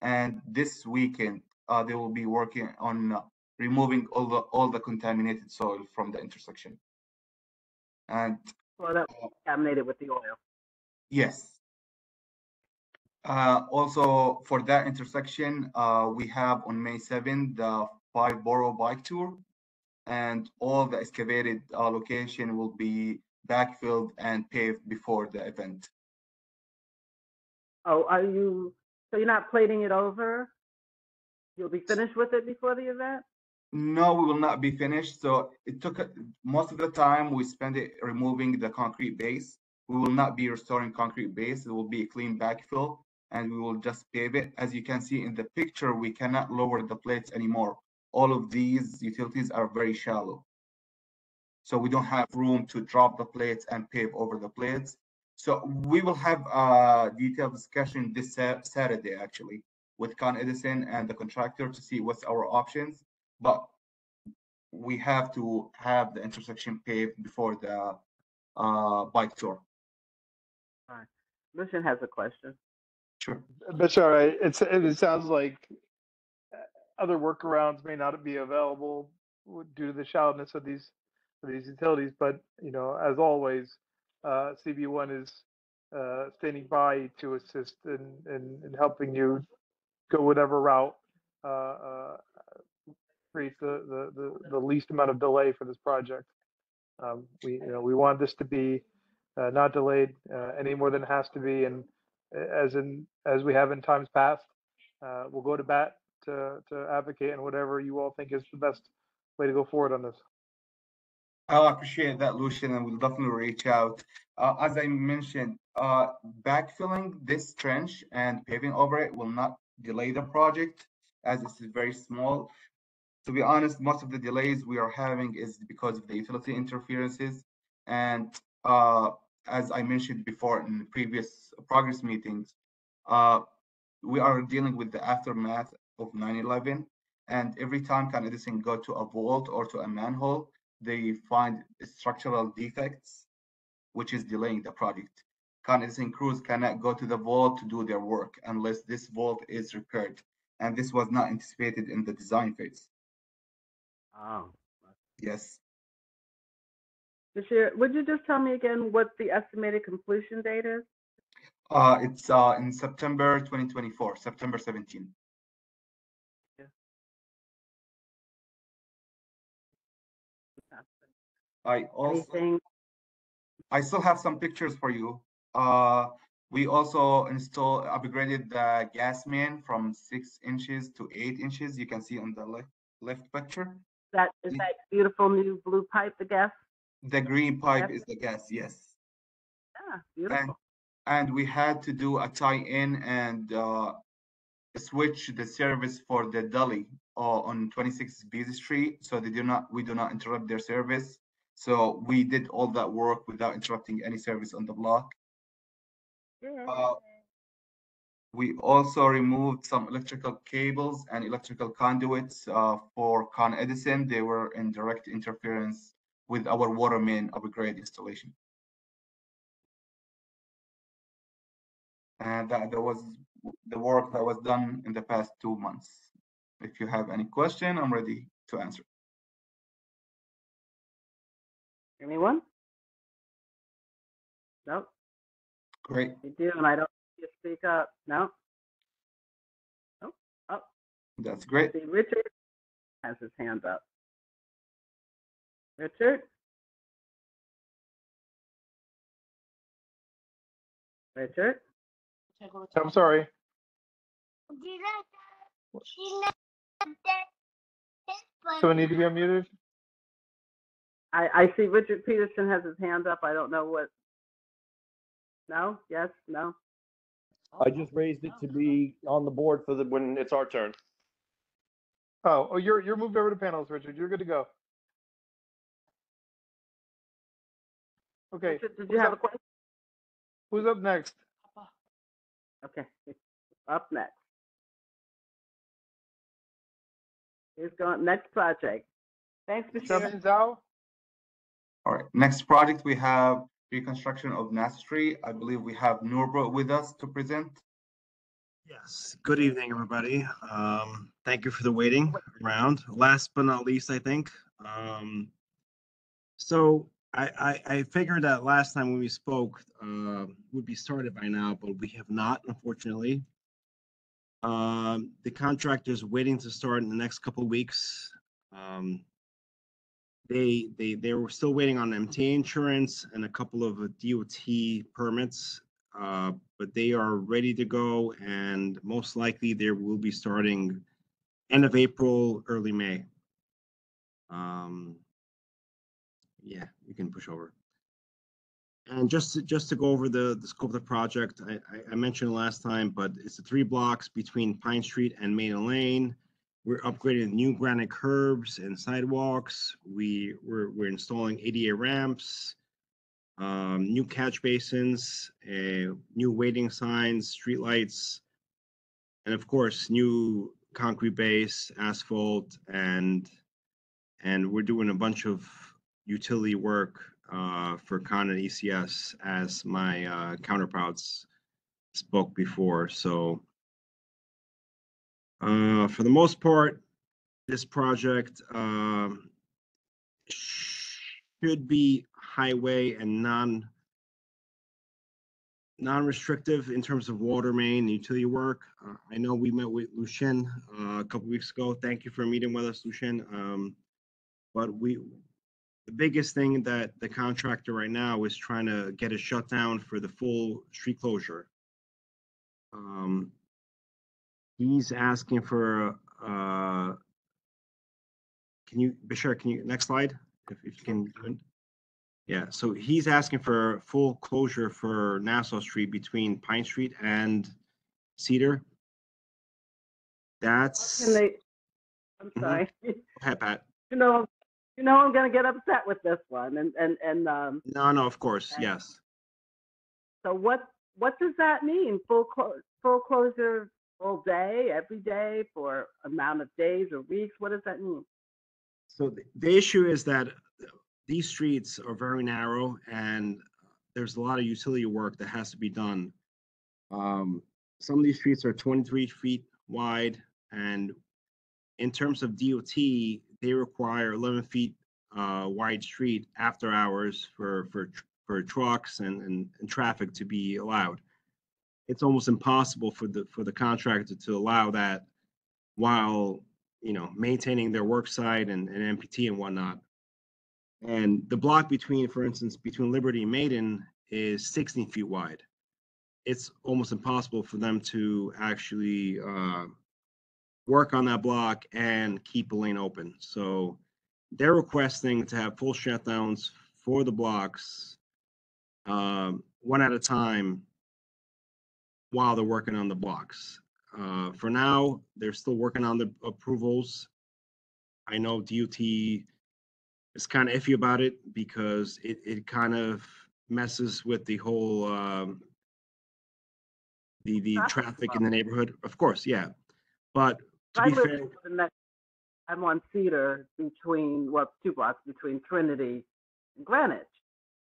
and this weekend uh, they will be working on removing all the all the contaminated soil from the intersection. And Well, that was contaminated with the oil. yes. Uh, also for that intersection, uh, we have on May 7 the five borough bike tour and all the excavated uh, location will be backfilled and paved before the event. Oh, are you, so you're not plating it over? You'll be finished with it before the event? No, we will not be finished. So it took uh, most of the time we spent it removing the concrete base. We will not be restoring concrete base. It will be a clean backfill and we will just pave it. As you can see in the picture, we cannot lower the plates anymore. All of these utilities are very shallow. So we don't have room to drop the plates and pave over the plates. So we will have a detailed discussion this Saturday, actually, with Con Edison and the contractor to see what's our options. But we have to have the intersection paved before the uh, bike tour. Fine. Lucian has a question. Sure. That's all right. It's, it sounds like uh, other workarounds may not be available due to the shallowness of these, of these utilities, but, you know, as always, uh, CB1 is uh, standing by to assist in, in, in helping you go whatever route uh, uh, creates the, the, the, the least amount of delay for this project. Um, we, you know, we want this to be uh, not delayed uh, any more than it has to be, and uh, as in as we have in times past, uh, we'll go to bat to to advocate and whatever you all think is the best way to go forward on this. I appreciate that, Lucian, and we'll definitely reach out. Uh, as I mentioned, uh, backfilling this trench and paving over it will not delay the project as this is very small. To be honest, most of the delays we are having is because of the utility interferences. And uh, as I mentioned before in previous progress meetings, uh, we are dealing with the aftermath of 9/11. And every time Con Edison go to a vault or to a manhole, they find structural defects, which is delaying the project. Con Edison crews cannot go to the vault to do their work unless this vault is repaired. And this was not anticipated in the design phase. Oh. Yes. Bashir, would you just tell me again what the estimated completion date is? Uh, it's uh, in September 2024, September 17. I also Anything? I still have some pictures for you. Uh, we also install upgraded the gas main from six inches to eight inches. You can see on the left left picture. That is that beautiful new blue pipe, the gas? The green pipe is the gas, yes. Yeah, And beautiful. and we had to do a tie-in and uh, switch the service for the deli uh, on 26 Vesey Street, so they do not we do not interrupt their service. So we did all that work without interrupting any service on the block. Uh, we also removed some electrical cables and electrical conduits uh, for Con Edison. They were in direct interference with our water main upgrade installation. And that, that was the work that was done in the past two months. If you have any question, I'm ready to answer. Anyone? No. Great, you do, and I don't speak up. No? Nope, oh, that's great. see, Richard has his hand up. Richard? Richard? I'm sorry. So I need to be unmuted? I, I see Richard Peterson has his hand up. I don't know what. No? Yes? No? I just raised it to be on the board for the, when it's our turn. Oh, oh, you're, you're moved over to panels, Richard. You're good to go. Okay. Richard, did you have a question? Who's up next? Okay, up next. Here's going, next project. Thanks, Michelle. Chairman Zhao? All right, next project, we have reconstruction of Nassau Street. I believe we have Norbert with us to present. Yes, good evening, everybody. Um, thank you for the waiting around. Last but not least, I think. Um, so I, I, I figured that last time when we spoke, uh, would be started by now, but we have not, unfortunately. Um, the is waiting to start in the next couple weeks. Um, they, they, they were still waiting on MTA insurance and a couple of uh, DOT permits. Uh, but they are ready to go and most likely they will be starting end of April, early May. Um, yeah, you can push over. And just to, just to go over the, the scope of the project, I, I, I mentioned last time, but it's the three blocks between Pine Street and Maiden Lane. We're upgrading new granite curbs and sidewalks. We, we're, we're installing ADA ramps, um, new catch basins, uh, new waiting signs, streetlights, and of course, new concrete base, asphalt, and and we're doing a bunch of utility work uh, for Con and ECS as my uh, counterparts spoke before. So uh, for the most part, this project um, should be highway and non non-restrictive in terms of water main utility work. Uh, I know we met with Lucian uh, a couple weeks ago. Thank you for meeting with us, Lucian. Um, but we, the biggest thing that the contractor right now is trying to get a shutdown for the full street closure. Um, he's asking for, uh, can you, Bashir, can you, next slide? If, if you can. Yeah, so he's asking for full closure for Nassau Street between Pine Street and Cedar. That's, Can they, I'm Mhm. sorry. Pat, Pat. You know, you know, I'm gonna get upset with this one and, and, and, um, No, no, of course, yes. so what, what does that mean? Full clo- full closure all day, every day for amount of days or weeks? What does that mean? So the, the issue is that these streets are very narrow and there's a lot of utility work that has to be done. Um, some of these streets are twenty-three feet wide and in terms of DOT, they require eleven feet uh, wide street after hours for, for, for trucks and, and, and traffic to be allowed. It's almost impossible for the, for the contractor to allow that while, you know, maintaining their work site and, and MPT and whatnot. And the block between, for instance, between Liberty and Maiden is sixteen feet wide. It's almost impossible for them to actually, uh, work on that block and keep a lane open. So they're requesting to have full shutdowns for the blocks, um, one at a time while they're working on the blocks. Uh, for now, they're still working on the approvals. I know DOT is kind of iffy about it because it, it kind of messes with the whole, um, the, the traffic in the neighborhood. Of course, yeah. But to I be live fair, next, I'm on Cedar between, well, two blocks between Trinity and Greenwich.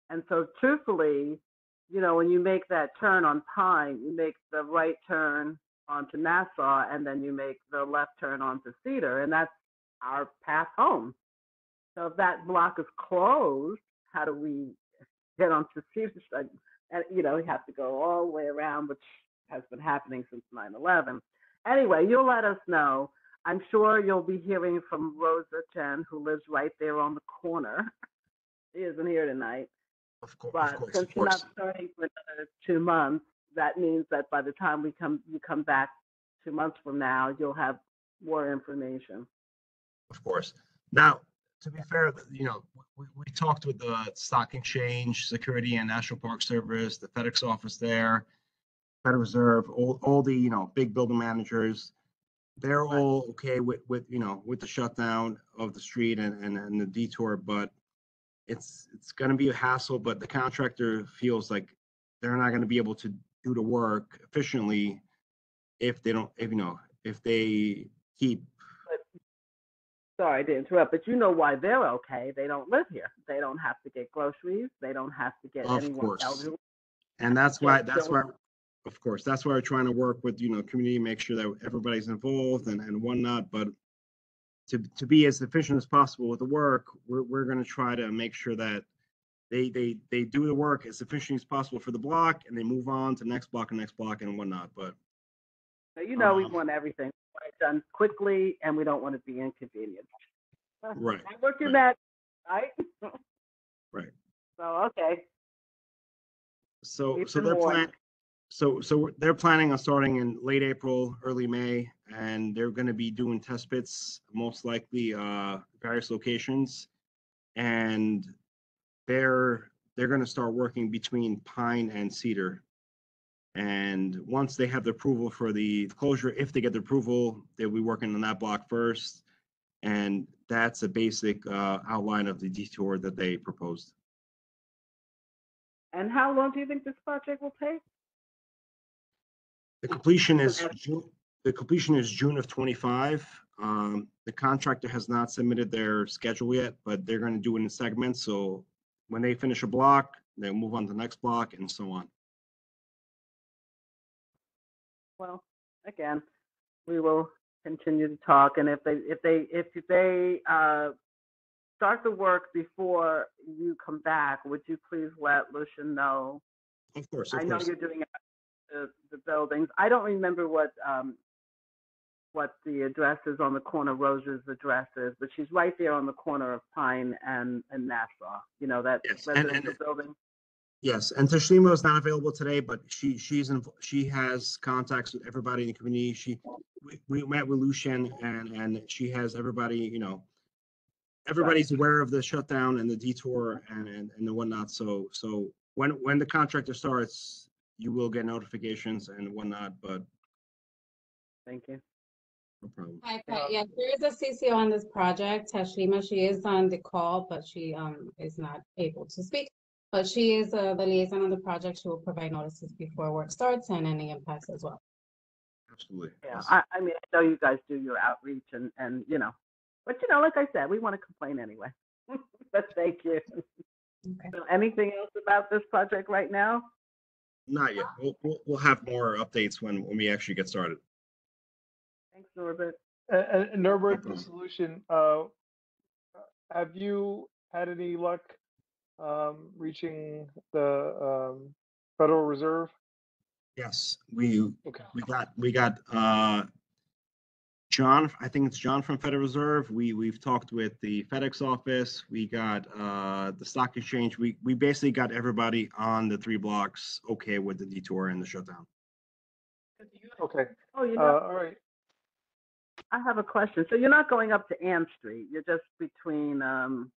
And so truthfully, you know, when you make that turn on Pine, you make the right turn onto Nassau and then you make the left turn onto Cedar and that's our path home. So if that block is closed, how do we get onto Cedar? And, you know, you have to go all the way around, which has been happening since 9/11. Anyway, you'll let us know. I'm sure you'll be hearing from Rosa Chen, who lives right there on the corner. She isn't here tonight. Of course, But of course, since of you're not starting for another two months, that means that by the time we come, you come back two months from now, you'll have more information. Of course. Now, to be fair, you know, we, we talked with the Stock Exchange, Security and National Park Service, the FedEx office there, Federal Reserve, all, all the, you know, big building managers. They're all okay with, with, you know, with the shutdown of the street and, and, and the detour, but it's, it's gonna be a hassle, but the contractor feels like they're not gonna be able to do the work efficiently if they don't, if, you know, if they keep Sorry to interrupt, but you know why they're okay. They don't live here. They don't have to get groceries. They don't have to get Of anyone course. elderly. And that's why, that's why, of course, that's why we're trying to work with, you know, community, make sure that everybody's involved and, and whatnot, but to, to be as efficient as possible with the work, we're, we're gonna try to make sure that they, they, they do the work as efficiently as possible for the block and they move on to next block and next block and whatnot, but You know, we Um, want everything We want it done quickly and we don't want to be inconvenient. Right, I work your magic, right? right. So, okay. So, Keep so warm. plan, so, so they're planning on starting in late April, early May, and they're gonna be doing test pits, most likely, uh, various locations. And they're, they're gonna start working between Pine and Cedar. And once they have the approval for the closure, if they get the approval, they'll be working on that block first. And that's a basic, uh, outline of the detour that they proposed. And how long do you think this project will take? The completion is June, the completion is June of twenty-five. Um, the contractor has not submitted their schedule yet, but they're gonna do it in segments, so when they finish a block, they'll move on to the next block and so on. Well, again, we will continue to talk and if they, if they, if they, uh, start the work before you come back, would you please let Lucian know? Of course, I of know course. you're doing the, the buildings. I don't remember what, um, what the address is on the corner, Rose's address is, but she's right there on the corner of Pine and, and Nassau, you know, that Yes, and- and- residential building. Yes, and Tashlima is not available today, but she, she's in, she has contacts with everybody in the community. She, we, we met with Lucian and, and she has everybody, you know, everybody's aware of the shutdown and the detour and, and, and the whatnot. So, so when, when the contractor starts, you will get notifications and whatnot, but Thank you. no problem. Hi, Pat. Yes, there is a CCO on this project, Tashlima. She is on the call, but she um is not able to speak. But she is uh, the liaison on the project. She will provide notices before work starts and any impacts as well. Absolutely. Yeah, I, I mean, I know you guys do your outreach and, and, you know, but you know, like I said, we want to complain anyway. But thank you. So Anything else about this project right now? Not yet. We'll, we'll, we'll have more updates when, when we actually get started. Thanks, Norbert. And, and Norbert, the solution, uh, have you had any luck, um, reaching the, um, Federal Reserve? Yes, we, Okay. we got, we got, uh, John, I think it's John from Federal Reserve. We, we've talked with the FedEx office. We got, uh, the stock exchange. We, we basically got everybody on the three blocks okay with the detour and the shutdown. Okay. Oh, you Uh, know, all right. I have a question. So you're not going up to Ann Street. You're just between um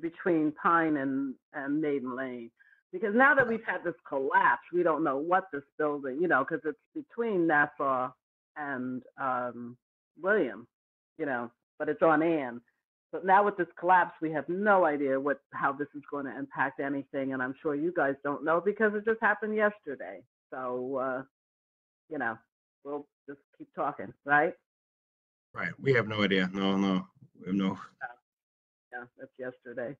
between Pine and and Maiden Lane. Because now that we've had this collapse, we don't know what this building, you know, because it's between Nassau and um William, you know, but it's on Ann. But now with this collapse, we have no idea what how this is going to impact anything, and I'm sure you guys don't know because it just happened yesterday. So uh, you know, we'll just keep talking, right? Right, we have no idea. No, no, we have no, Yeah, that's yesterday.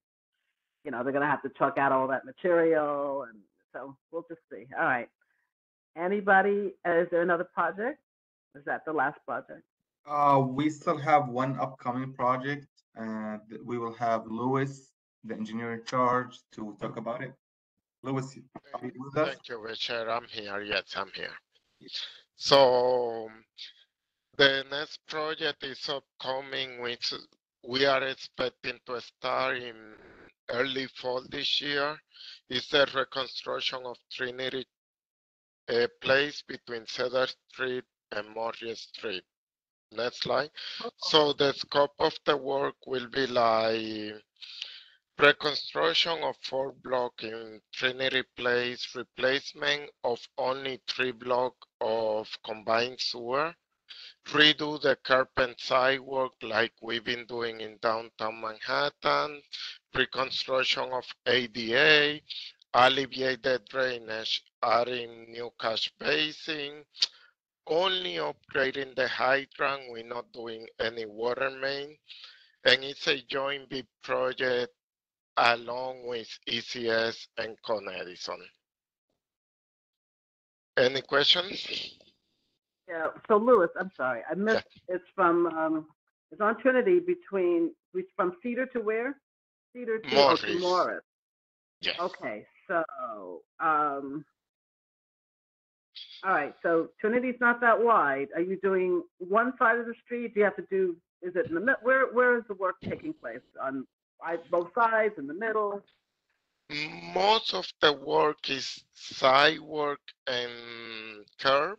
You know, they're gonna have to chuck out all that material, and so we'll just see. All right. Anybody? Is there another project? Is that the last project? Uh, we still have one upcoming project, and we will have Louis, the engineer in charge, to talk about it. Louis, are you with us? Thank you, Richard. I'm here. Yes, I'm here. So the next project is upcoming, which we are expecting to start in early fall this year. Is the reconstruction of Trinity uh, Place between Cedar Street and Morris Street. Next slide. So the scope of the work will be like reconstruction of four block in Trinity Place, replacement of only three block of combined sewer, redo the and sidewalk like we've been doing in downtown Manhattan, reconstruction of ADA, alleviate the drainage, adding new catch basin, only upgrading the hydrant, we're not doing any water main. And it's a joint bid project along with ECS and Con Edison. Any questions? Yeah. So Louis, I'm sorry, I missed. It's from um, it's on Trinity between which from Cedar to where? Cedar to oh, to Morris. Morris. Yes. Okay. So um. All right, so Trinity's not that wide. Are you doing one side of the street? Do you have to do, is it in the mid, where, where is the work taking place? On both sides, in the middle? Most of the work is sidewalk and curb.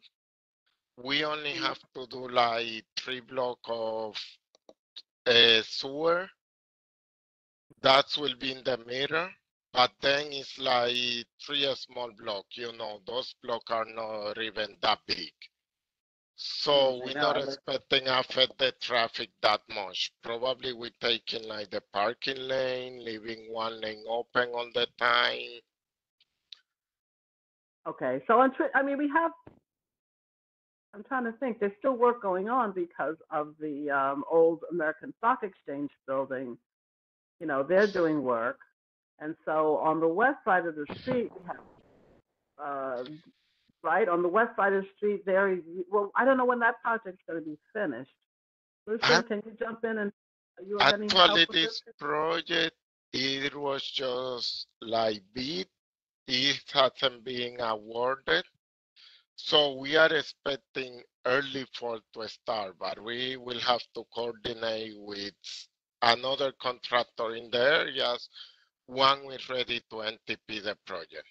We only have to do like three block of uh, sewer. That will be in the middle, but then it's like three small block, you know, those blocks are not even that big. So we're not expecting affect the traffic that much. Probably we're taking like the parking lane, leaving one lane open all the time. Okay, so on, Tri- I mean, we have, I'm trying to think, there's still work going on because of the um, old American Stock Exchange building. You know, they're doing work. And so on the west side of the street, we have, uh, right, on the west side of the street there, well, I don't know when that project's gonna be finished. Lucian, can you jump in and, are you have any Actually, this? project, it was just like bid. It hasn't been awarded. So we are expecting early fall to start, but we will have to coordinate with another contractor in the areas. One is ready to NTP the project.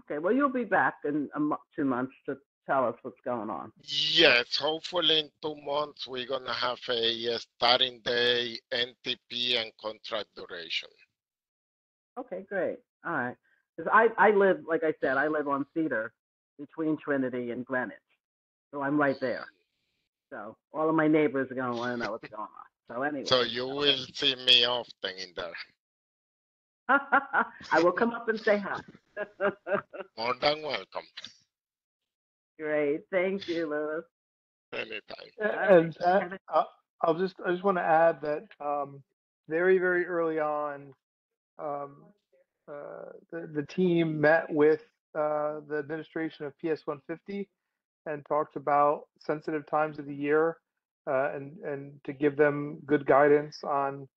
Okay, well, you'll be back in a mo- two months to tell us what's going on. Yes, hopefully in two months, we're gonna have a uh, starting day, NTP and contract duration. Okay, great. All right. Because I, I live, like I said, I live on Cedar between Trinity and Greenwich. So I'm right there. So all of my neighbors are going to want to know what's going on. So anyway, So you will see me often in there. I will come up and say hi. More than welcome, great. Thank you, Louis. anytime. And uh, I'll- I'll just, I just want to add that um, very, very early on, um, uh, the, the team met with uh, the administration of PS 150 and talked about sensitive times of the year uh, and, and to give them good guidance on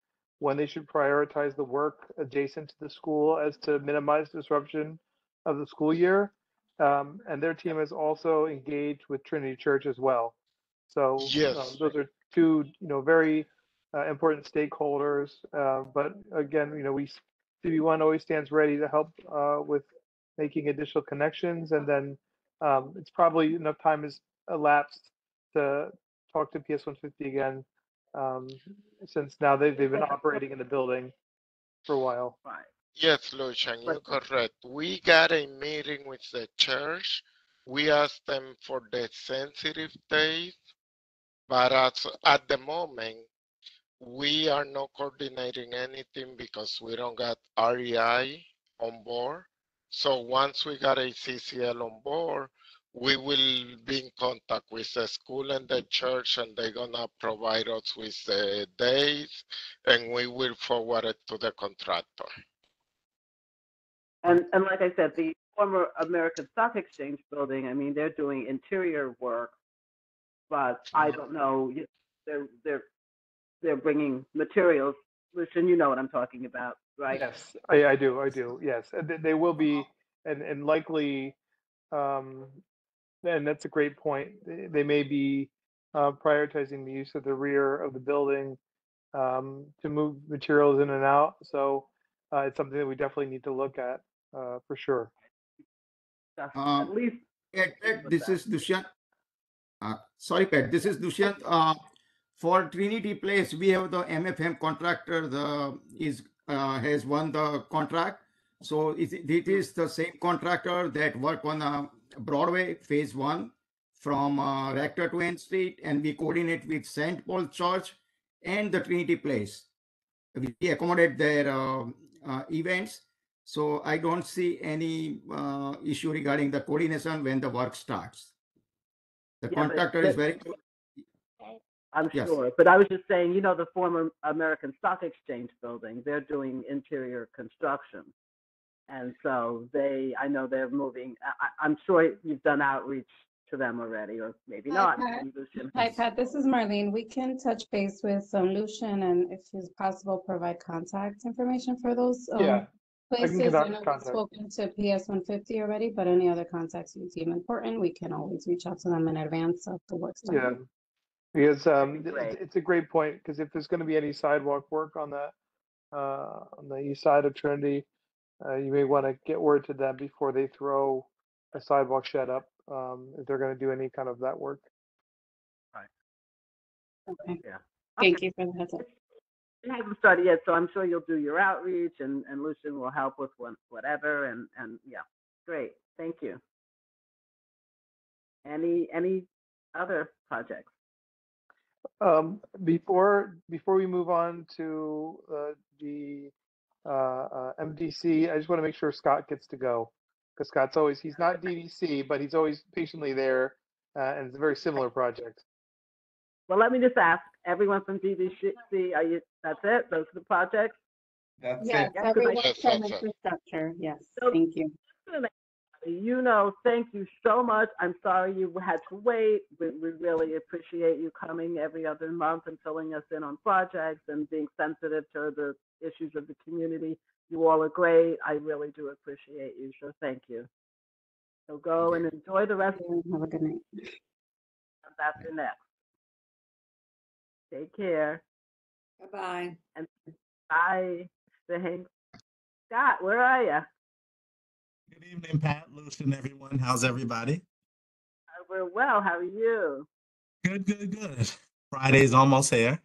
when they should prioritize the work adjacent to the school as to minimize disruption of the school year. Um, and their team is also engaged with Trinity Church as well. So um, those are two, you know, very uh, important stakeholders. Uh, but again, you know, we CB1 always stands ready to help uh, with making additional connections, and then um, it's probably enough time has elapsed to talk to PS 150 again, um, since now they've they've been operating in the building for a while. Right. Yes, Lucian, you're correct. We got a meeting with the church. We asked them for the sensitive days, but as, at the moment, we are not coordinating anything because we don't got REI on board. So once we got a CCL on board, we will be in contact with the school and the church, and they're gonna provide us with the days, and we will forward it to the contractor. And, and like I said, the former American Stock Exchange building, I mean, they're doing interior work, but I don't know, they're, they're, they're bringing materials. Lucian, you know what I'm talking about, right? Yes, I, I do, I do, yes. And they, they will be, and, and likely, um, and that's a great point. They, they may be uh, prioritizing the use of the rear of the building um, to move materials in and out. So uh, it's something that we definitely need to look at uh, for sure. At least. Pat, Pat, this is Dushyant. Uh, sorry, Pat, this is Dushyant. Uh, for Trinity Place, we have the MFM contractor, the, is, uh, has won the contract. So it, it is the same contractor that work on, uh, Broadway Phase One from, uh, Rector to Ann Street, and we coordinate with St. Paul Church and the Trinity Place. We accommodate their, uh, uh, events. So I don't see any uh, issue regarding the coordination when the work starts. The Yeah, but contractor is very, I'm Yes. sure, but I was just saying, you know, the former American Stock Exchange building, they're doing interior construction. And so they, I know they're moving, I, I- I'm sure you've done outreach to them already, or maybe Hi, not. Pat. Hi, Pat, this is Marlene. We can touch base with um, Lucian and if it's possible, provide contact information for those um, Yeah, I can places. I contact- know we've contact. spoken to PS one fifty already, but any other contacts you deem important, we can always reach out to them in advance of the work Yeah, because um, it's, it's a great point. Because if there's going to be any sidewalk work on the uh, on the east side of Trinity, uh, you may want to get word to them before they throw a sidewalk shed up. Um, if they're going to do any kind of that work. Right. Okay, Yeah. thank Okay. you for the heads up. It hasn't started yet, so I'm sure you'll do your outreach and, and Lucian will help with what, whatever and, and yeah, great, thank you. Any, any other projects? Um, before before we move on to uh, the MDC, I just want to make sure Scott gets to go because Scott's always he's not DDC, but he's always patiently there, uh, and it's a very similar project. Well, let me just ask, everyone from DDC, are you, that's it? Those are the projects? That's Yes, Yeah, 'cause I- everyone Yes, from that's infrastructure, yes, So- thank you. You know, thank you so much. I'm sorry you had to wait. We, we really appreciate you coming every other month and filling us in on projects and being sensitive to the issues of the community. You all are great. I really do appreciate you, so thank you. So go and enjoy the rest of the day. Have a good night. Ambassador next. Take care Bye-bye. and bye. Thanks. Scott, where are you? Good evening, Pat, Lucian, everyone. How's everybody? We're well. How are you? Good, good, good. Friday's almost here.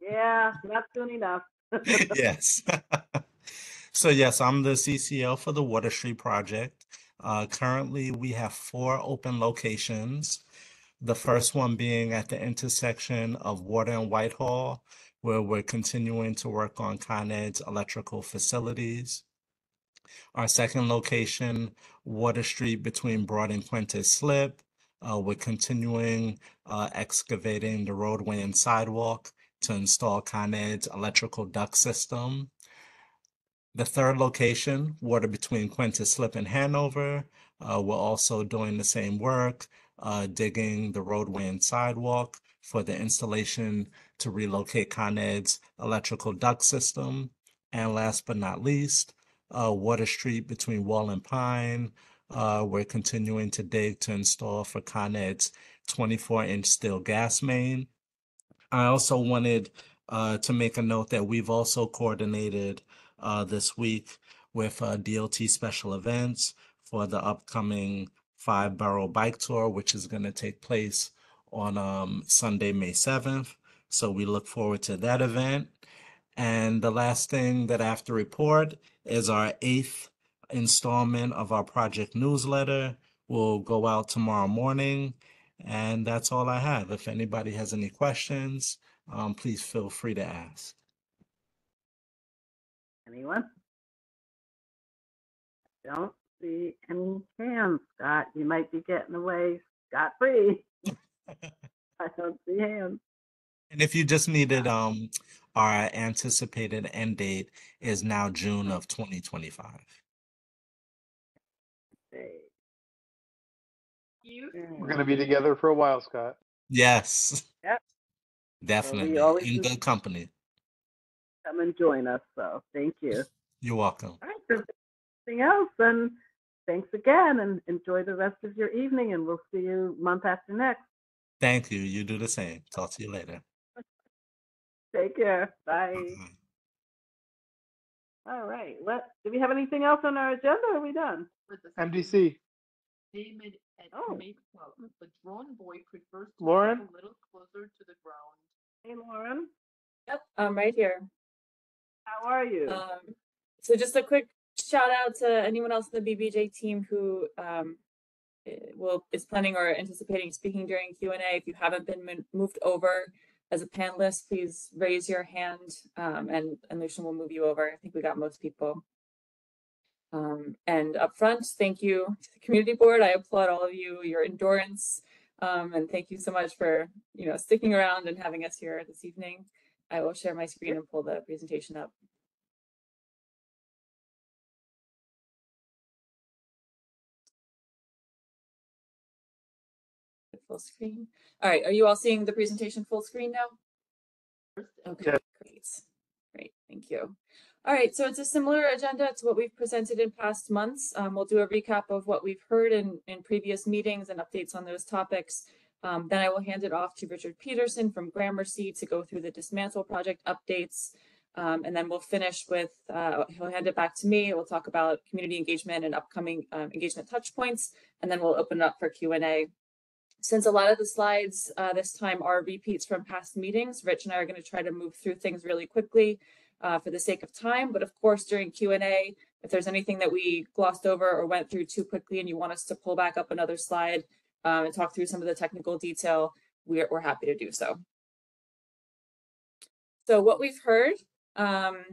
Yeah, not soon enough. yes. so, yes, I'm the CCL for the Water Street project. Uh, currently, we have four open locations. The first one being at the intersection of Water and Whitehall, where we're continuing to work on Con Ed's electrical facilities. Our second location, Water Street between Broad and Coenties Slip. Uh, we're continuing uh, excavating the roadway and sidewalk to install Con Ed's electrical duct system. The third location, water between Coenties Slip and Hanover, uh, we're also doing the same work, uh, digging the roadway and sidewalk for the installation to relocate Con Ed's electrical duct system. And last but not least, uh, Water Street between Wall and Pine. Uh, we're continuing to dig to install for Con Ed's 24 inch steel gas main. I also wanted uh, to make a note that we've also coordinated uh, this week with uh, Special Events for the upcoming Five Borough Bike Tour, which is going to take place on um, Sunday, May 7th. So we look forward to that event. And the last thing that I have to report is our eighth installment of our project newsletter will go out tomorrow morning. And that's all I have. If anybody has any questions, um, please feel free to ask. Anyone? Don't see any hands, Scott. You might be getting away scot-free. I don't see hands. And if you just needed, um, our anticipated end date is now June of 2025. You? We're gonna be together for a while, Scott. Yes, Yep. definitely. always In good company. Come and join us, so thank you. You're welcome. All right, if there's anything else, then thanks again and enjoy the rest of your evening and we'll see you month after next. Thank you. You do the same. Talk to you later. Take care. Bye. All right, let, do we have anything else on our agenda? or Are we done? MDC, David at Oh. Make Club, but Ron Boy prefers to Lauren? a little closer to the ground. Hey, Lauren, Yep, I'm right here. how are you? Um, so just a quick shout out to anyone else in the BBJ team who um, eh, will is planning or anticipating speaking during Q and A. If you haven't been moved over as a panelist, please raise your hand, um, and and Lucian will move you over. I think we got most people. Um, and up front, thank you to the community board. I applaud all of you, your endurance, um, and thank you so much for you know sticking around and having us here this evening. I will share my screen and pull the presentation up. Full screen. All right, are you all seeing the presentation full screen now? Okay, Yes. great. Great, thank you. All right, so it's a similar agenda to what we've presented in past months. Um, we'll do a recap of what we've heard in, in previous meetings and updates on those topics. Um, then I will hand it off to Richard Peterson from Gramercy to go through the dismantle project updates. Um, and then we'll finish with, uh, he'll hand it back to me. We'll talk about community engagement and upcoming um, engagement touch points, and then we'll open it up for Q&A. Since a lot of the slides uh, this time are repeats from past meetings, Rich and I are going to try to move through things really quickly uh, for the sake of time. But of course, during Q&A, if there's anything that we glossed over or went through too quickly and you want us to pull back up another slide um, and talk through some of the technical detail, we're, we're happy to do so. So what we've heard, um,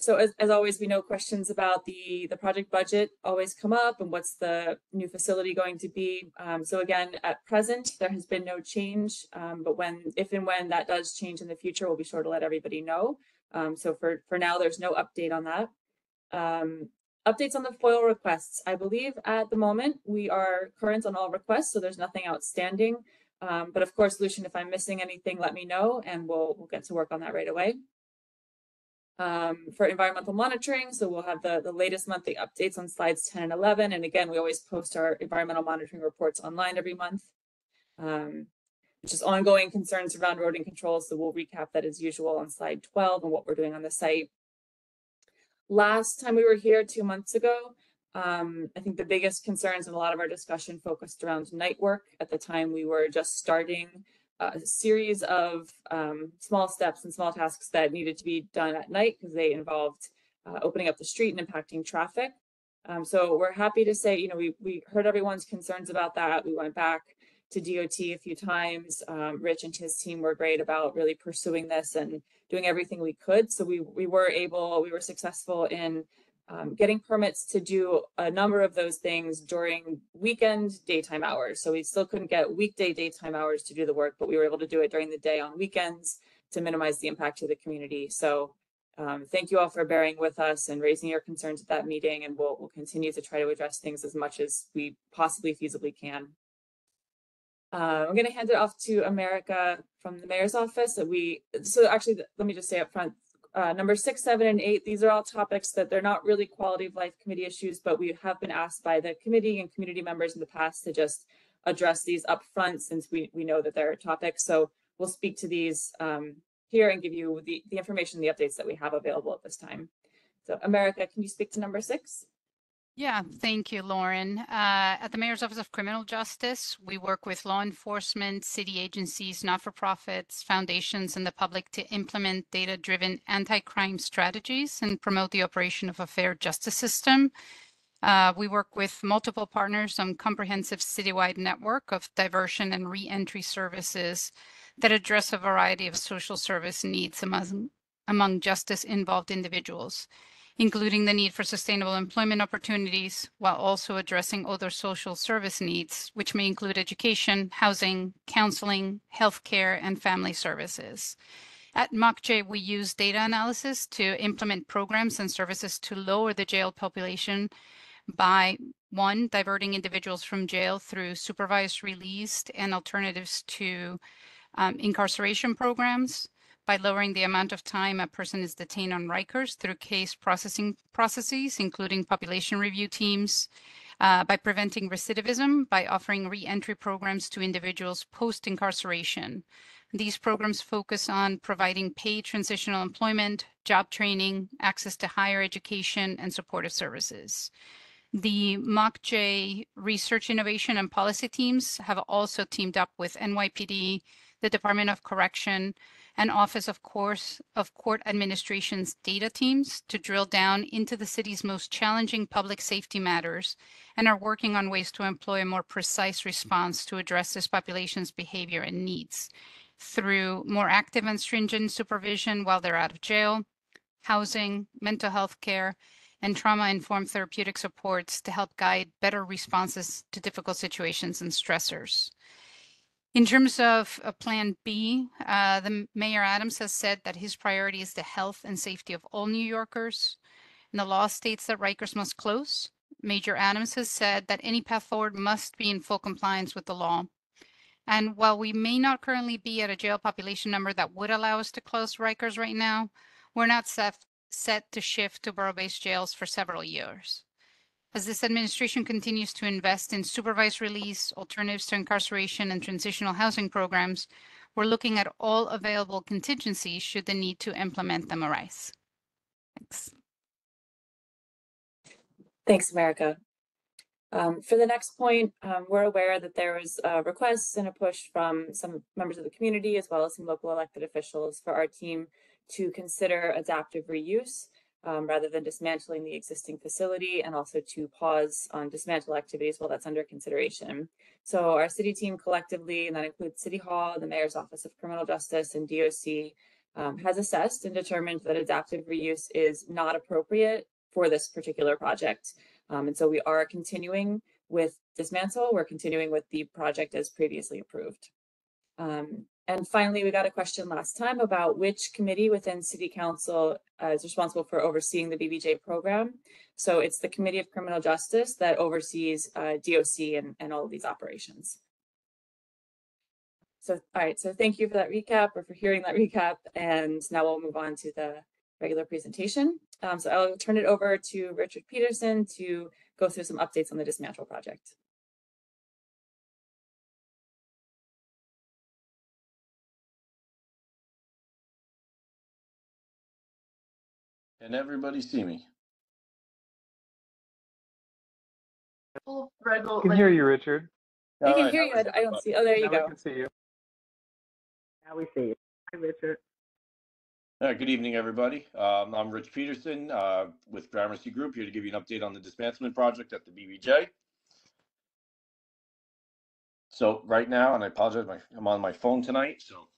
so as, as always, we know questions about the, the project budget always come up and what's the new facility going to be. Um, so again, at present, there has been no change, um, but when, if and when that does change in the future, we'll be sure to let everybody know. Um, so for, for now, there's no update on that. Um, updates on the FOIL requests. I believe at the moment, we are current on all requests, so there's nothing outstanding. Um, but of course, Lucian, if I'm missing anything, let me know and we'll, we'll get to work on that right away um, for environmental monitoring. So we'll have the, the latest monthly updates on slides 10 and 11. And again, we always post our environmental monitoring reports online every month. Um, just ongoing concerns around roading controls. So we'll recap that as usual on slide 12 and what we're doing on the site. Last time we were here two months ago, um, I think the biggest concerns and a lot of our discussion focused around night work. At the time, we were just starting a series of um, small steps and small tasks that needed to be done at night because they involved uh, opening up the street and impacting traffic. Um, so we're happy to say, you know, we, we heard everyone's concerns about that. We went back to DOT a few times. Um, Rich and his team were great about really pursuing this and doing everything we could. So we, we were able, we were successful in um, getting permits to do a number of those things during weekend daytime hours. So we still couldn't get weekday daytime hours to do the work, but we were able to do it during the day on weekends to minimize the impact to the community. So um, thank you all for bearing with us and raising your concerns at that meeting, and we'll, we'll continue to try to address things as much as we possibly feasibly can. Uh, I'm going to hand it off to America from the mayor's office. So we, so actually, let me just say up front, uh, number six, seven, and eight, these are all topics that they're not really quality of life committee issues, but we have been asked by the committee and community members in the past to just address these up front since we, we know that they're topics. So we'll speak to these um, here and give you the, the information, the updates that we have available at this time. So America, can you speak to number six? Yeah, thank you, Lauren. Uh, at the Mayor's Office of Criminal Justice, we work with law enforcement, city agencies, not-for-profits, foundations, and the public to implement data-driven anti-crime strategies and promote the operation of a fair justice system. Uh, we work with multiple partners on comprehensive citywide network of diversion and reentry services that address a variety of social service needs among, among justice-involved individuals including the need for sustainable employment opportunities, while also addressing other social service needs, which may include education, housing, counseling, healthcare, and family services. At MOCJ, we use data analysis to implement programs and services to lower the jail population by one, diverting individuals from jail through supervised release and alternatives to um, incarceration programs, by lowering the amount of time a person is detained on Rikers through case processing processes, including population review teams, uh, by preventing recidivism, by offering reentry programs to individuals post-incarceration. These programs focus on providing paid transitional employment, job training, access to higher education, and supportive services. The MOCJ research innovation and policy teams have also teamed up with NYPD, the Department of Correction, and Office of Course of Court Administration's data teams to drill down into the city's most challenging public safety matters and are working on ways to employ a more precise response to address this population's behavior and needs through more active and stringent supervision while they're out of jail, housing, mental health care, and trauma-informed therapeutic supports to help guide better responses to difficult situations and stressors. In terms of uh, Plan B, uh, the Mayor Adams has said that his priority is the health and safety of all New Yorkers. And the law states that Rikers must close. Mayor Adams has said that any path forward must be in full compliance with the law. And while we may not currently be at a jail population number that would allow us to close Rikers right now, we're not set, set to shift to borough-based jails for several years. As this administration continues to invest in supervised release, alternatives to incarceration, and transitional housing programs, we're looking at all available contingencies should the need to implement them arise. Thanks. Thanks, America. Um, for the next point, um, we're aware that there was uh, requests and a push from some members of the community as well as some local elected officials for our team to consider adaptive reuse um, rather than dismantling the existing facility and also to pause on dismantle activities while that's under consideration. So our city team collectively, and that includes City Hall, the Mayor's Office of Criminal Justice and DOC, um, has assessed and determined that adaptive reuse is not appropriate for this particular project. Um, and so we are continuing with dismantle. We're continuing with the project as previously approved. Um, and finally, we got a question last time about which committee within City Council uh, is responsible for overseeing the BBJ program. So it's the Committee of Criminal Justice that oversees uh, DOC and, and all of these operations. So, all right, so thank you for that recap or for hearing that recap. And now we'll move on to the regular presentation. Um, so I'll turn it over to Richard Peterson to go through some updates on the dismantle project. Can everybody see me? Rego, I can hear you, Richard. I All can right, hear you. I I don't see. Oh, there you Now I go. can see you. Now we see you. Hi, Richard. All right, good evening, everybody. Um, I'm Rich Peterson uh, with Gramercy Group, here to give you an update on the dismantlement project at the BBJ. So right now, and I apologize, my, I'm on my phone tonight, so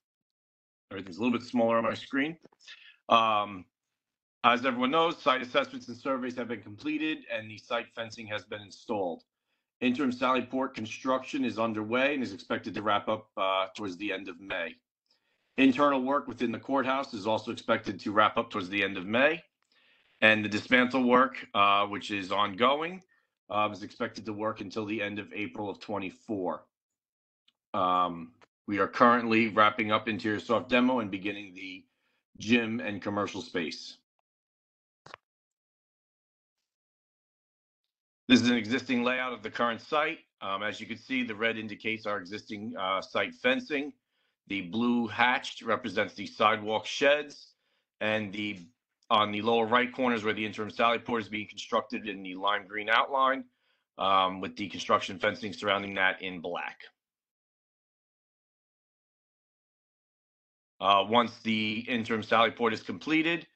everything's a little bit smaller on my screen. Um, as everyone knows, site assessments and surveys have been completed and the site fencing has been installed. Interim Sally Port construction is underway and is expected to wrap up uh, towards the end of May. Internal work within the courthouse is also expected to wrap up towards the end of May. And the dismantle work, uh, which is ongoing, uh, is expected to work until the end of April of 24. Um, we are currently wrapping up interior soft demo and beginning the gym, and commercial space. This is an existing layout of the current site. Um, as you can see, the red indicates our existing, uh, site fencing. The blue hatched represents the sidewalk sheds. And the, on the lower right corners where the interim sally port is being constructed in the lime green outline, um, with the construction fencing surrounding that in black. Uh, once the interim sally port is completed,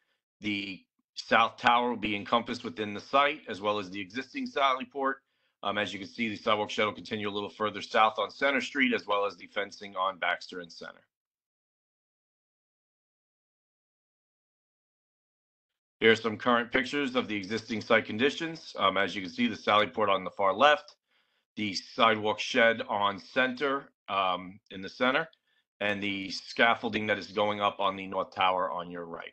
the south tower will be encompassed within the site as well as the existing sally port. Um, as you can see, the sidewalk shed will continue a little further south on Centre Street as well as the fencing on Baxter and Centre. Here are some current pictures of the existing site conditions. Um, as you can see, the sally port on the far left, the sidewalk shed on center, um, in the center, and the scaffolding that is going up on the north tower on your right.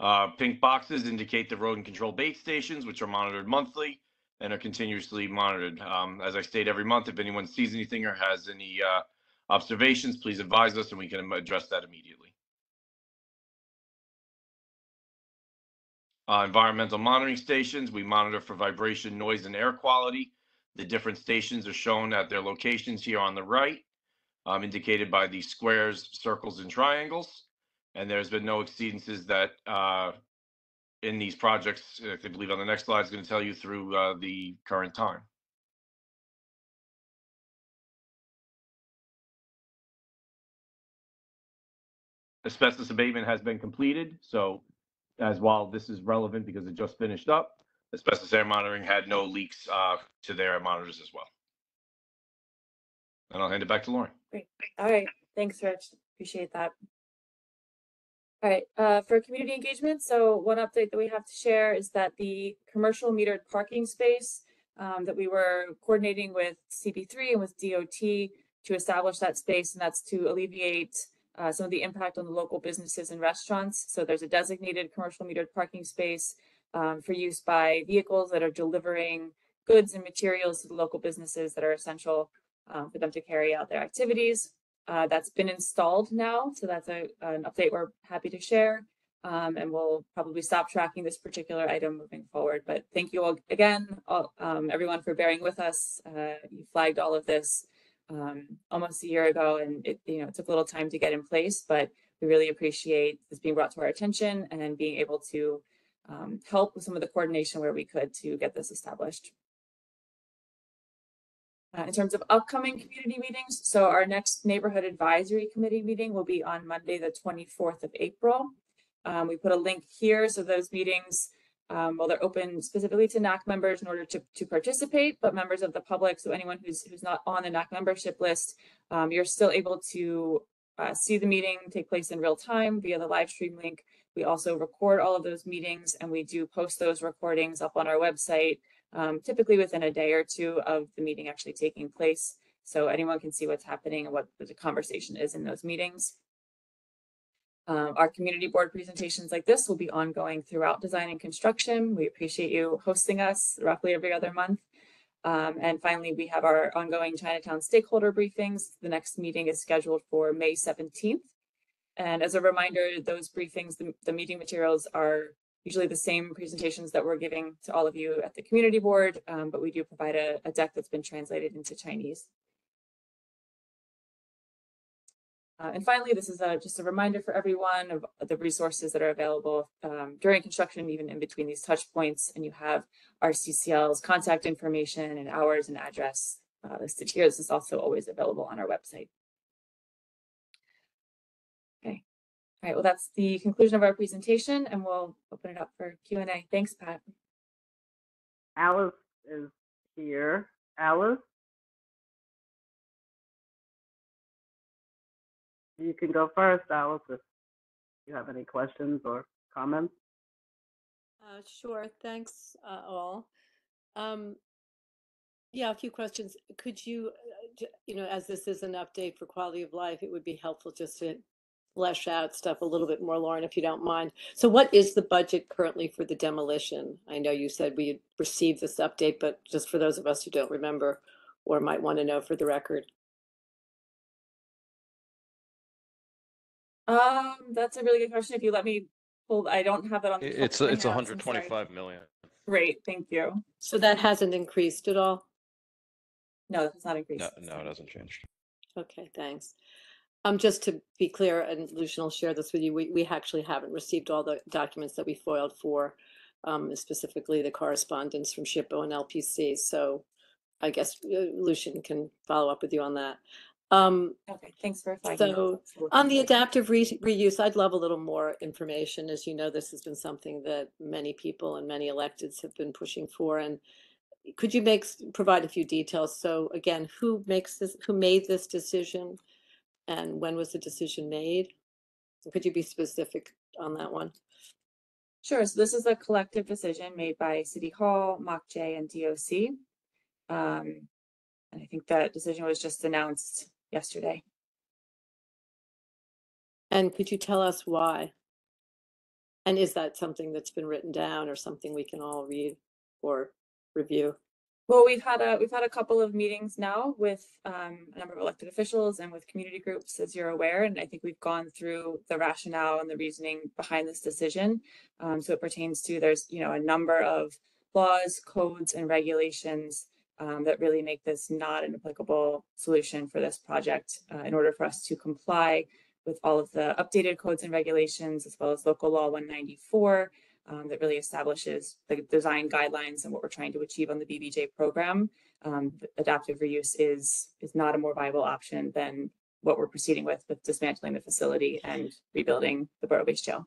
Uh, pink boxes indicate the rodent control bait stations, which are monitored monthly and are continuously monitored. Um, as I state every month, if anyone sees anything or has any, uh, observations, please advise us and we can address that immediately. Uh, environmental monitoring stations, we monitor for vibration, noise, and air quality. The different stations are shown at their locations here on the right, um, indicated by the squares, circles, and triangles. And there's been no exceedances that, uh, in these projects, I believe on the next slide is going to tell you through, uh, the current time. asbestos abatement has been completed, so as while this is relevant because it just finished up, asbestos air monitoring had no leaks uh, to their monitors as well. And I'll hand it back to Lauren. Great. All right. Thanks, Rich. Appreciate that. All right, uh, for community engagement, so one update that we have to share is that the commercial metered parking space um, that we were coordinating with CB3 and with DOT to establish that space, and that's to alleviate uh, some of the impact on the local businesses and restaurants. So there's a designated commercial metered parking space um, for use by vehicles that are delivering goods and materials to the local businesses that are essential um, for them to carry out their activities. Uh, that's been installed now, so that's a, an update we're happy to share. Um, and we'll probably stop tracking this particular item moving forward. But thank you all again, all, um, everyone for bearing with us. Uh, you flagged all of this um, almost a year ago, and it you know it took a little time to get in place, but we really appreciate this being brought to our attention and being able to um, help with some of the coordination where we could to get this established. Uh, in terms of upcoming community meetings, so our next neighborhood advisory committee meeting will be on Monday, the 24th of April. Um, we put a link here, so those meetings, um, well, they're open specifically to NAC members in order to, to participate, but members of the public, so anyone who's, who's not on the NAC membership list, um, you're still able to uh, see the meeting take place in real time via the live stream link. We also record all of those meetings and we do post those recordings up on our website um, typically within a day or two of the meeting actually taking place. So anyone can see what's happening and what the conversation is in those meetings. Um, our community board presentations like this will be ongoing throughout design and construction. We appreciate you hosting us roughly every other month. Um, and finally, we have our ongoing Chinatown stakeholder briefings. The next meeting is scheduled for May 17th. And as a reminder, those briefings, the, the meeting materials are usually the same presentations that we're giving to all of you at the community board, um, but we do provide a, a, deck that's been translated into Chinese. Uh, and finally, this is a, just a reminder for everyone of the resources that are available um, during construction, even in between these touch points. And you have our CCL's contact information and hours and address uh, listed here. This is also always available on our website. All right, well, that's the conclusion of our presentation and we'll open it up for Q and A. Thanks, Pat. Alice is here. Alice? You can go first, Alice, if you have any questions or comments. Uh, sure, thanks, uh, all. Um, yeah, a few questions. Could you, uh, you know, as this is an update for quality of life, it would be helpful just to flesh out stuff a little bit more, Lauren, if you don't mind. So what is the budget currently for the demolition? I know you said we received this update, but just for those of us who don't remember or might want to know for the record. Um, that's a really good question. If you let me pull, I don't have that on. the It's, of my it's head, hundred I'm sorry. twenty-five million. Great, thank you. So that hasn't increased at all? No, it's not increased. No, no, it hasn't changed. Okay, thanks. Um, just to be clear, and Lucian will share this with you, we, we actually haven't received all the documents that we foiled for, um, specifically the correspondence from SHPO and LPC, so I guess uh, Lucian can follow up with you on that. Um, Okay, thanks for flagging. so on the adaptive re- reuse, I'd love a little more information. As you know, this has been something that many people and many electeds have been pushing for. And could you make, provide a few details? So again, who makes this, who made this decision? And when was the decision made? Could you be specific on that one? Sure, so this is a collective decision made by City Hall, MOCJ, and DOC. Um, and I think that decision was just announced yesterday. And could you tell us why? And is that something that's been written down or something we can all read or review? Well, we've had a, we've had a couple of meetings now with um, a number of elected officials and with community groups, as you're aware, and I think we've gone through the rationale and the reasoning behind this decision. Um, so it pertains to, there's, you know, a number of laws, codes, and regulations um, that really make this not an applicable solution for this project. Uh, in order for us to comply with all of the updated codes and regulations, as well as local law one ninety-four, um, that really establishes the design guidelines and what we're trying to achieve on the BBJ program. Um, adaptive reuse is, is not a more viable option than what we're proceeding with, with dismantling the facility and rebuilding the borough-based jail.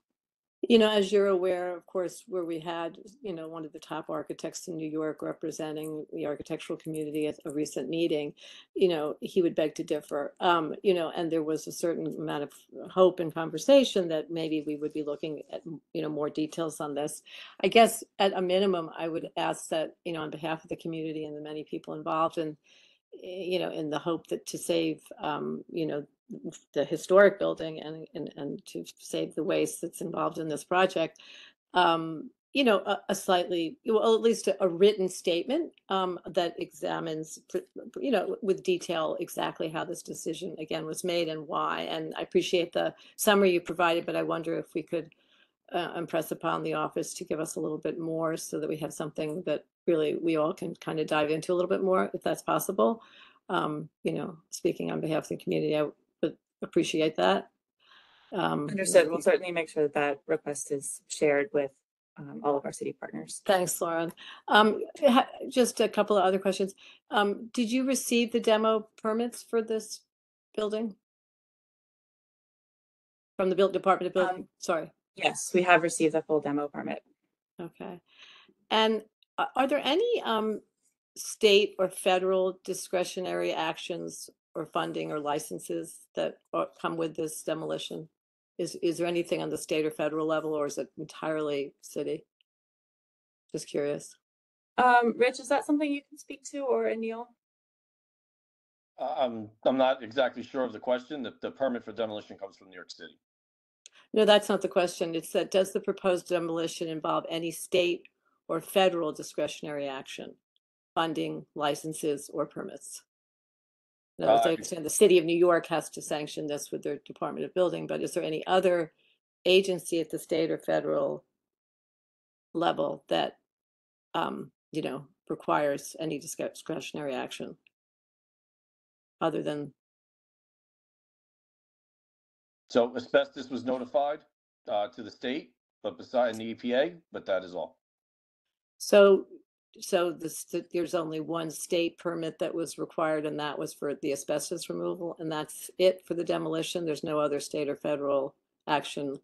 You know, as you're aware, of course, where we had, you know, one of the top architects in New York representing the architectural community at a recent meeting, you know, he would beg to differ. Um, you know, and there was a certain amount of hope and conversation that maybe we would be looking at, you know, more details on this. I guess at a minimum, I would ask that, you know, on behalf of the community and the many people involved and, eh, you know, in the hope that to save, um, you know, the historic building and, and, and to save the waste that's involved in this project, um, you know, a, a slightly, well, at least a, a written statement um, that examines, you know, with detail exactly how this decision again was made and why. And I appreciate the summary you provided, but I wonder if we could uh, impress upon the office to give us a little bit more so that we have something that really we all can kind of dive into a little bit more, if that's possible. Um, you know, speaking on behalf of the community, I appreciate that. Um, Understood. We'll certainly make sure that that request is shared with um, all of our city partners. Thanks, Lauren. Um, ha- just a couple of other questions. Um, did you receive the demo permits for this building? From the built Department of Building, sorry. Yes, we have received a full demo permit. Okay. And a- are there any um state or federal discretionary actions or funding or licenses that are- come with this demolition? Is is there anything on the state or federal level or is it entirely city? Just curious. Um, Rich, is that something you can speak to or Anil? I'm, I'm not exactly sure of the question. The, the permit for demolition comes from New York City. No, that's not the question. It's that, does the proposed demolition involve any state or federal discretionary action? Funding, licenses, or permits? In other words, I Uh, understand the city of New York has to sanction this with their Department of Building, but is there any other agency at the state or federal level that, um, you know, requires any discre- discretionary action? Other than, So asbestos was notified uh, to the state, but beside the EPA, but that is all. so, so this, there's only one state permit that was required and that was for the asbestos removal and that's it for the demolition? There's no other state or federal action?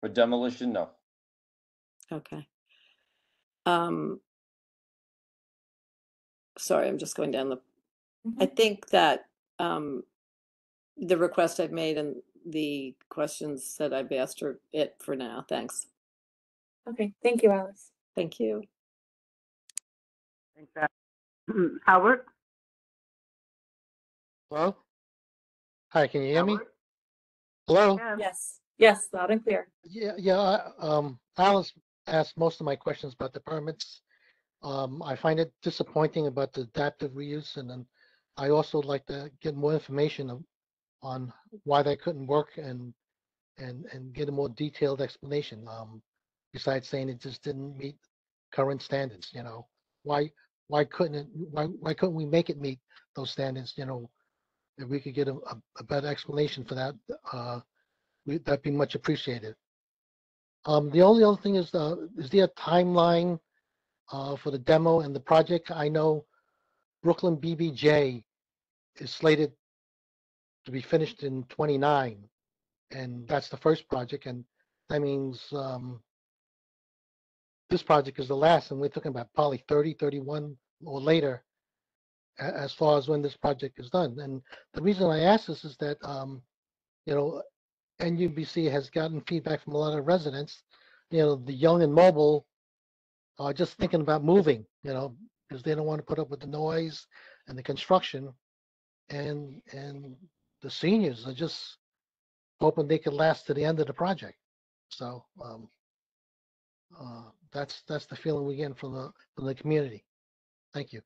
For demolition, no. Okay. Um, sorry, I'm just going down the, I think that, um, the request I've made and the questions that I've asked are it for now. Thanks. Okay, thank you, Alice. Thank you. Thanks, Al. Howard? Hello? Hi, can you hear me? Hello? Yes, yes, loud and clear. Yeah, yeah, I- um, Alice asked most of my questions about the permits. Um, I find it disappointing about the adaptive reuse, and then I also like to get more information of- on why that couldn't work and and, and get a more detailed explanation. Um, besides saying it just didn't meet current standards, you know? Why, why couldn't why, why couldn't we make it meet those standards, you know? If we could get a, a, a better explanation for that, uh, we, that'd be much appreciated. Um, the only other thing is, uh, is there a timeline, uh, for the demo and the project? I know Brooklyn BBJ is slated to be finished in twenty-nine. And that's the first project, and that means, um, this project is the last, and we're talking about probably 30, 31 or later as far as when this project is done. And the reason I ask this is that, um, you know, NUBC has gotten feedback from a lot of residents, you know, the young and mobile are just thinking about moving, you know, because they don't want to put up with the noise and the construction. And, and the seniors are just hoping they could last to the end of the project. So, um, uh, that's, that's the feeling we get from the, from the community. Thank you.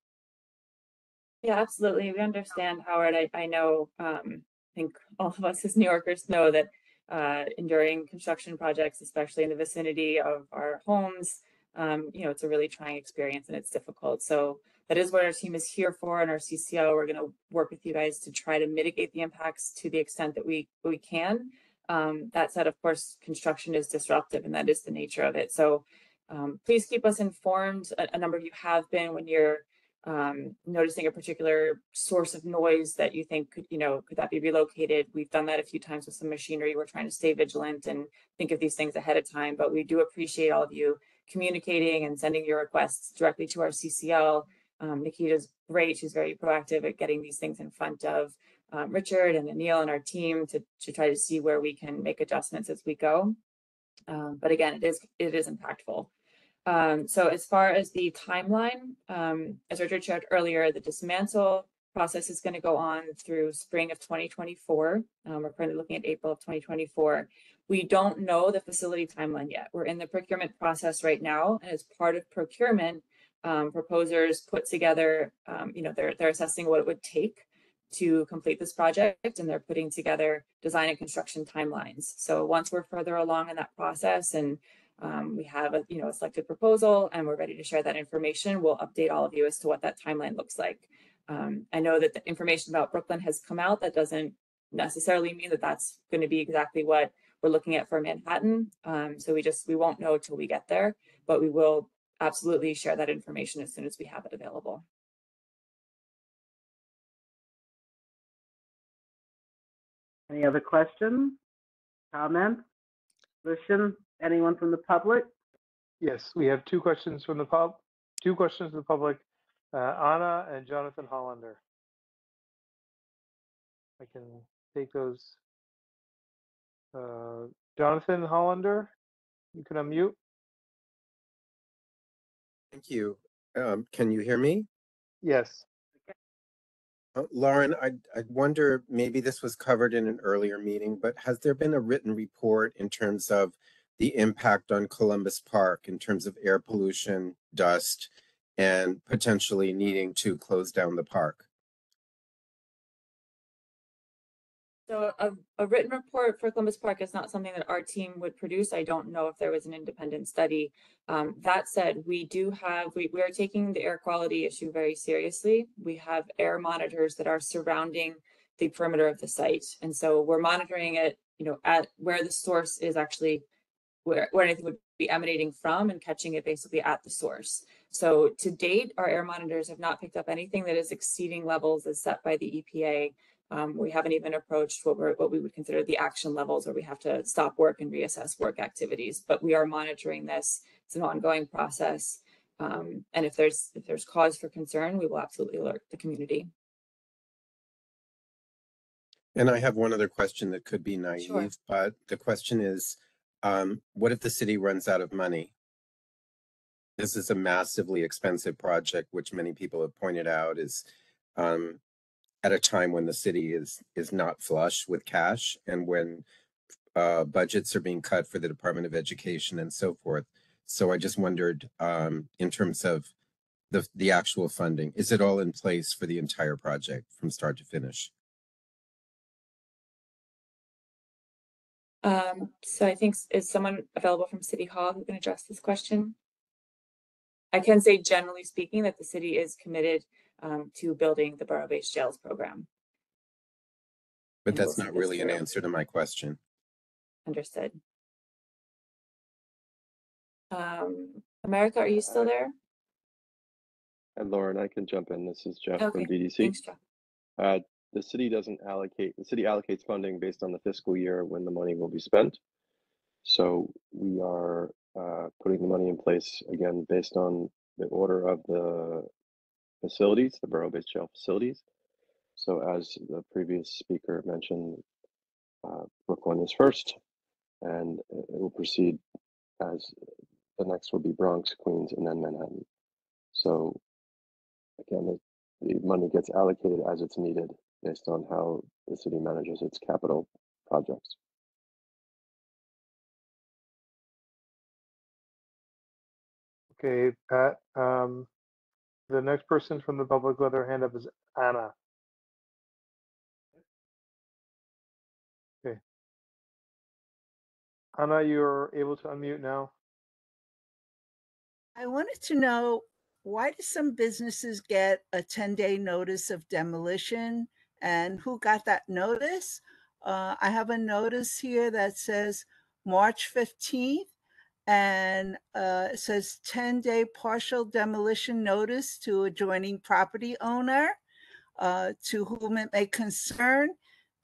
Yeah, absolutely. We understand, Howard. I, I know, um, I think all of us as New Yorkers know that uh, enduring construction projects, especially in the vicinity of our homes, um, you know, it's a really trying experience and it's difficult. So that is what our team is here for. And our CCO, we're going to work with you guys to try to mitigate the impacts to the extent that we we can. Um, that said, of course, construction is disruptive and that is the nature of it. So um, please keep us informed. A, a number of you have been when you're um, noticing a particular source of noise that you think could, you know, could that be relocated? We've done that a few times with some machinery. We're trying to stay vigilant and think of these things ahead of time, but we do appreciate all of you communicating and sending your requests directly to our CCL. Um, Nikita's great. She's very proactive at getting these things in front of um, Richard and Anil and our team to, to try to see where we can make adjustments as we go. Um, but again, it is it is impactful. Um, so as far as the timeline, um, as Richard shared earlier, the dismantle process is going to go on through spring of 2024. Um, we're currently looking at April of 2024. We don't know the facility timeline yet. We're in the procurement process right now, and as part of procurement, um, proposers put together, um, you know, they're they're assessing what it would take to complete this project, and they're putting together design and construction timelines. So once we're further along in that process and um, we have a you know a selected proposal and we're ready to share that information. We'll update all of you as to what that timeline looks like. Um, I know that the information about Brooklyn has come out. That doesn't necessarily mean that that's going to be exactly what we're looking at for Manhattan. Um, so we just we won't know till we get there, but we will absolutely share that information as soon as we have it available. Any other questions, comments? Lucian, anyone from the public? Yes, we have two questions from the pub, two questions from the public, uh, Anna and Jonathan Hollander. I can take those. Uh, Jonathan Hollander, you can unmute. Thank you. Um, can you hear me? Yes. Uh, Lauren, I, I wonder, maybe this was covered in an earlier meeting, but has there been a written report in terms of the impact on Columbus Park in terms of air pollution, dust, and potentially needing to close down the park? So a, a written report for Columbus Park is not something that our team would produce. I don't know if there was an independent study. Um, that said, we do have, we, we are taking the air quality issue very seriously. We have air monitors that are surrounding the perimeter of the site. And so we're monitoring it, you know, at where the source is actually, where, where anything would be emanating from and catching it basically at the source. So to date, our air monitors have not picked up anything that is exceeding levels as set by the EPA. Um, we haven't even approached what we're what we would consider the action levels where we have to stop work and reassess work activities. But we are monitoring this. It's an ongoing process. Um, and if there's if there's cause for concern, we will absolutely alert the community. And I have one other question that could be Sure. naive, but the question is, um, what if the city runs out of money? This is a massively expensive project, which many people have pointed out is um, at a time when the city is is not flush with cash and when uh, budgets are being cut for the Department of Education and so forth. So I just wondered, um, in terms of the the actual funding, is it all in place for the entire project from start to finish? Um, so I think, is someone available from City Hall who can address this question? I can say generally speaking that the city is committed um, to building the borough-based jails program. But And we'll that's see not this really an through. answer to my question. Understood. Um, America, are you still there? And Lauren, I can jump in. This is Jeff from DDC. thanks, Jeff. Uh, the city doesn't allocate, the city allocates funding based on the fiscal year when the money will be spent. So we are uh, putting the money in place again based on the order of the facilities, the borough-based jail facilities. So as the previous speaker mentioned, uh, Brooklyn is first, and it it will proceed as the next will be Bronx, Queens, and then Manhattan. So again, the, the money gets allocated as it's needed based on how the city manages its capital projects. Okay, Pat. Um, the next person from the public with their hand up is Anna. Okay. Anna, you're able to unmute now. I wanted to know, why do some businesses get a 10-day notice of demolition? And who got that notice? Uh, I have a notice here that says March 15th. And uh, it says 10-day partial demolition notice to adjoining property owner. uh, to whom it may concern.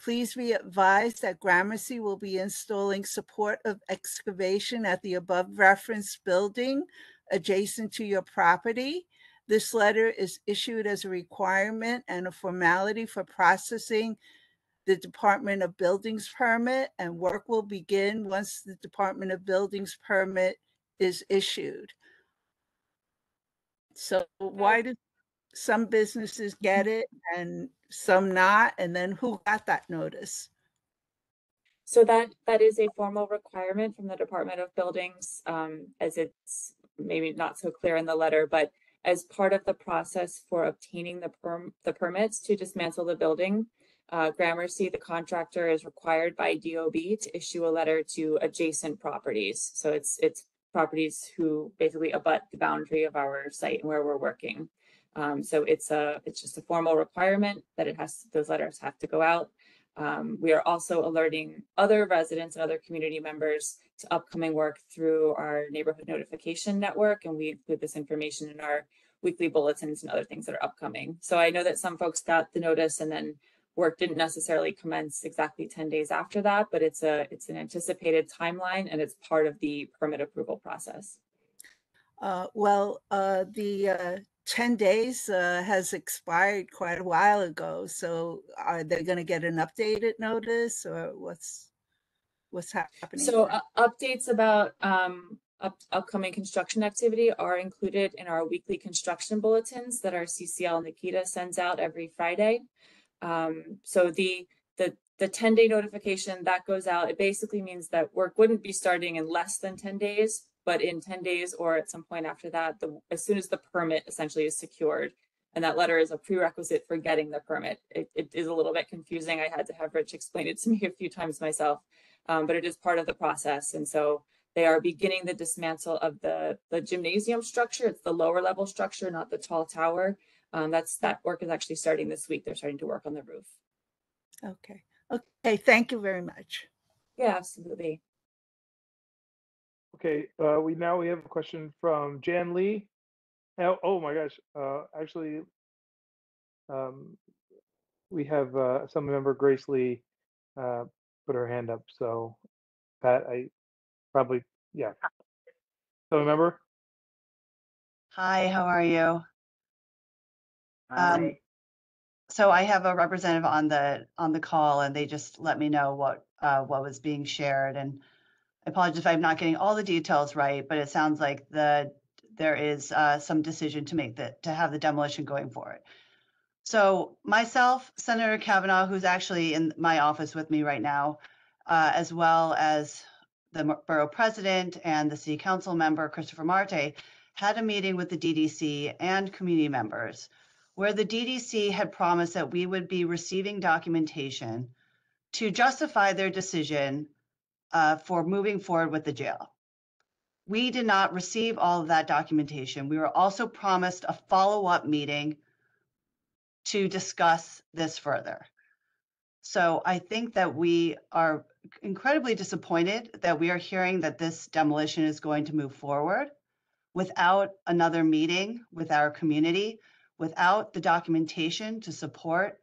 Please be advised that Gramercy will be installing support of excavation at the above referenced building adjacent to your property. This letter is issued as a requirement and a formality for processing the Department of Buildings permit, and work will begin once the Department of Buildings permit is issued. So why did some businesses get it and some not? And then who got that notice? So that, that is a formal requirement from the Department of Buildings, um, as it's maybe not so clear in the letter, but as part of the process for obtaining the perm, the permits to dismantle the building, uh, Gramercy, the contractor, is required by DOB to issue a letter to adjacent properties. So it's, it's properties who basically abut the boundary of our site and where we're working. Um, so it's a, it's just a formal requirement that it has, those letters have to go out. Um, we are also alerting other residents and other community members to upcoming work through our neighborhood notification network, and we include this information in our weekly bulletins and other things that are upcoming. So I know that some folks got the notice and then work didn't necessarily commence exactly 10 days after that, but it's a, it's an anticipated timeline and it's part of the permit approval process. Uh, well, uh, the, uh, ten days, uh, has expired quite a while ago, so are they gonna get an updated notice or what's, what's happening? So uh, updates about um up upcoming construction activity are included in our weekly construction bulletins that our CCL Nikita sends out every Friday. Um, so the the the ten day notification that goes out, it basically means that work wouldn't be starting in less than ten days, but in ten days or at some point after that, the as soon as the permit essentially is secured. And that letter is a prerequisite for getting the permit. It, it is a little bit confusing. I had to have Rich explain it to me a few times myself um, but it is part of the process. And so they are beginning the dismantle of the, the gymnasium structure. It's the lower level structure, not the tall tower. Um, that's, that work is actually starting this week. They're starting to work on the roof. Okay, okay, thank you very much. Yeah, absolutely. Okay, uh, we now we have a question from Jan Lee. Oh, oh my gosh, uh, actually, um, we have uh, some member Grace Lee uh, put her hand up. So, Pat, I probably yeah. So remember, Hi, how are you? Um, so I have a representative on the, on the call and they just let me know what, uh, what was being shared and I apologize if I'm not getting all the details right, but it sounds like the, there is, uh, some decision to make that, to have the demolition going forward. So myself, Senator Kavanagh, who's actually in my office with me right now, uh, as well as the borough president and the city council member, Christopher Marte, had a meeting with the DDC and community members where the DDC had promised that we would be receiving documentation to justify their decision uh, for moving forward with the jail. We did not receive all of that documentation. We were also promised a follow-up meeting to discuss this further. So I think that we are incredibly disappointed that we are hearing that this demolition is going to move forward without another meeting with our community, without the documentation to support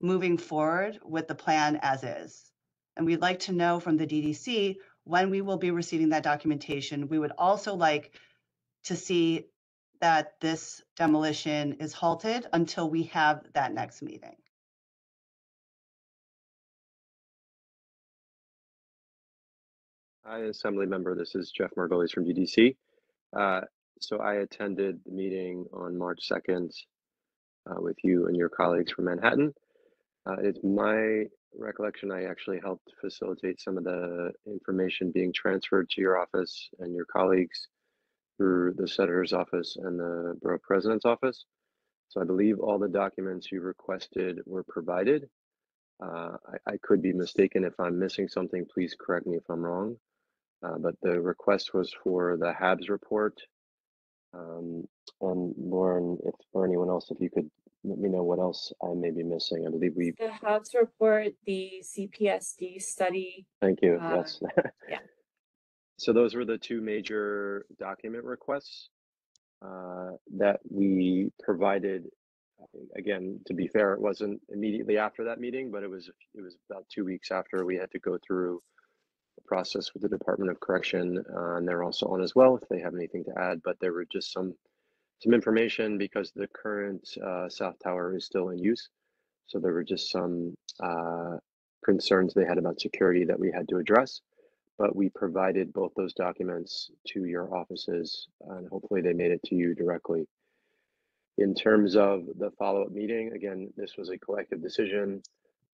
moving forward with the plan as is. And we'd like to know from the DDC when we will be receiving that documentation. We would also like to see that this demolition is halted until we have that next meeting. Hi, Assembly Member. This is Jeff Margolis from DDC. Uh, so I attended the meeting on March 2nd uh, with you and your colleagues from Manhattan. Uh, it's my recollection I actually helped facilitate some of the information being transferred to your office and your colleagues through the Senator's office and the Borough President's office. So I believe all the documents you requested were provided. Uh, I, I could be mistaken. If I'm missing something, please correct me if I'm wrong. Uh, but the request was for the HABs report. Um, and Lauren, if or anyone else, if you could let me know what else I may be missing. I believe we. The HABs report, the CPSD study. Thank you. um, yes. yeah. So those were the two major document requests uh, that we provided. Again, to be fair, it wasn't immediately after that meeting, but it was it was about two weeks after we had to go through the process with the Department of Correction, uh, and they're also on as well if they have anything to add. But there were just some some information because the current uh, South Tower is still in use, so there were just some uh, concerns they had about security that we had to address. But we provided both those documents to your offices, and hopefully they made it to you directly. In terms of the follow-up meeting, again, this was a collective decision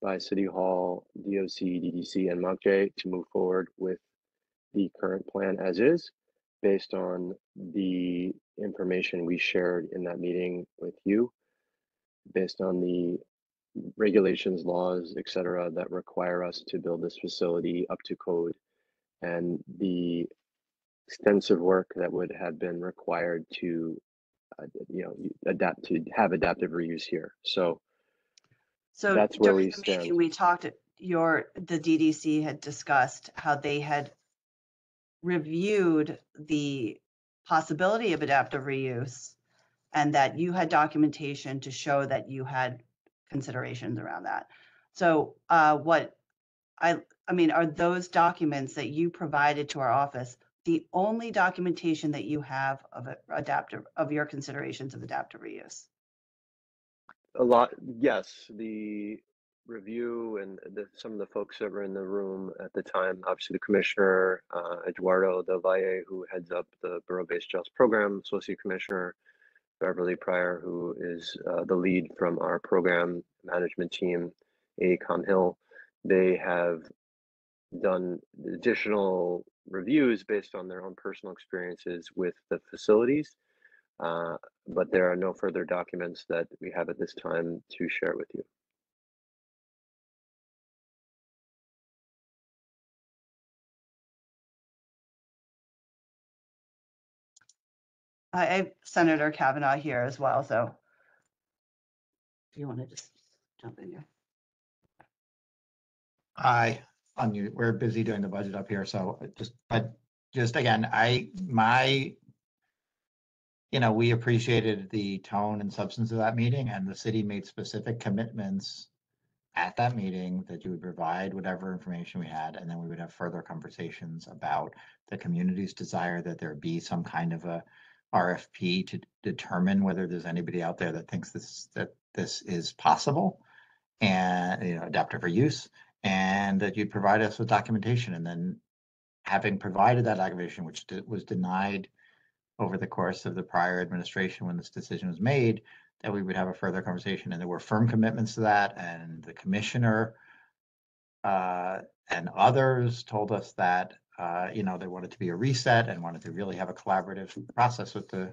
by City Hall, DOC, DDC, and MOCJ to move forward with the current plan as is, based on the information we shared in that meeting with you, based on the regulations, laws, et cetera, that require us to build this facility up to code, and the extensive work that would have been required to uh, you know adapt to have adaptive reuse here so So that's where during we the stand meeting, we talked, your, the DDC had discussed how they had reviewed the possibility of adaptive reuse and that you had documentation to show that you had considerations around that. So uh, what I, I mean, are those documents that you provided to our office the only documentation that you have of a- adaptive, of your considerations of adaptive reuse? a lot yes the review and the, some of the folks that were in the room at the time obviously the commissioner uh, eduardo del valle who heads up the borough-based jails program associate commissioner beverly pryor who is uh, the lead from our program management team acom hill they have done additional reviews based on their own personal experiences with the facilities uh, but there are no further documents that we have at this time to share with you. I have Senator Kavanagh here as well, so if you want to just jump in here. I, on you, we're busy doing the budget up here, so just, but just again, I, my, you know, we appreciated the tone and substance of that meeting and the city made specific commitments at that meeting that you would provide whatever information we had, and then we would have further conversations about the community's desire that there be some kind of a RFP to determine whether there's anybody out there that thinks this, that this is possible and, you know, adaptive for reuse, and that you'd provide us with documentation. And then having provided that documentation, which de- was denied over the course of the prior administration when this decision was made, that we would have a further conversation. And there were firm commitments to that. And the commissioner uh, and others told us that, uh, you know, they wanted to be a reset and wanted to really have a collaborative process with the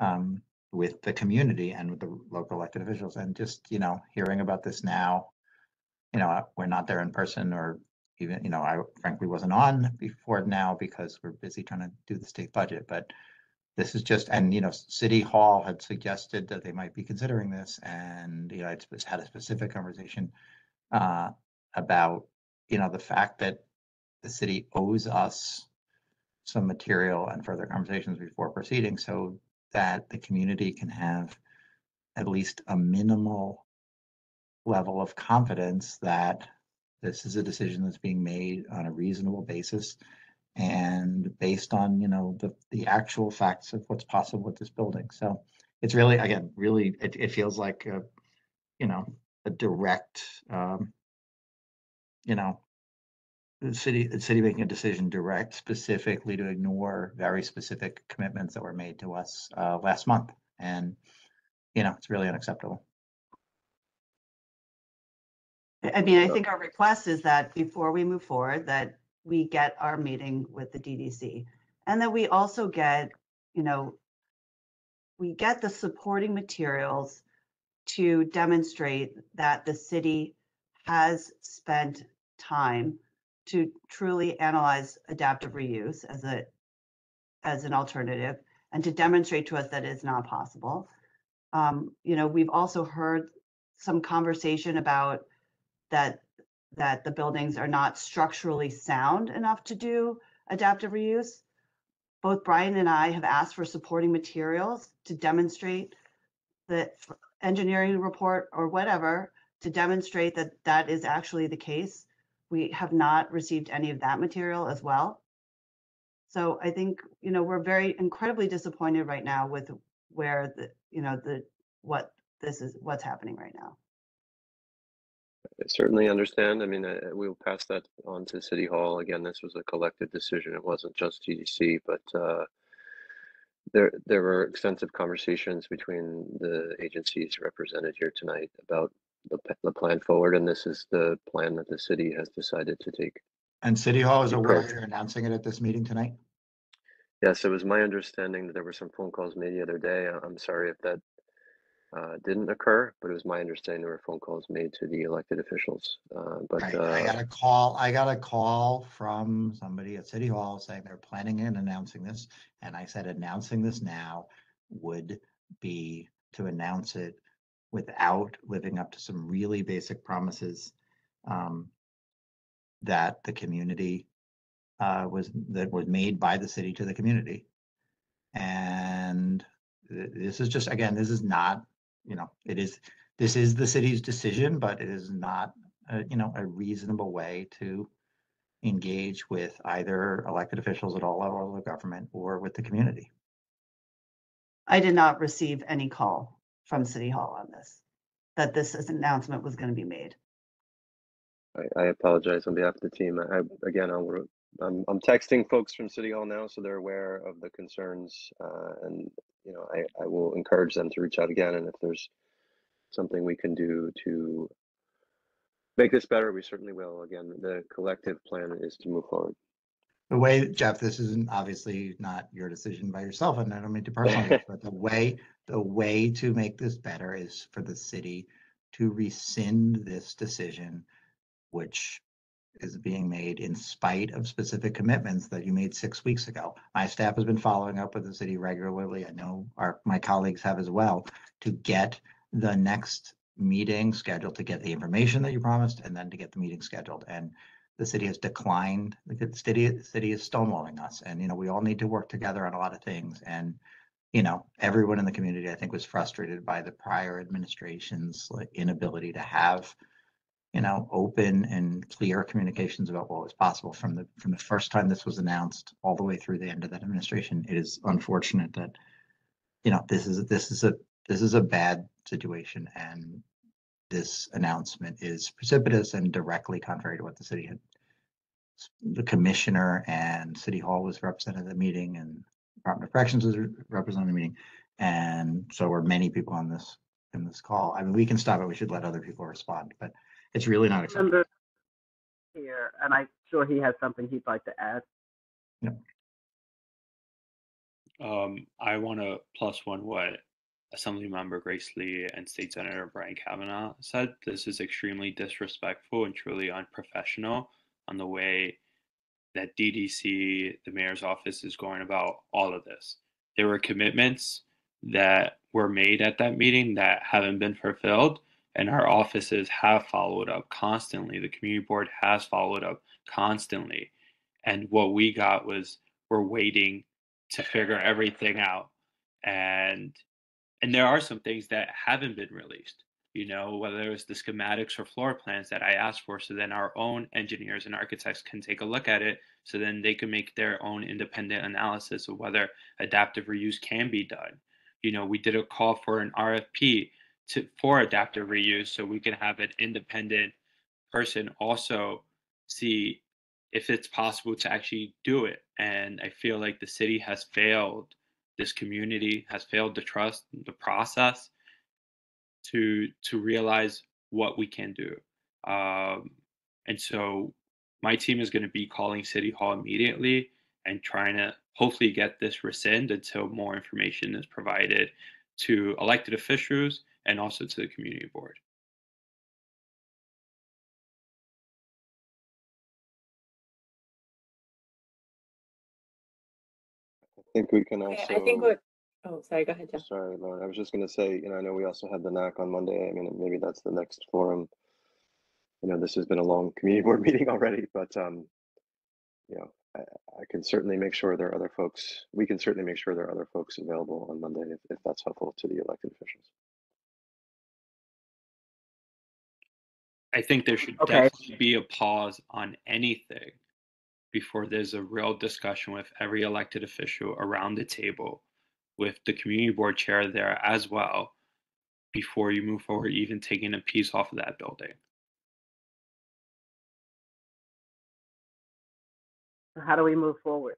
um, with the community and with the local elected officials. And just, you know, hearing about this now, you know, we're not there in person or even, you know, I frankly wasn't on before now because we're busy trying to do the state budget, but this is just, and, you know, City Hall had suggested that they might be considering this, and, you know, I'd had a specific conversation uh, about, you know, the fact that the city owes us some material and further conversations before proceeding so that the community can have at least a minimal level of confidence that this is a decision that's being made on a reasonable basis and based on, you know, the, the actual facts of what's possible with this building. So it's really, again, really, it, it feels like, a, you know, a direct, um, you know, the city, the city making a decision direct specifically to ignore very specific commitments that were made to us, uh, last month. And, you know, it's really unacceptable. I mean, I think our request is that before we move forward, that we get our meeting with the DDC. And that we also get, you know, we get the supporting materials to demonstrate that the city has spent time to truly analyze adaptive reuse as a as an alternative and to demonstrate to us that it's not possible. Um, you know, we've also heard some conversation about that that the buildings are not structurally sound enough to do adaptive reuse. Both Brian and I have asked for supporting materials to demonstrate that engineering report or whatever to demonstrate that that is actually the case. We have not received any of that material as well. So I think, you know, we're very incredibly disappointed right now with where the, you know, the, what this is, what's happening right now. I certainly understand. I mean, uh, we'll pass that on to City Hall. Again, this was a collective decision. It wasn't just DDC, but uh, there there were extensive conversations between the agencies represented here tonight about the, the plan forward, and this is the plan that the city has decided to take. And City Hall is aware you're announcing it at this meeting tonight? Yes, it was my understanding that there were some phone calls made the other day. I'm sorry if that uh, didn't occur, but it was my understanding there were phone calls made to the elected officials. Uh, but Right, I got uh, a call, I got a call from somebody at City Hall saying they're planning and announcing this. And I said announcing this now would be to announce it without living up to some really basic promises. um, That the community uh, was, that was made by the city to the community. And th- this is just, again, this is not, you know, it is, this is the city's decision, but it is not a, you know, a reasonable way to engage with either elected officials at all levels of government or with the community. I did not receive any call from City Hall on this, that this announcement was going to be made. I, I apologize on behalf of the team. I, I- again, I'll, I'm, I'm texting folks from City Hall now, so they're aware of the concerns. Uh, and, you know, I, I will encourage them to reach out again. And if there's something we can do to make this better, we certainly will. Again, the collective plan is to move forward. The way, Jeff, this isn't obviously not your decision by yourself, and I don't mean to personally, but the way, the way to make this better is for the city to rescind this decision, which is being made in spite of specific commitments that you made six weeks ago. My staff has been following up with the city regularly. I know our, my colleagues have as well, to get the next meeting scheduled, to get the information that you promised, and then to get the meeting scheduled. And the city has declined, the city, the city is stonewalling us. And, you know, we all need to work together on a lot of things. And, you know, everyone in the community, I think, was frustrated by the prior administration's like inability to have, you know, open and clear communications about what was possible from the, from the first time this was announced all the way through the end of that administration. It is unfortunate that, you know, this is, this is a, this is a bad situation and this announcement is precipitous and directly contrary to what the city had. The commissioner and city hall was represented at the meeting and Department of Corrections was represented at the meeting. And so were many people on this, in this call. I mean, we can stop it. We should let other people respond, but it's really not acceptable. Here, and I'm sure he has something he'd like to add. Um, I want to plus one what Assemblymember Grace Lee and State Senator Brian Kavanagh said. This is extremely disrespectful and truly unprofessional on the way that DDC, the mayor's office, is going about all of this. There were commitments that were made at that meeting that haven't been fulfilled, and our offices have followed up constantly. The community board has followed up constantly. And what we got was we're waiting to figure everything out. And and there are some things that haven't been released you know whether it's the schematics or floor plans that i asked for so then our own engineers and architects can take a look at it so then they can make their own independent analysis of whether adaptive reuse can be done you know we did a call for an rfp to for adaptive reuse so we can have an independent person also see if it's possible to actually do it. And i feel like the city has failed this community has failed to trust the process to to realize what we can do. Um, and so my team is going to be calling city hall immediately and trying to hopefully get this rescind until more information is provided to elected officials and also to the community board I think we can Okay, also. I think what, oh, sorry, go ahead, Jeff. Sorry, Lauren. I was just gonna say, you know, I know we also had the NAC on Monday. I mean, maybe that's the next forum. You know, this has been a long community board meeting already, but um, you know, I, I can certainly make sure there are other folks. We can certainly make sure there are other folks available on Monday if, if that's helpful to the elected officials. I think there should Okay. definitely be a pause on anything before there's a real discussion with every elected official around the table, with the community board chair there as well, before you move forward, even taking a piece off of that building. How do we move forward?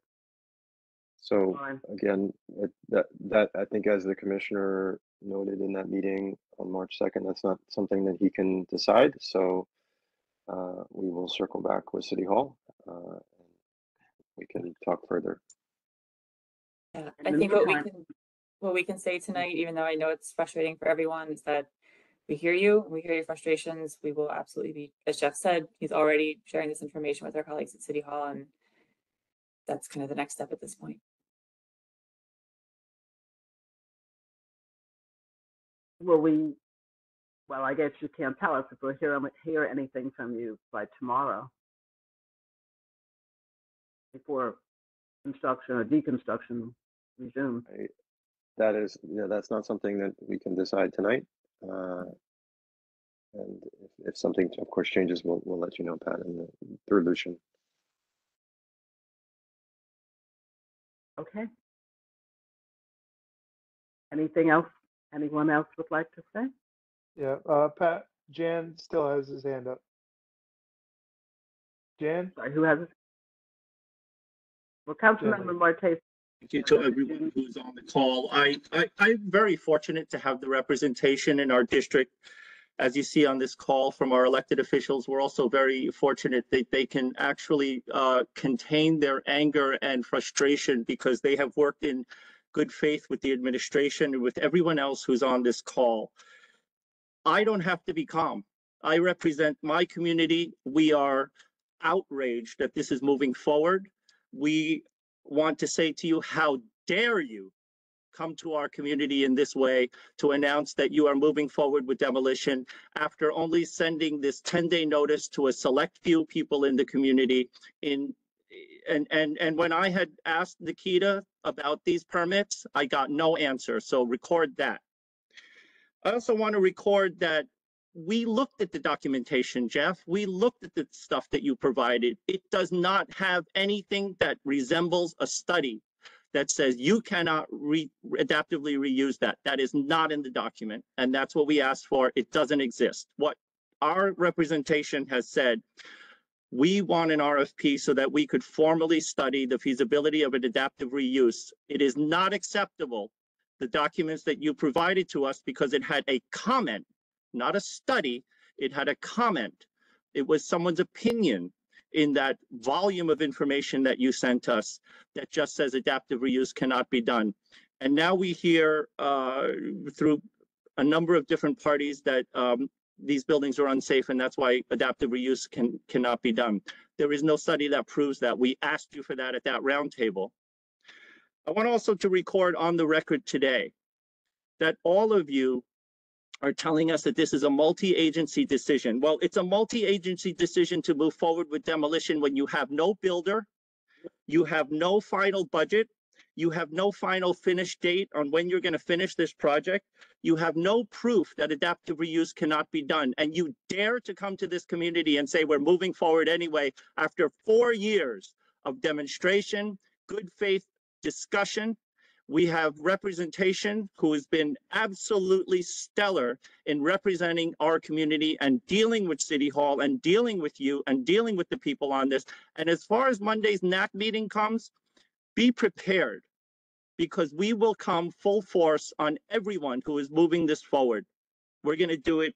So again, it- that, that, I think as the commissioner noted in that meeting on March 2nd, that's not something that he can decide. So uh, we will circle back with City Hall. uh, and We can talk further. Yeah, I think what we can, what we can say tonight, even though I know it's frustrating for everyone, is that we hear you, we hear your frustrations. We will absolutely be, as Jeff said, he's already sharing this information with our colleagues at City Hall and that's kind of the next step at this point. Will we, well, I guess you can't tell us if we'll hear, hear anything from you by tomorrow. Before construction or deconstruction resumes. I- That is, you know, that's not something that we can decide tonight. uh, And if, if something, of course, changes, we'll, we'll let you know, Pat, and the- through Lucian. Okay. Anything else? Anyone else would like to say? Yeah, uh, Pat, Jan still has his hand up. Jan? Sorry, who has it? Well, Councilmember Martes, Thank you to everyone who's on the call. I, I, I'm very fortunate to have the representation in our district. As you see on this call from our elected officials, we're also very fortunate that they can actually uh, contain their anger and frustration because they have worked in good faith with the administration and with everyone else who's on this call. I don't have to be calm. I represent my community. We are outraged that this is moving forward. We want to say to you, how dare you come to our community in this way to announce that you are moving forward with demolition after only sending this 10-day notice to a select few people in the community in and and and when I had asked Nikita about these permits, I got no answer. So record that. I also want to record that we looked at the documentation, Jeff. We looked at the stuff that you provided. It does not have anything that resembles a study that says you cannot re- adaptively reuse that. That is not in the document. And that's what we asked for. It doesn't exist. What our representation has said, we want an RFP so that we could formally study the feasibility of an adaptive reuse. It is not acceptable, the documents that you provided to us, because it had a comment not a study. It had a comment. It was someone's opinion in that volume of information that you sent us that just says adaptive reuse cannot be done. And now we hear uh, through a number of different parties that um, these buildings are unsafe and that's why adaptive reuse can cannot be done. There is no study that proves that. We asked you for that at that roundtable. I want also to record on the record today that all of you are telling us that this is a multi-agency decision. Well, it's a multi-agency decision to move forward with demolition when you have no builder, you have no final budget, you have no final finish date on when you're going to finish this project. You have no proof that adaptive reuse cannot be done. And you dare to come to this community and say, we're moving forward anyway, after four years of demonstration, good faith discussion. We have representation who has been absolutely stellar in representing our community and dealing with City Hall and dealing with you and dealing with the people on this. And as far as Monday's NAC meeting comes, be prepared because we will come full force on everyone who is moving this forward. We're going to do it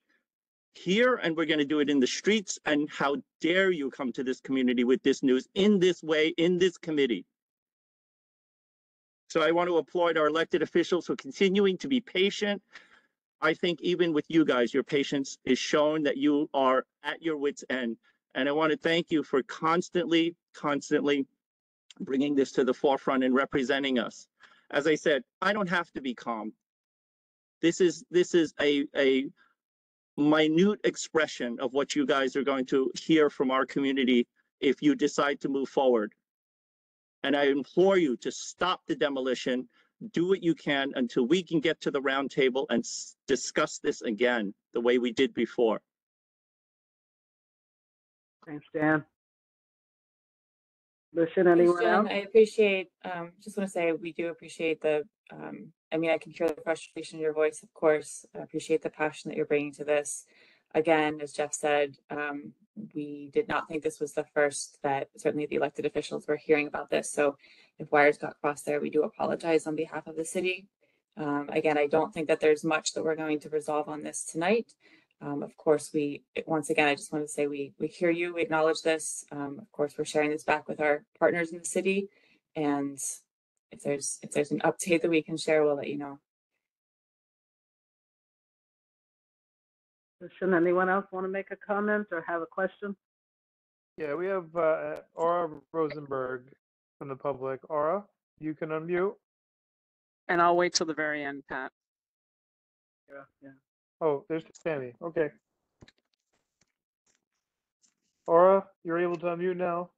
here and we're going to do it in the streets. And how dare you come to this community with this news in this way, in this committee? So I want to applaud our elected officials for continuing to be patient. I think even with you guys, your patience is shown that you are at your wits' end. And I want to thank you for constantly, constantly bringing this to the forefront and representing us. As I said, I don't have to be calm. This is this is a a minute expression of what you guys are going to hear from our community if you decide to move forward. And I implore you to stop the demolition, do what you can until we can get to the round table and discuss this again, the way we did before. Thanks, Dan. Listen, anyone Jen. else? I appreciate, um, just want to say, we do appreciate the, um, I mean, I can hear the frustration in your voice, of course. I appreciate the passion that you're bringing to this. Again, as Jeff said, um, we did not think this was the first that certainly the elected officials were hearing about this. So if wires got crossed there, we do apologize on behalf of the city. Um, again, I don't think that there's much that we're going to resolve on this tonight. Um, of course, we, once again, I just want to say we, we hear you, we acknowledge this. Um, of course, we're sharing this back with our partners in the city. And if there's, if there's an update that we can share, we'll let you know. Listen, anyone else want to make a comment or have a question? Yeah, we have uh, Aura Rosenberg from the public. Aura, you can unmute. And I'll wait till the very end, Pat. Yeah, yeah. Oh, there's Tammy. Okay. Aura, you're able to unmute now.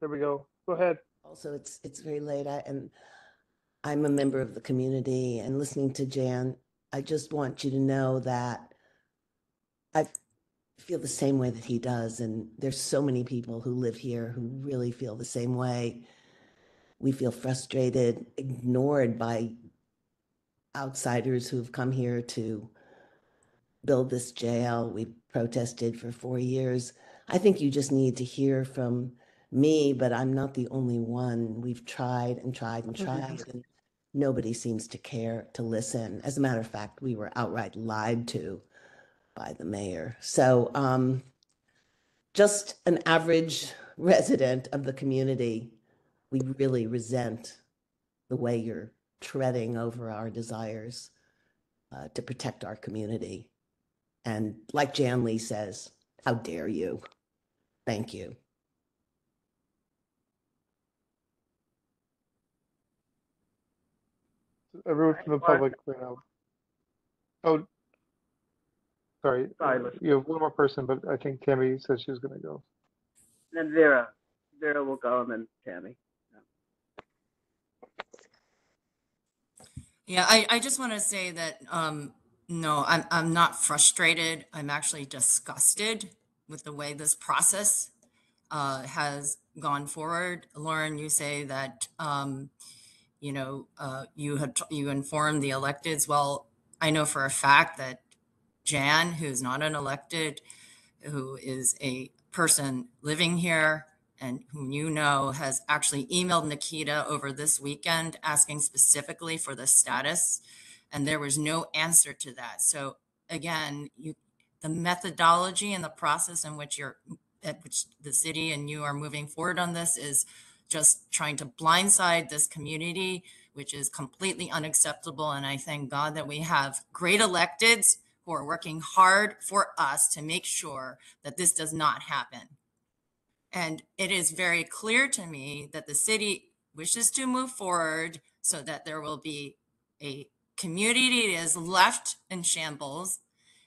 There we go. Go ahead. Also, it's, it's very late, I, and I'm a member of the community and listening to Jan, I just want you to know that I feel the same way that he does, and there's so many people who live here who really feel the same way. We feel frustrated, ignored by outsiders who've come here to build this jail. We protested for four years. I think you just need to hear from me, but I'm not the only one. We've tried and tried and tried, and nobody seems to care to listen. As a matter of fact, we were outright lied to by the mayor. So, um, just an average resident of the community, we really resent the way you're treading over our desires uh, to protect our community. And like Jan Lee says, how dare you? Thank you. Everyone from the public right now. Oh, sorry. Sorry, uh. You have one more person, but I think Tammy said she's going to go. Then Vera. Vera will go and then Tammy. Yeah, I, I just want to say that, um, no, I'm, I'm not frustrated. I'm actually disgusted with the way this process uh, has gone forward. Lauren, you say that, um, you know, uh, you had, you informed the electeds. Well, I know for a fact that Jan, who's not an elected, who is a person living here and whom you know has actually emailed Nikita over this weekend asking specifically for the status and there was no answer to that. So again, you the methodology and the process in which you're at which the city and you are moving forward on this is just trying to blindside this community, which is completely unacceptable. And I thank God that we have great electeds who who are working hard for us to make sure that this does not happen. And it is very clear to me that the city wishes to move forward so that there will be a community that is left in shambles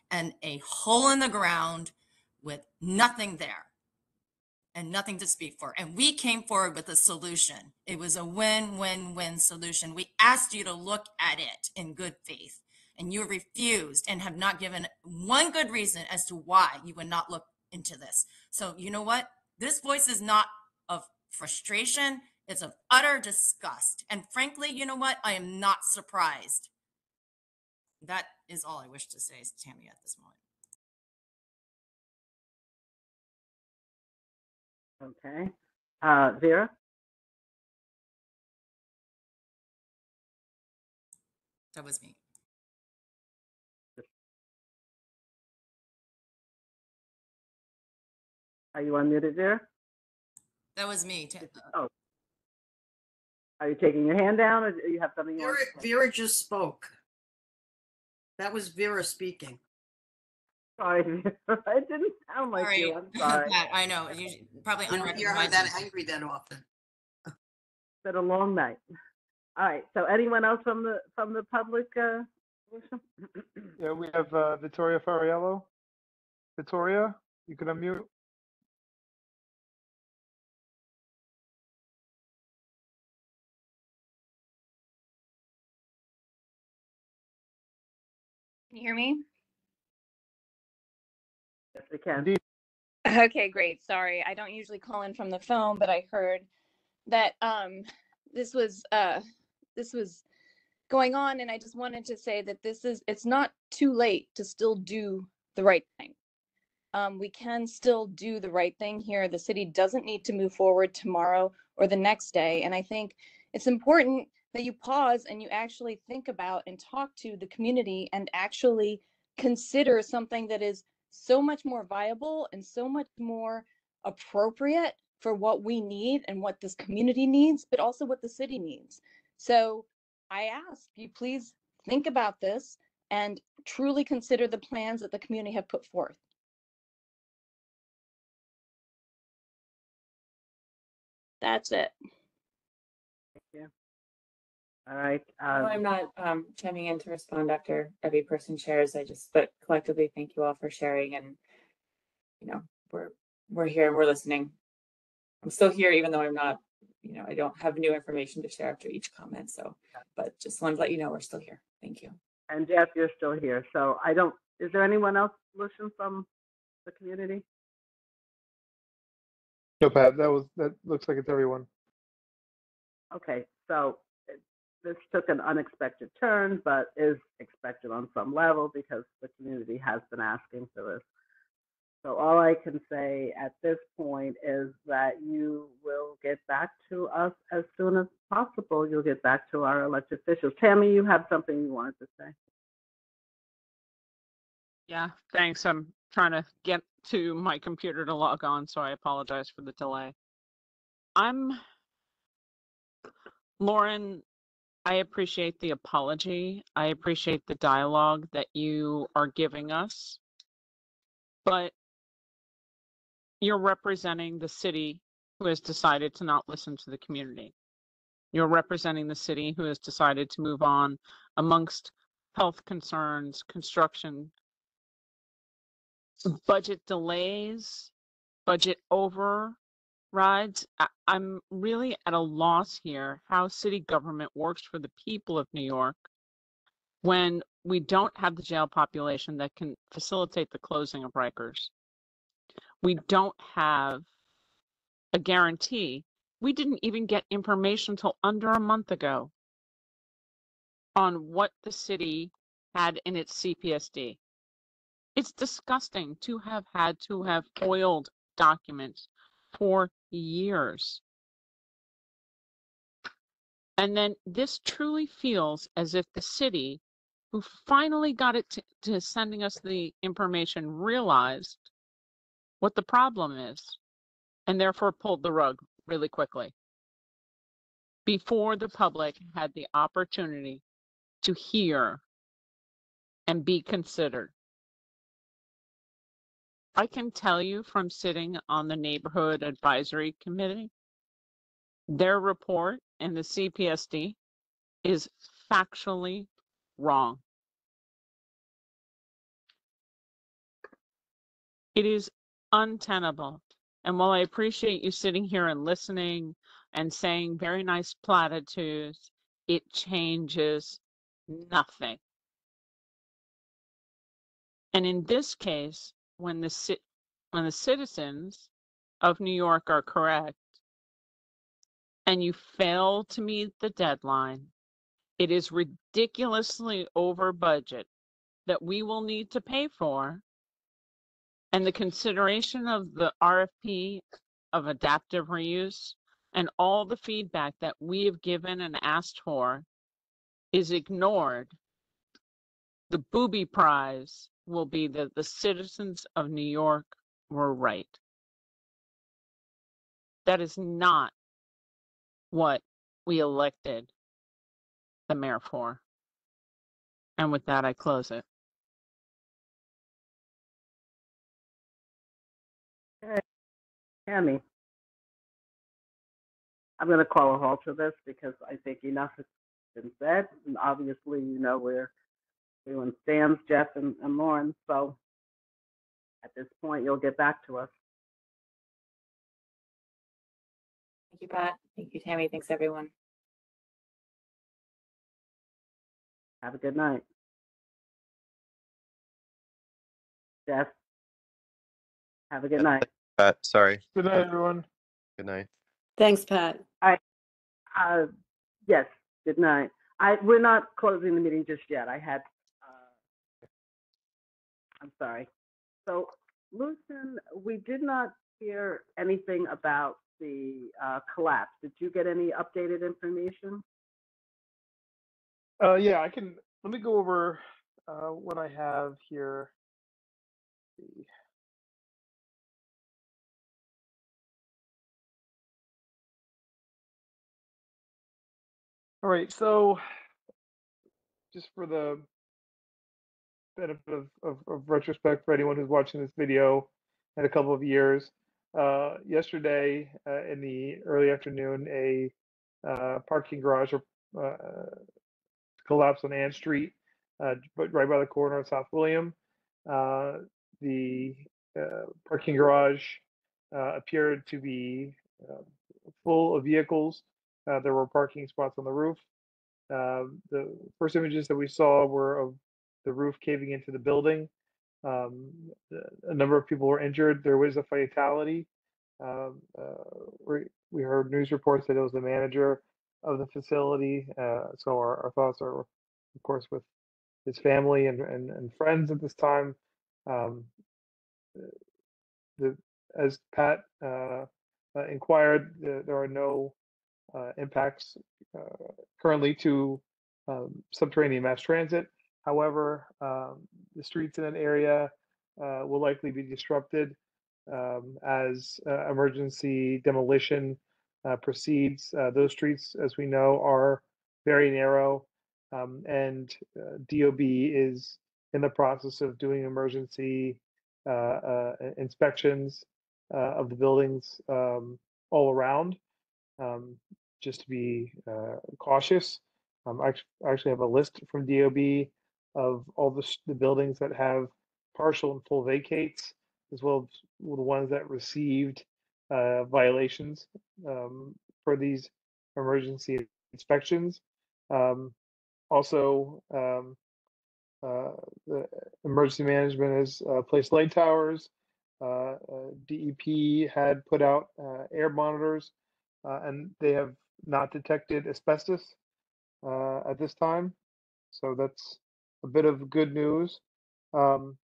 and a hole in the ground with nothing there and nothing to speak for. And we came forward with a solution. It was a win win win solution. We asked you to look at it in good faith, and you refused and have not given one good reason as to why you would not look into this. So, you know what? This voice is not of frustration, it's of utter disgust. And frankly, you know what? I am not surprised. That is all I wish to say, Tammy, at this moment. Okay. Uh, Vera? That was me. Are you unmuted, there? That was me. Ta- Oh. Are you taking your hand down or do you have something Vera, want to say? Vera just spoke. That was Vera speaking. Sorry, Vera. It didn't sound like Sorry, you. I'm sorry. Pat, I know. You probably You don't hear her that angry that often. It's been a long night. All right. So anyone else from the from the public? Uh, Lucia? Yeah, we have uh, Vittoria Fariello. Vittoria, you can unmute. Can you hear me? yes, we can. Indeed. Okay, great. Sorry, I don't usually call in from the phone, but I heard that um this was uh this was going on and I just wanted to say that this is it's not too late to still do the right thing. Um we can still do the right thing here. The city doesn't need to move forward tomorrow or the next day and I think it's important that you pause and you actually think about and talk to the community and actually consider something that is so much more viable and so much more appropriate for what we need and what this community needs, but also what the city needs. So I ask you, please think about this and truly consider the plans that the community have put forth. That's it. All right. No, Uh, I'm not um chiming in to respond after every person shares. I just, but collectively, thank you all for sharing and you know, we're we're here and we're listening. I'm still here even though I'm not, you know, I don't have new information to share after each comment, so but just wanted to let you know we're still here. Thank you. and Jeff, you're still here. So I don't. Is there anyone else, Lucian, from the community? No, Pat, that was, that looks like it's everyone. Okay, so it- this took an unexpected turn, but is expected on some level because the community has been asking for this. So all I can say at this point is that you will get back to us as soon as possible. You'll get back to our elected officials. Tammy, you have something you wanted to say? Yeah, thanks. I'm trying to get to my computer to log on, so I apologize for the delay. I'm Lauren, I appreciate the apology. I appreciate the dialogue that you are giving us. But you're representing the city who has decided to not listen to the community. You're representing the city who has decided to move on amongst health concerns, construction, budget delays, budget overrides. I, I'm really at a loss here how city government works for the people of New York when we don't have the jail population that can facilitate the closing of Rikers. We don't have a guarantee. We didn't even get information until under a month ago on what the city had in its CPSD. It's disgusting to have had to have foiled documents for years. And then this truly feels as if the city, who finally got it to, to sending us the information, realized what the problem is and therefore pulled the rug really quickly before the public had the opportunity to hear and be considered. I can tell you from sitting on the neighborhood advisory committee, their report in the CPSD is factually wrong. It is untenable. And while I appreciate you sitting here and listening and saying very nice platitudes, it changes nothing. And in this case, when the ci- when the citizens of New York are correct and you fail to meet the deadline, it is ridiculously over budget that we will need to pay for. And the consideration of the RFP of adaptive reuse and all the feedback that we have given and asked for is ignored. The booby prize will be that the citizens of New York were right. That is not what we elected the mayor for. And with that, I close it. Okay. Tammy. I'm going to call a halt to this because I think enough has been said. And obviously, you know where everyone stands, Jeff and, and Lauren. So at this point, you'll get back to us. Thank you, Pat. Thank you, Tammy. Thanks, everyone. Have a good night. Jeff. Have a good night. Pat, sorry. Good night, everyone. Good night. Thanks, Pat. I, uh, yes, good night. I, we're not closing the meeting just yet. I had, I'm sorry. So, Lucian, we did not hear anything about the, uh, collapse. Did you get any updated information? Uh, yeah, I can, let me go over, uh, what I have here. All right, so just for the benefit of, of, of retrospect for anyone who's watching this video in a couple of years, uh, yesterday uh, in the early afternoon, a uh, parking garage uh, collapsed on Ann Street, uh, but right by the corner of South William. Uh, the parking garage appeared to be uh, full of vehicles. There were parking spots on the roof. Um, the first images that we saw were of the roof caving into the building. Um, a number of people were injured. There was a fatality. Um, uh, we, heard news reports that it was the manager of the facility. Uh, so our, our thoughts are, of course, with his family and, and, and friends at this time. Um, the, as Pat uh, uh, inquired, the, there are no uh, impacts uh, currently to um, subterranean mass transit. However, um, the streets in that area uh, will likely be disrupted um, as uh, emergency demolition uh, proceeds. Uh, those streets, as we know, are very narrow, um, and DOB is in the process of doing emergency inspections of the buildings um, all around. Um, just to be uh, cautious. Um, I actually have a list from DOB of all the, the buildings that have partial and full vacates, as well as the ones that received uh, violations um, for these emergency inspections. Um, also, um, uh, the emergency management has uh, placed light towers. Uh, uh, DEP had put out uh, air monitors, and they have not detected asbestos at this time. So that's a bit of good news. Um,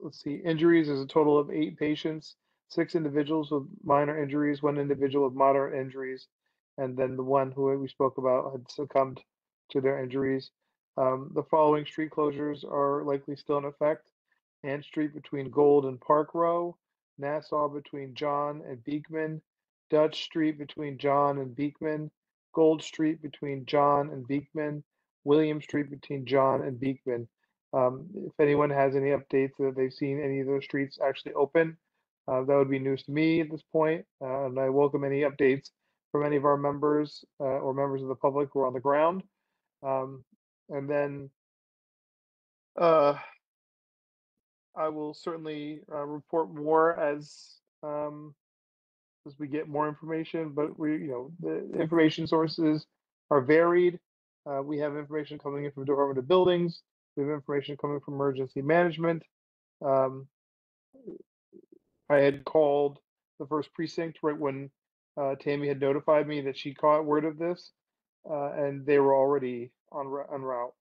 let's see, injuries is a total of eight patients, six individuals with minor injuries, one individual with moderate injuries, and then the one who we spoke about had succumbed to their injuries. Um, the following street closures are likely still in effect. Ann Street between Gold and Park Row, Nassau between John and Beekman, Dutch Street between John and Beekman, Gold Street between John and Beekman, William Street between John and Beekman. Um, if anyone has any updates that they've seen any of those streets actually open, uh, that would be news to me at this point. Uh, and I welcome any updates from any of our members uh, or members of the public who are on the ground. Um, and then uh, I will certainly uh, report more as um, as we get more information. But we, you know, the information sources are varied. Uh, we have information coming in from Department of Buildings. We have information coming from Emergency Management. Um, I had called the first precinct right when uh, Tammy had notified me that she caught word of this, uh, and they were already on en route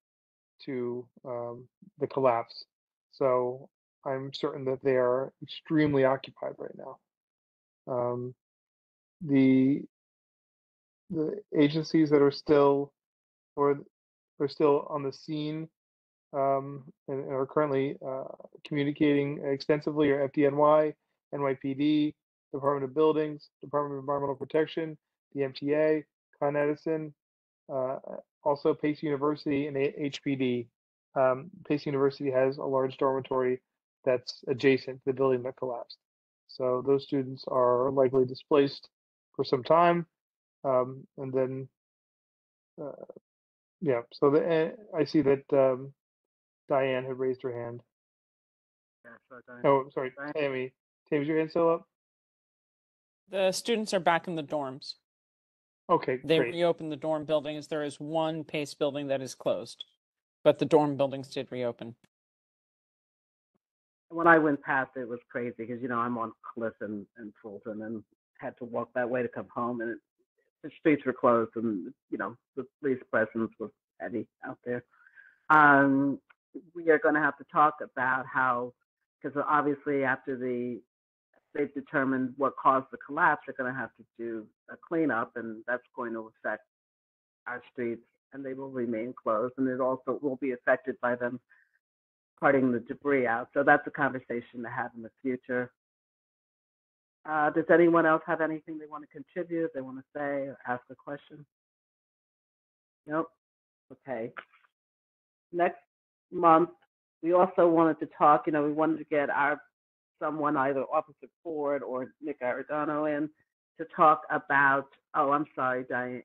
to um, the collapse. So I'm certain that they are extremely occupied right now. Um, the the agencies that are still or are still on the scene um, and, and are currently uh, communicating extensively are FDNY, NYPD, Department of Buildings, Department of Environmental Protection, the MTA, Con Edison, uh, also Pace University and HPD. Um, Pace University has a large dormitory that's adjacent to the building that collapsed. So those students are likely displaced for some time. Um, and then, uh, yeah, so the, eh, I see that um, Diane had raised her hand. Oh, sorry, Tammy. Tammy, is your hand still up? The students are back in the dorms. Okay, They great. reopened the dorm buildings. There is one PACE building that is closed, but the dorm buildings did reopen. when I went past, it was crazy because you know I'm on Cliff and, and Fulton and had to walk that way to come home, and it, the streets were closed, and you know the police presence was heavy out there. Um, we are going to have to talk about how, because obviously after the they've determined what caused the collapse, they're going to have to do a cleanup, and that's going to affect our streets, and they will remain closed, and it also will be affected by them carting the debris out. So that's a conversation to have in the future. Uh, does anyone else have anything they want to contribute, they want to say, or ask a question? Nope. Okay. Next month, we also wanted to talk, you know, we wanted to get our someone, either Officer Ford or Nick Aradano in to talk about, oh, I'm sorry, Diane,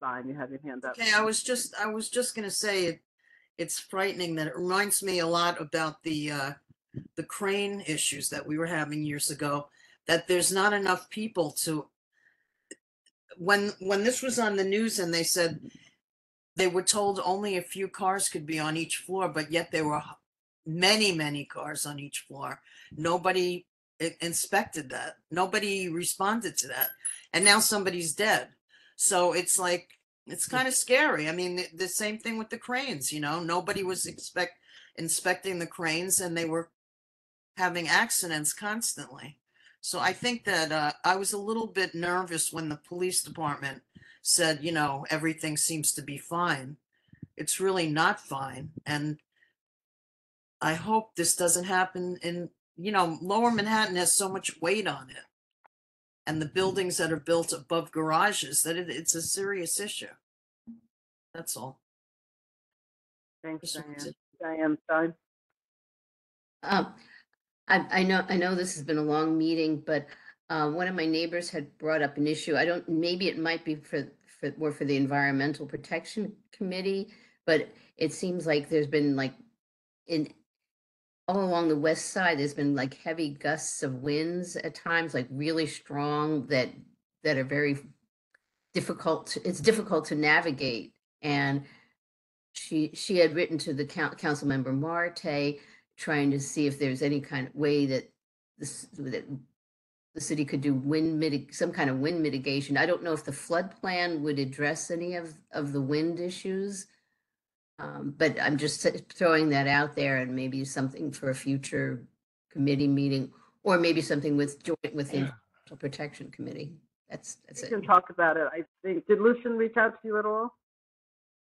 Diane, you have your hand up. Okay, I was just, I was just gonna say, it, it's frightening that it reminds me a lot about the, uh, the crane issues that we were having years ago, that there's not enough people to, when, when this was on the news and they said they were told only a few cars could be on each floor, but yet there were many, many cars on each floor. Nobody inspected that. Nobody responded to that. And now somebody's dead. So it's like, it's mm. kind of scary. I mean, the, the same thing with the cranes, you know, nobody was expect inspecting the cranes and they were having accidents constantly. So I think that uh, I was a little bit nervous when the police department said, you know, everything seems to be fine. It's really not fine. And I hope this doesn't happen in, you know, lower Manhattan has so much weight on it. And the buildings that are built above garages, that it, it's a serious issue. That's all. Thanks, Just Diane. Diane Stein? Um, I, I know, I know this has been a long meeting, but, uh, one of my neighbors had brought up an issue. I don't, maybe it might be for, for, more for the Environmental Protection Committee, but it seems like there's been like, in, all along the west side, there's been like heavy gusts of winds at times, like really strong that, that are very difficult, it's difficult to navigate. And she, she had written to the coun- council member Marte, trying to see if there's any kind of way that this, that the city could do wind mitig, some kind of wind mitigation. I don't know if the flood plan would address any of, of the wind issues. Um, but I'm just throwing that out there and maybe something for a future committee meeting, or maybe something with joint with the Environmental Protection Committee. That's, that's We it. can talk about it. I think, did Lucian reach out to you at all?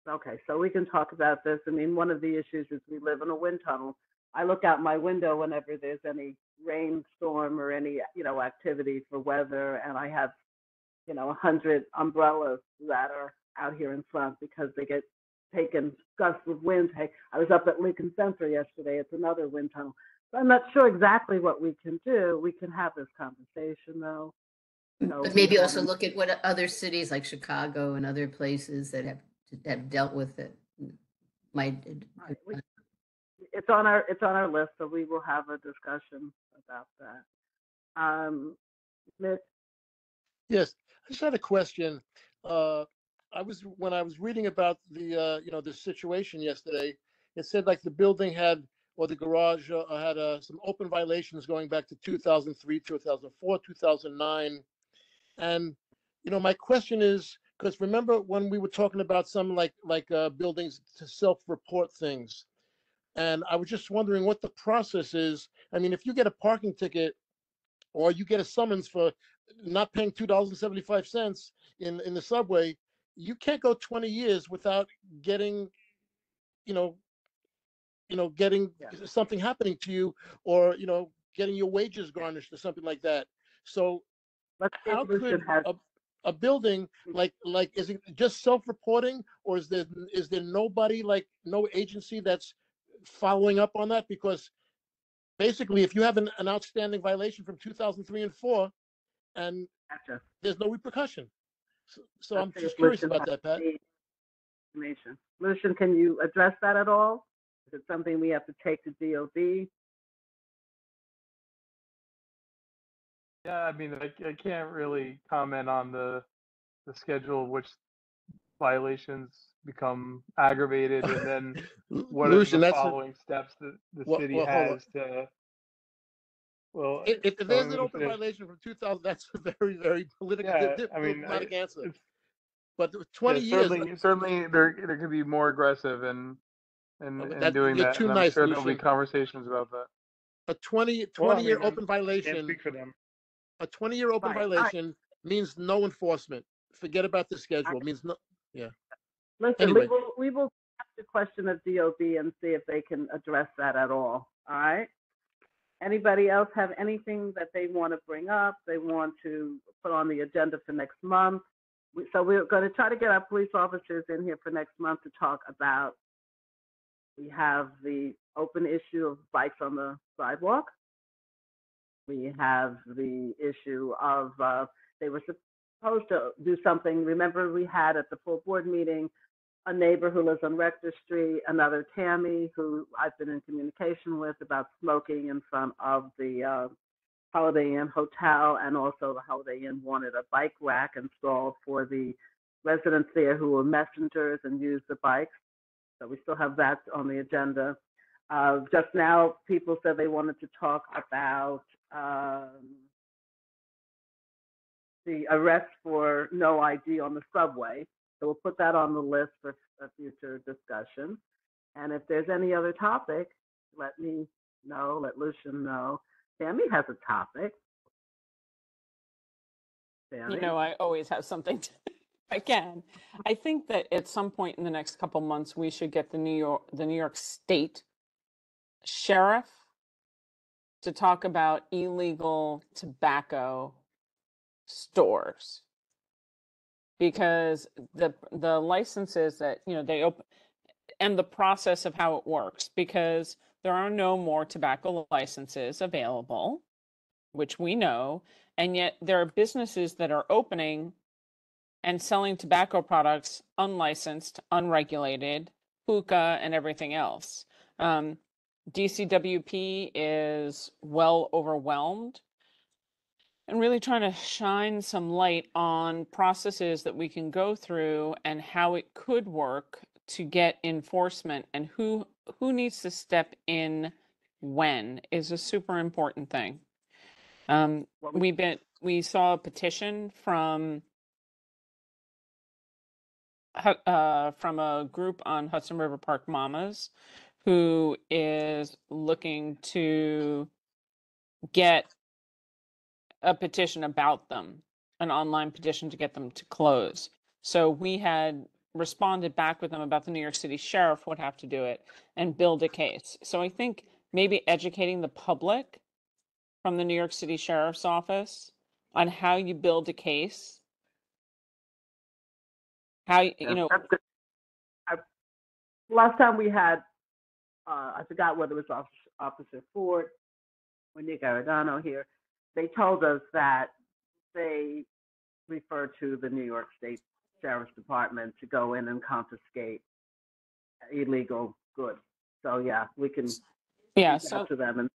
Okay, so we can talk about this. I mean, one of the issues is we live in a wind tunnel. I look out my window whenever there's any rainstorm or any, you know, activity for weather, and I have, you know, a hundred umbrellas that are out here in front because they get taken gusts of wind. Hey, I was up at Lincoln Center yesterday. It's another wind tunnel. So I'm not sure exactly what we can do. We can have this conversation though. Mm, so But maybe also look at what other cities like Chicago and other places that have, have dealt with it mm, might. Right, It's on our, it's on our list, so we will have a discussion about that. Um, Mitch, Yes, I just had a question. Uh, I was, when I was reading about the, uh, you know, the situation yesterday, it said like the building had, or the garage uh, had uh, some open violations going back to 2003, 2004, 2009. And, you know, my question is, because remember when we were talking about some like, like uh, buildings to self-report things? And I was just wondering what the process is. I mean, if you get a parking ticket or you get a summons for not paying two dollars and seventy-five cents in, in the subway, you can't go twenty years without getting, you know, you know, getting something happening to you, or, you know, getting your wages garnished or something like that. So let's how could has, a, a building like, like, is it just self-reporting? Or is there, is there nobody, like, no agency that's following up on that? Because basically, if you have an, an outstanding violation from two thousand three and four, and Gotcha. there's no repercussion. So, so let's I'm just curious about that, Pat. Information. Lucian, can you address that at all? Is it something we have to take to DOB? Yeah, I mean, I, I can't really comment on the, the schedule of which violations become aggravated and then what are Lucian, the that's a- following steps that the Well- city well, has to. Well, If, if there's an open finish. violation from two thousand, that's a very, very political, Yeah, I mean, uh, diplomatic I- answer. But the Yeah, twenty years, Certainly, certainly there, there could be more aggressive in, No, oh, that- doing that. too and I'm nice, sure there'll be conversations about that. a 20 Well, I 20 year mean, I'm- open I can't violation, speak for them. a twenty year open right. violation means no enforcement. Forget about the schedule, means no, yeah. Listen, Anyway. we will, we will ask the question of DOB and see if they can address that at all, all right? Anybody else have anything that they want to bring up, they want to put on the agenda for next month? We- So we're going to try to get our police officers in here for next month to talk about, we have the open issue of bikes on the sidewalk. We have the issue of, uh, they were supposed to do something, remember we had at the full board meeting, a neighbor who lives on Rector Street, another Tammy who I've been in communication with about smoking in front of the uh, Holiday Inn Hotel, and also the Holiday Inn wanted a bike rack installed for the residents there who were messengers and used the bikes. So we still have that on the agenda. Uh, just now, people said they wanted to talk about um, the arrest for no ID on the subway. So we'll put that on the list for a future discussion. And if there's any other topic, let me know, let Lucian know. Sammy has a topic. Tammy? You know, I always have something to, I can. I think that at some point in the next couple months, we should get the New York, the New York State Sheriff to talk about illegal tobacco stores. Because the, the licenses that, you know, they open, and the process of how it works, because there are no more tobacco licenses available, which we know, and yet there are businesses that are opening and selling tobacco products unlicensed, unregulated, hookah, and everything else. Um, DCWP is well overwhelmed and really trying to shine some light on processes that we can go through and how it could work to get enforcement and who who needs to step in when is a super important thing. Um, we've been we saw a petition from uh, from a group on Hudson River Park Mamas who is looking to get a petition about them, an online petition to get them to close. So we had responded back with them about the New York City Sheriff would have to do it and build a case. So I think maybe educating the public from the New York City Sheriff's Office on how you build a case, how, you know, I, last time we had, uh, I forgot whether it was Officer, Officer Ford or Nick Aradano here. They told us that they refer to the New York State Sheriff's Department to go in and confiscate illegal goods. So yeah, we can Yeah, so to them and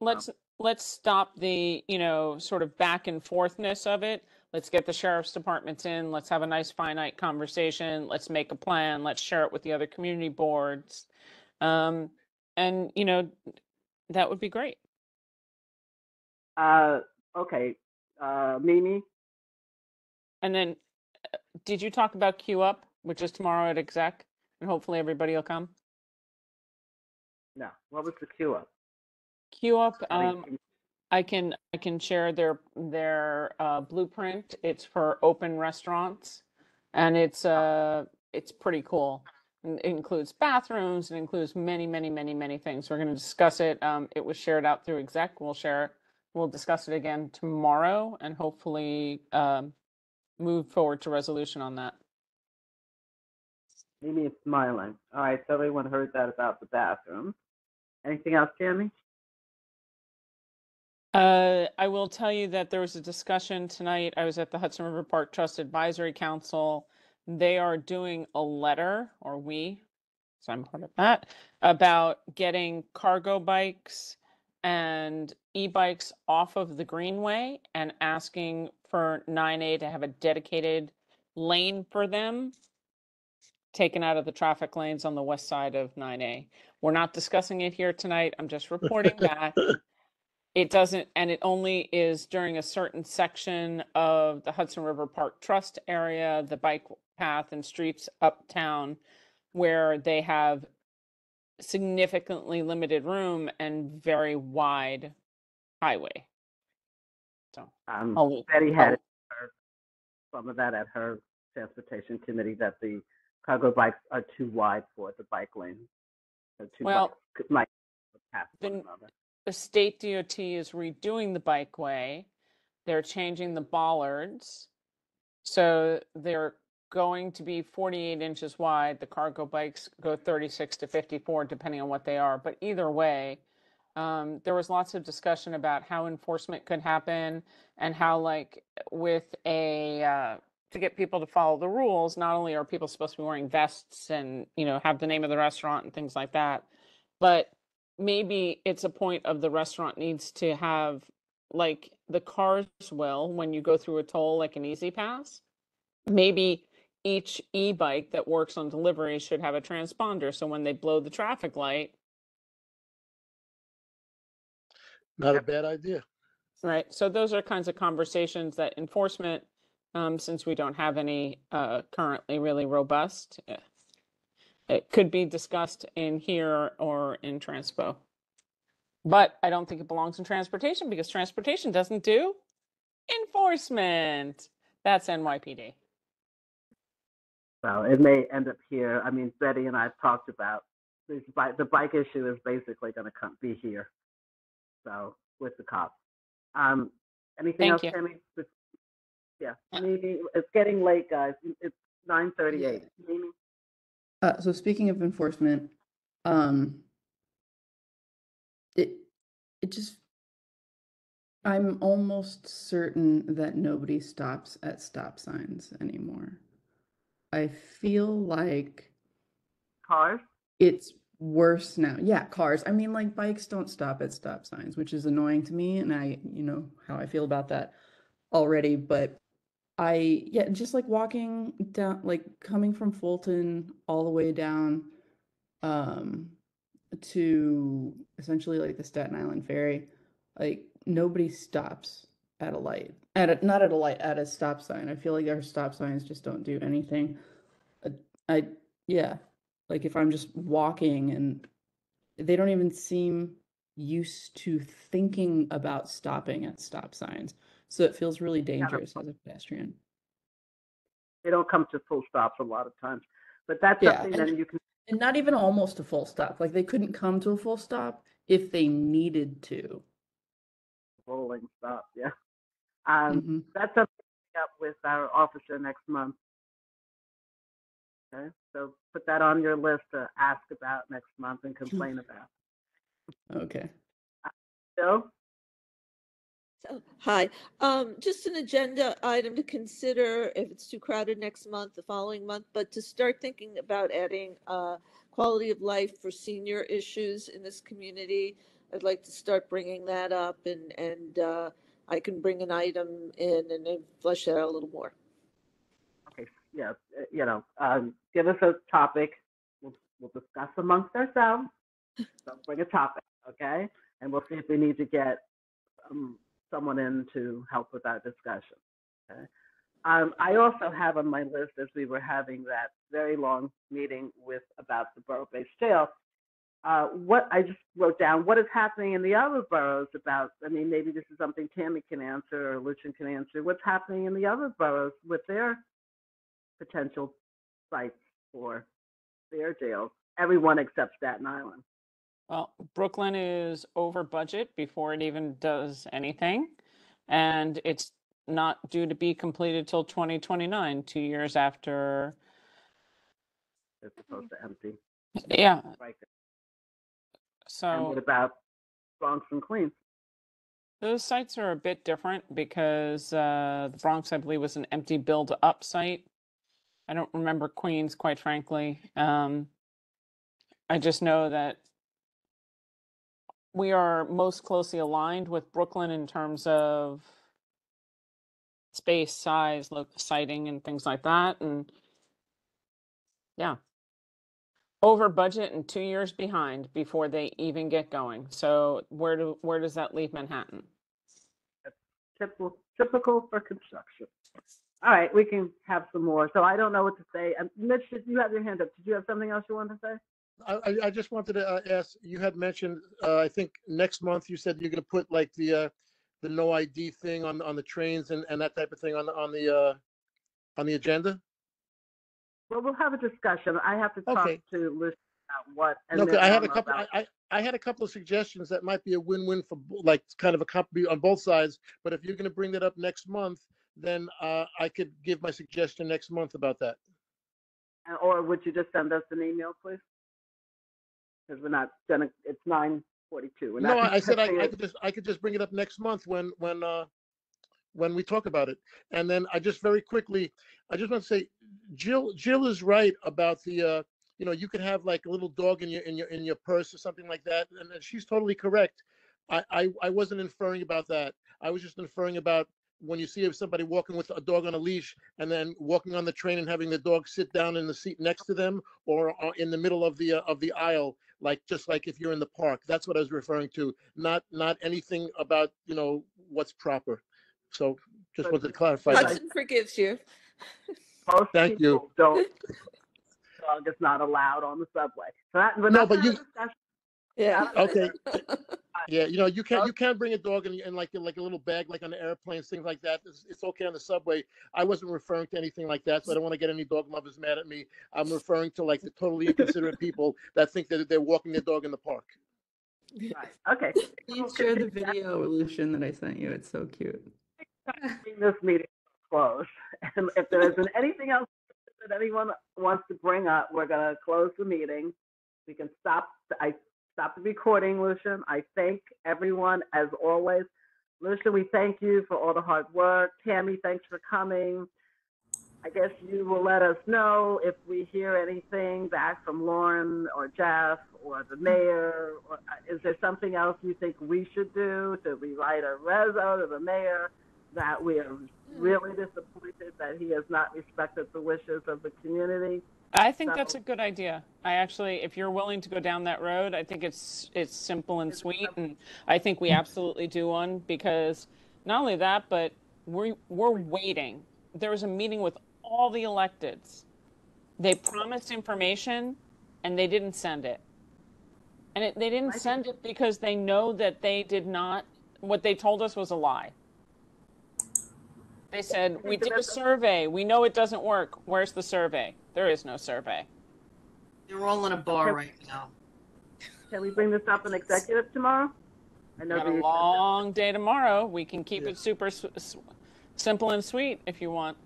let's let's stop the you know sort of back and forthness of it. Let's get the sheriff's departments in. Let's have a nice finite conversation. Let's make a plan. Let's share it with the other community boards. Um, and you know that would be great Uh, okay, uh, Mimi, and then uh, did you talk about queue up which is tomorrow at exec and hopefully everybody will come no, what was the queue up? queue up I um, I can I can share their their uh, blueprint. It's for open restaurants, and it's uh it's pretty cool. It includes bathrooms. It includes many many many many things. We're going to discuss it. Um, it was shared out through exec. We'll share. it. We'll discuss it again tomorrow, and hopefully um, move forward to resolution on that. Mimi is smiling. All right, so everyone heard that about the bathroom. Anything else, Tammy? Uh, I will tell you that there was a discussion tonight. I was at the Hudson River Park Trust Advisory Council. They are doing a letter, or we, so I'm part of that, about getting cargo bikes and e-bikes off of the greenway and asking for 9A to have a dedicated lane for them taken out of the traffic lanes on the west side of 9A. We're not discussing it here tonight. I'm just reporting that. It doesn't, and it only is during a certain section of the Hudson River Park Trust area, the bike path and streets uptown, where they have significantly limited room and very wide highway. So, Um, I'll- Betty had her, some of that at her transportation committee, that the cargo bikes are too wide for the bike lane. So two Well, bikes could- might pass one then- another. the state DOT is redoing the bikeway. They're changing the bollards. So they're going to be 48 inches wide. The cargo bikes go 36 to 54, depending on what they are. But either way, um, there was lots of discussion about how enforcement could happen and how, like, with a uh, to get people to follow the rules, not only are people supposed to be wearing vests and you know have the name of the restaurant and things like that, but maybe it's a point of the restaurant needs to have like the cars will when you go through a toll like an E-ZPass maybe each e-bike that works on delivery should have a transponder so when they blow the traffic light Not a bad idea. right so those are kinds of conversations that enforcement um, since we don't have any uh, currently really robust uh, it could be discussed in here or in transpo. But i don't think it belongs in transportation because transportation doesn't do enforcement. That's nypd So it may end up here. I mean, Betty and I have talked about this bike, the bike issue is basically going to come be here. So with the cops. Um, anything Thank else, you. Tammy? Yeah, Maybe it's getting late, guys. It's nine thirty-eight. Mimi? Uh, so speaking of enforcement, um, it, it just, I'm almost certain that nobody stops at stop signs anymore. I feel like Cars? it's worse now. Yeah, cars. I mean, like bikes don't stop at stop signs, which is annoying to me, and I, you know, how I feel about that already, but I, yeah, just like walking down, like coming from Fulton all the way down um to essentially like the Staten Island ferry, like nobody stops at a light. At a, not at a light, at a stop sign. I feel like our stop signs just don't do anything. Uh, I, yeah, like if I'm just walking and they don't even seem used to thinking about stopping at stop signs. So it feels really dangerous as a pedestrian. They don't come to full stops a lot of times, but that's Yeah, something and- that you can, And not even almost a full stop. Like they couldn't come to a full stop if they needed to. rolling stop, yeah. Um, Mhm. that's something to pick up with our officer next month. Okay, so put that on your list to ask about next month and complain about. Okay. Bill? So, hi, um, just an agenda item to consider if it's too crowded next month, the following month, but to start thinking about adding, uh, quality of life for senior issues in this community. I'd like to start bringing that up and, and, uh, I can bring an item in and then flesh that out a little more. Okay, yeah, uh, you know, um, give us a topic. We'll, we'll discuss amongst ourselves. Bring a topic, okay? And we'll see if we need to get, um, someone in to help with that discussion. Okay. Um, I also have on my list as we were having that very long meeting with about the borough-based jail. Uh, what I just wrote down, what is happening in the other boroughs about, I mean, maybe this is something Tammy can answer or Lucian can answer. What's happening in the other boroughs with their potential sites for their jails? Everyone except Staten Island. Well, Brooklyn is over budget before it even does anything. And it's not due to be completed till 2029, two years after. It's supposed to empty. Yeah. Right. And So what about Bronx and Queens? those sites are a bit different because uh, the Bronx, I believe, was an empty build up site. I don't remember Queens, quite frankly. Um, I just know that we are most closely aligned with Brooklyn in terms of space, size, lo- siting, and things like that. And yeah, over budget and two years behind before they even get going. So where do where does that leave Manhattan? Typical, typical for construction. All right, we can have some more. So I don't know what to say. Um, Mitch, did you have your hand up? Did you have something else you wanted to say? I, I- I just wanted to uh, ask, you had mentioned, uh, I think next month you said you're gonna put like the, uh, the no ID thing on, on the trains and, and that type of thing on, on the, uh, on the agenda? Well, we'll have a discussion. I have to talk Okay. to Lucy about what. and Okay, then I had a couple, about- I, I, I had a couple of suggestions that might be a win-win for, bo- like, kind of a company on both sides. But if you're gonna bring that up next month, then, uh, I could give my suggestion next month about that. Or would you just send us an email, please? Because we're not gonna, it's nine forty-two. No, I I said I, I could just, I could just bring it up next month when, when, uh, when we talk about it. And then I just very quickly, I just want to say, Jill, Jill is right about the, uh, you know, you could have like a little dog in your, in your, in your purse or something like that. And she's totally correct. I, I, I wasn't inferring about that. I was just inferring about when you see somebody walking with a dog on a leash and then walking on the train and having the dog sit down in the seat next to them or uh, in the middle of the, uh, of the aisle, like, just like if you're in the park. That's what I was referring to, not, not anything about, you know, what's proper. So just wanted to clarify that. Hudson forgives you. Most Thank you. people don't, dog is not allowed on the subway. So that, but No, that's but not a you- discussion. Yeah. Okay. Yeah, you know, you can't, you can't bring a dog in, in like in like a little bag, like on the airplanes, things like that. It's, it's okay on the subway. I wasn't referring to anything like that, so I don't want to get any dog lovers mad at me. I'm referring to like the totally inconsiderate people that think that they're walking their dog in the park. Okay. Please share the video, Lucian, that I sent you. It's so cute. Bring This meeting closed. And if there isn't anything else that anyone wants to bring up, we're gonna close the meeting. We can stop, I stop the recording, Lucian. I thank everyone as always. Lucian, we thank you for all the hard work. Tammy, thanks for coming. I guess you will let us know if we hear anything back from Lauren or Jeff or the mayor. Or uh, is there something else you think we should do? Should we write a reso to the mayor that we are hmm. really disappointed that he has not respected the wishes of the community? I think So- that's a good idea. I actually, if you're willing to go down that road, I think it's it's simple and sweet, and I think we absolutely do one because not only that, but we we're waiting. There was a meeting with all the electeds. They promised information, and they didn't send it. And it, they didn't send it because they know that they did not. What they told us was a lie. They said we did a survey. We know it doesn't work. Where's the survey? There is no survey. They're all in a bar Okay. right now. Can we bring this up in executive tomorrow? I We know got a the, long day tomorrow. We can keep it super s- s- simple and sweet if you want.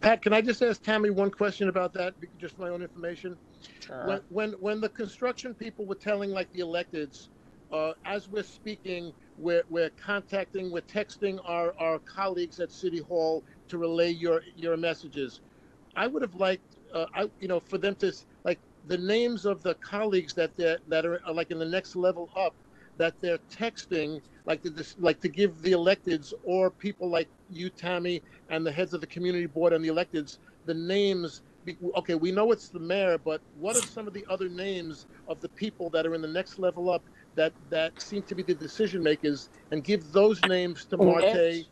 Pat, can I just ask Tammy one question about that, just for my own information? Sure. When, when, when the construction people were telling like the electeds, uh, as we're speaking, we're, we're contacting, we're texting our, our colleagues at City Hall to relay your, your messages. I would have liked, uh, I, you know, for them to, like, the names of the colleagues that that are, are like in the next level up, that they're texting, like to, like to give the electeds or people like you, Tammy, and the heads of the community board and the electeds, the names. Okay, we know it's the mayor, but what are some of the other names of the people that are in the next level up that, that seem to be the decision makers and give those names to Marte? Mitch,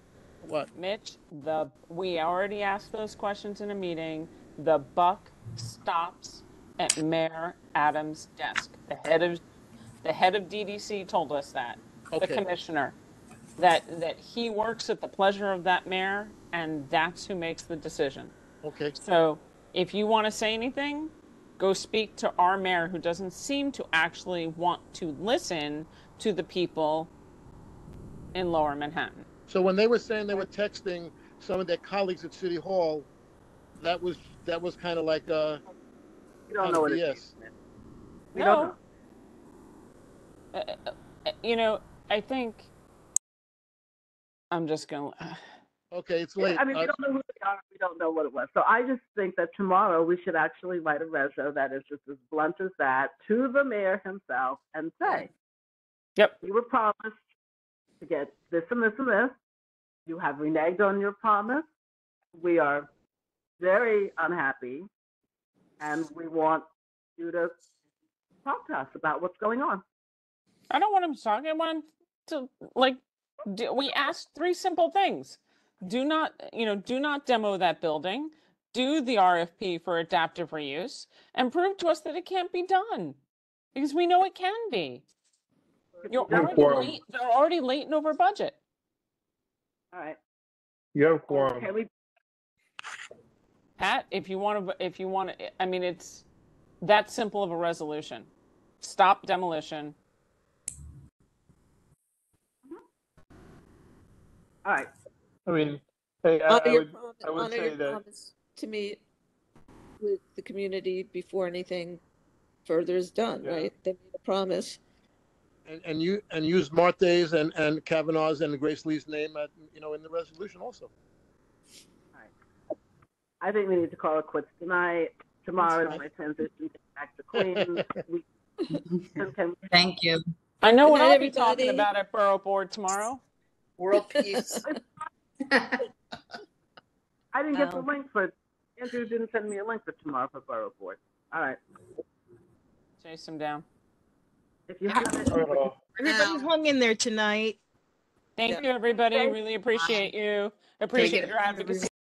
What? Mitch, the, we already asked those questions in a meeting. The buck stops at Mayor Adams' desk. The head of, the head of DDC told us that. The commissioner, that, that he works at the pleasure of that mayor and that's who makes the decision. Okay. So if you want to say anything, go speak to our mayor who doesn't seem to actually want to listen to the people in lower Manhattan. So when they were saying they were texting some of their colleagues at City Hall, that was, that was kind of like, uh, We don't know what it BS. is. We No. know. Uh, uh, uh, you know, I think I'm just going to. Okay, it's Yeah, late. I mean, we Uh, don't know who they are. We don't know what it was. So I just think that tomorrow we should actually write a reso that is just as blunt as that to the mayor himself and say, Yep. you were promised to get this and this and this. You have reneged on your promise. We are very unhappy, and we want you to talk to us about what's going on. I don't want him talking. I want him to like. Do, we asked three simple things: do not, you know, do not demo that building. Do the RFP for adaptive reuse and prove to us that it can't be done, because we know it can be. You're already quorum. late. They're already late and over budget. All right. You have quorum. Can we Pat, if you want to, if you want to, I mean, it's that simple of a resolution. Stop demolition. Mm-hmm. All right. I mean, hey, I, I would, promise, I would honor say your that, promise to meet with the community before anything further is done, Yeah. right? They made a promise. and, and you, and use Marte's and, and Kavanagh's and Grace Lee's name at, you know, in the resolution also. I think we need to call it quits tonight. Tomorrow fine. is my transition back to Queens. We- can- can- Thank you. I know Good what night, I'll be talking about at Borough Board tomorrow. World peace. I didn't get the Um, link for, Andrew didn't send me a link for tomorrow for Borough Board. All right. Chase him down. If you have it. uh, Everybody hung in there tonight. Thank Yeah. you, everybody. Really appreciate you. Appreciate care. your advocacy.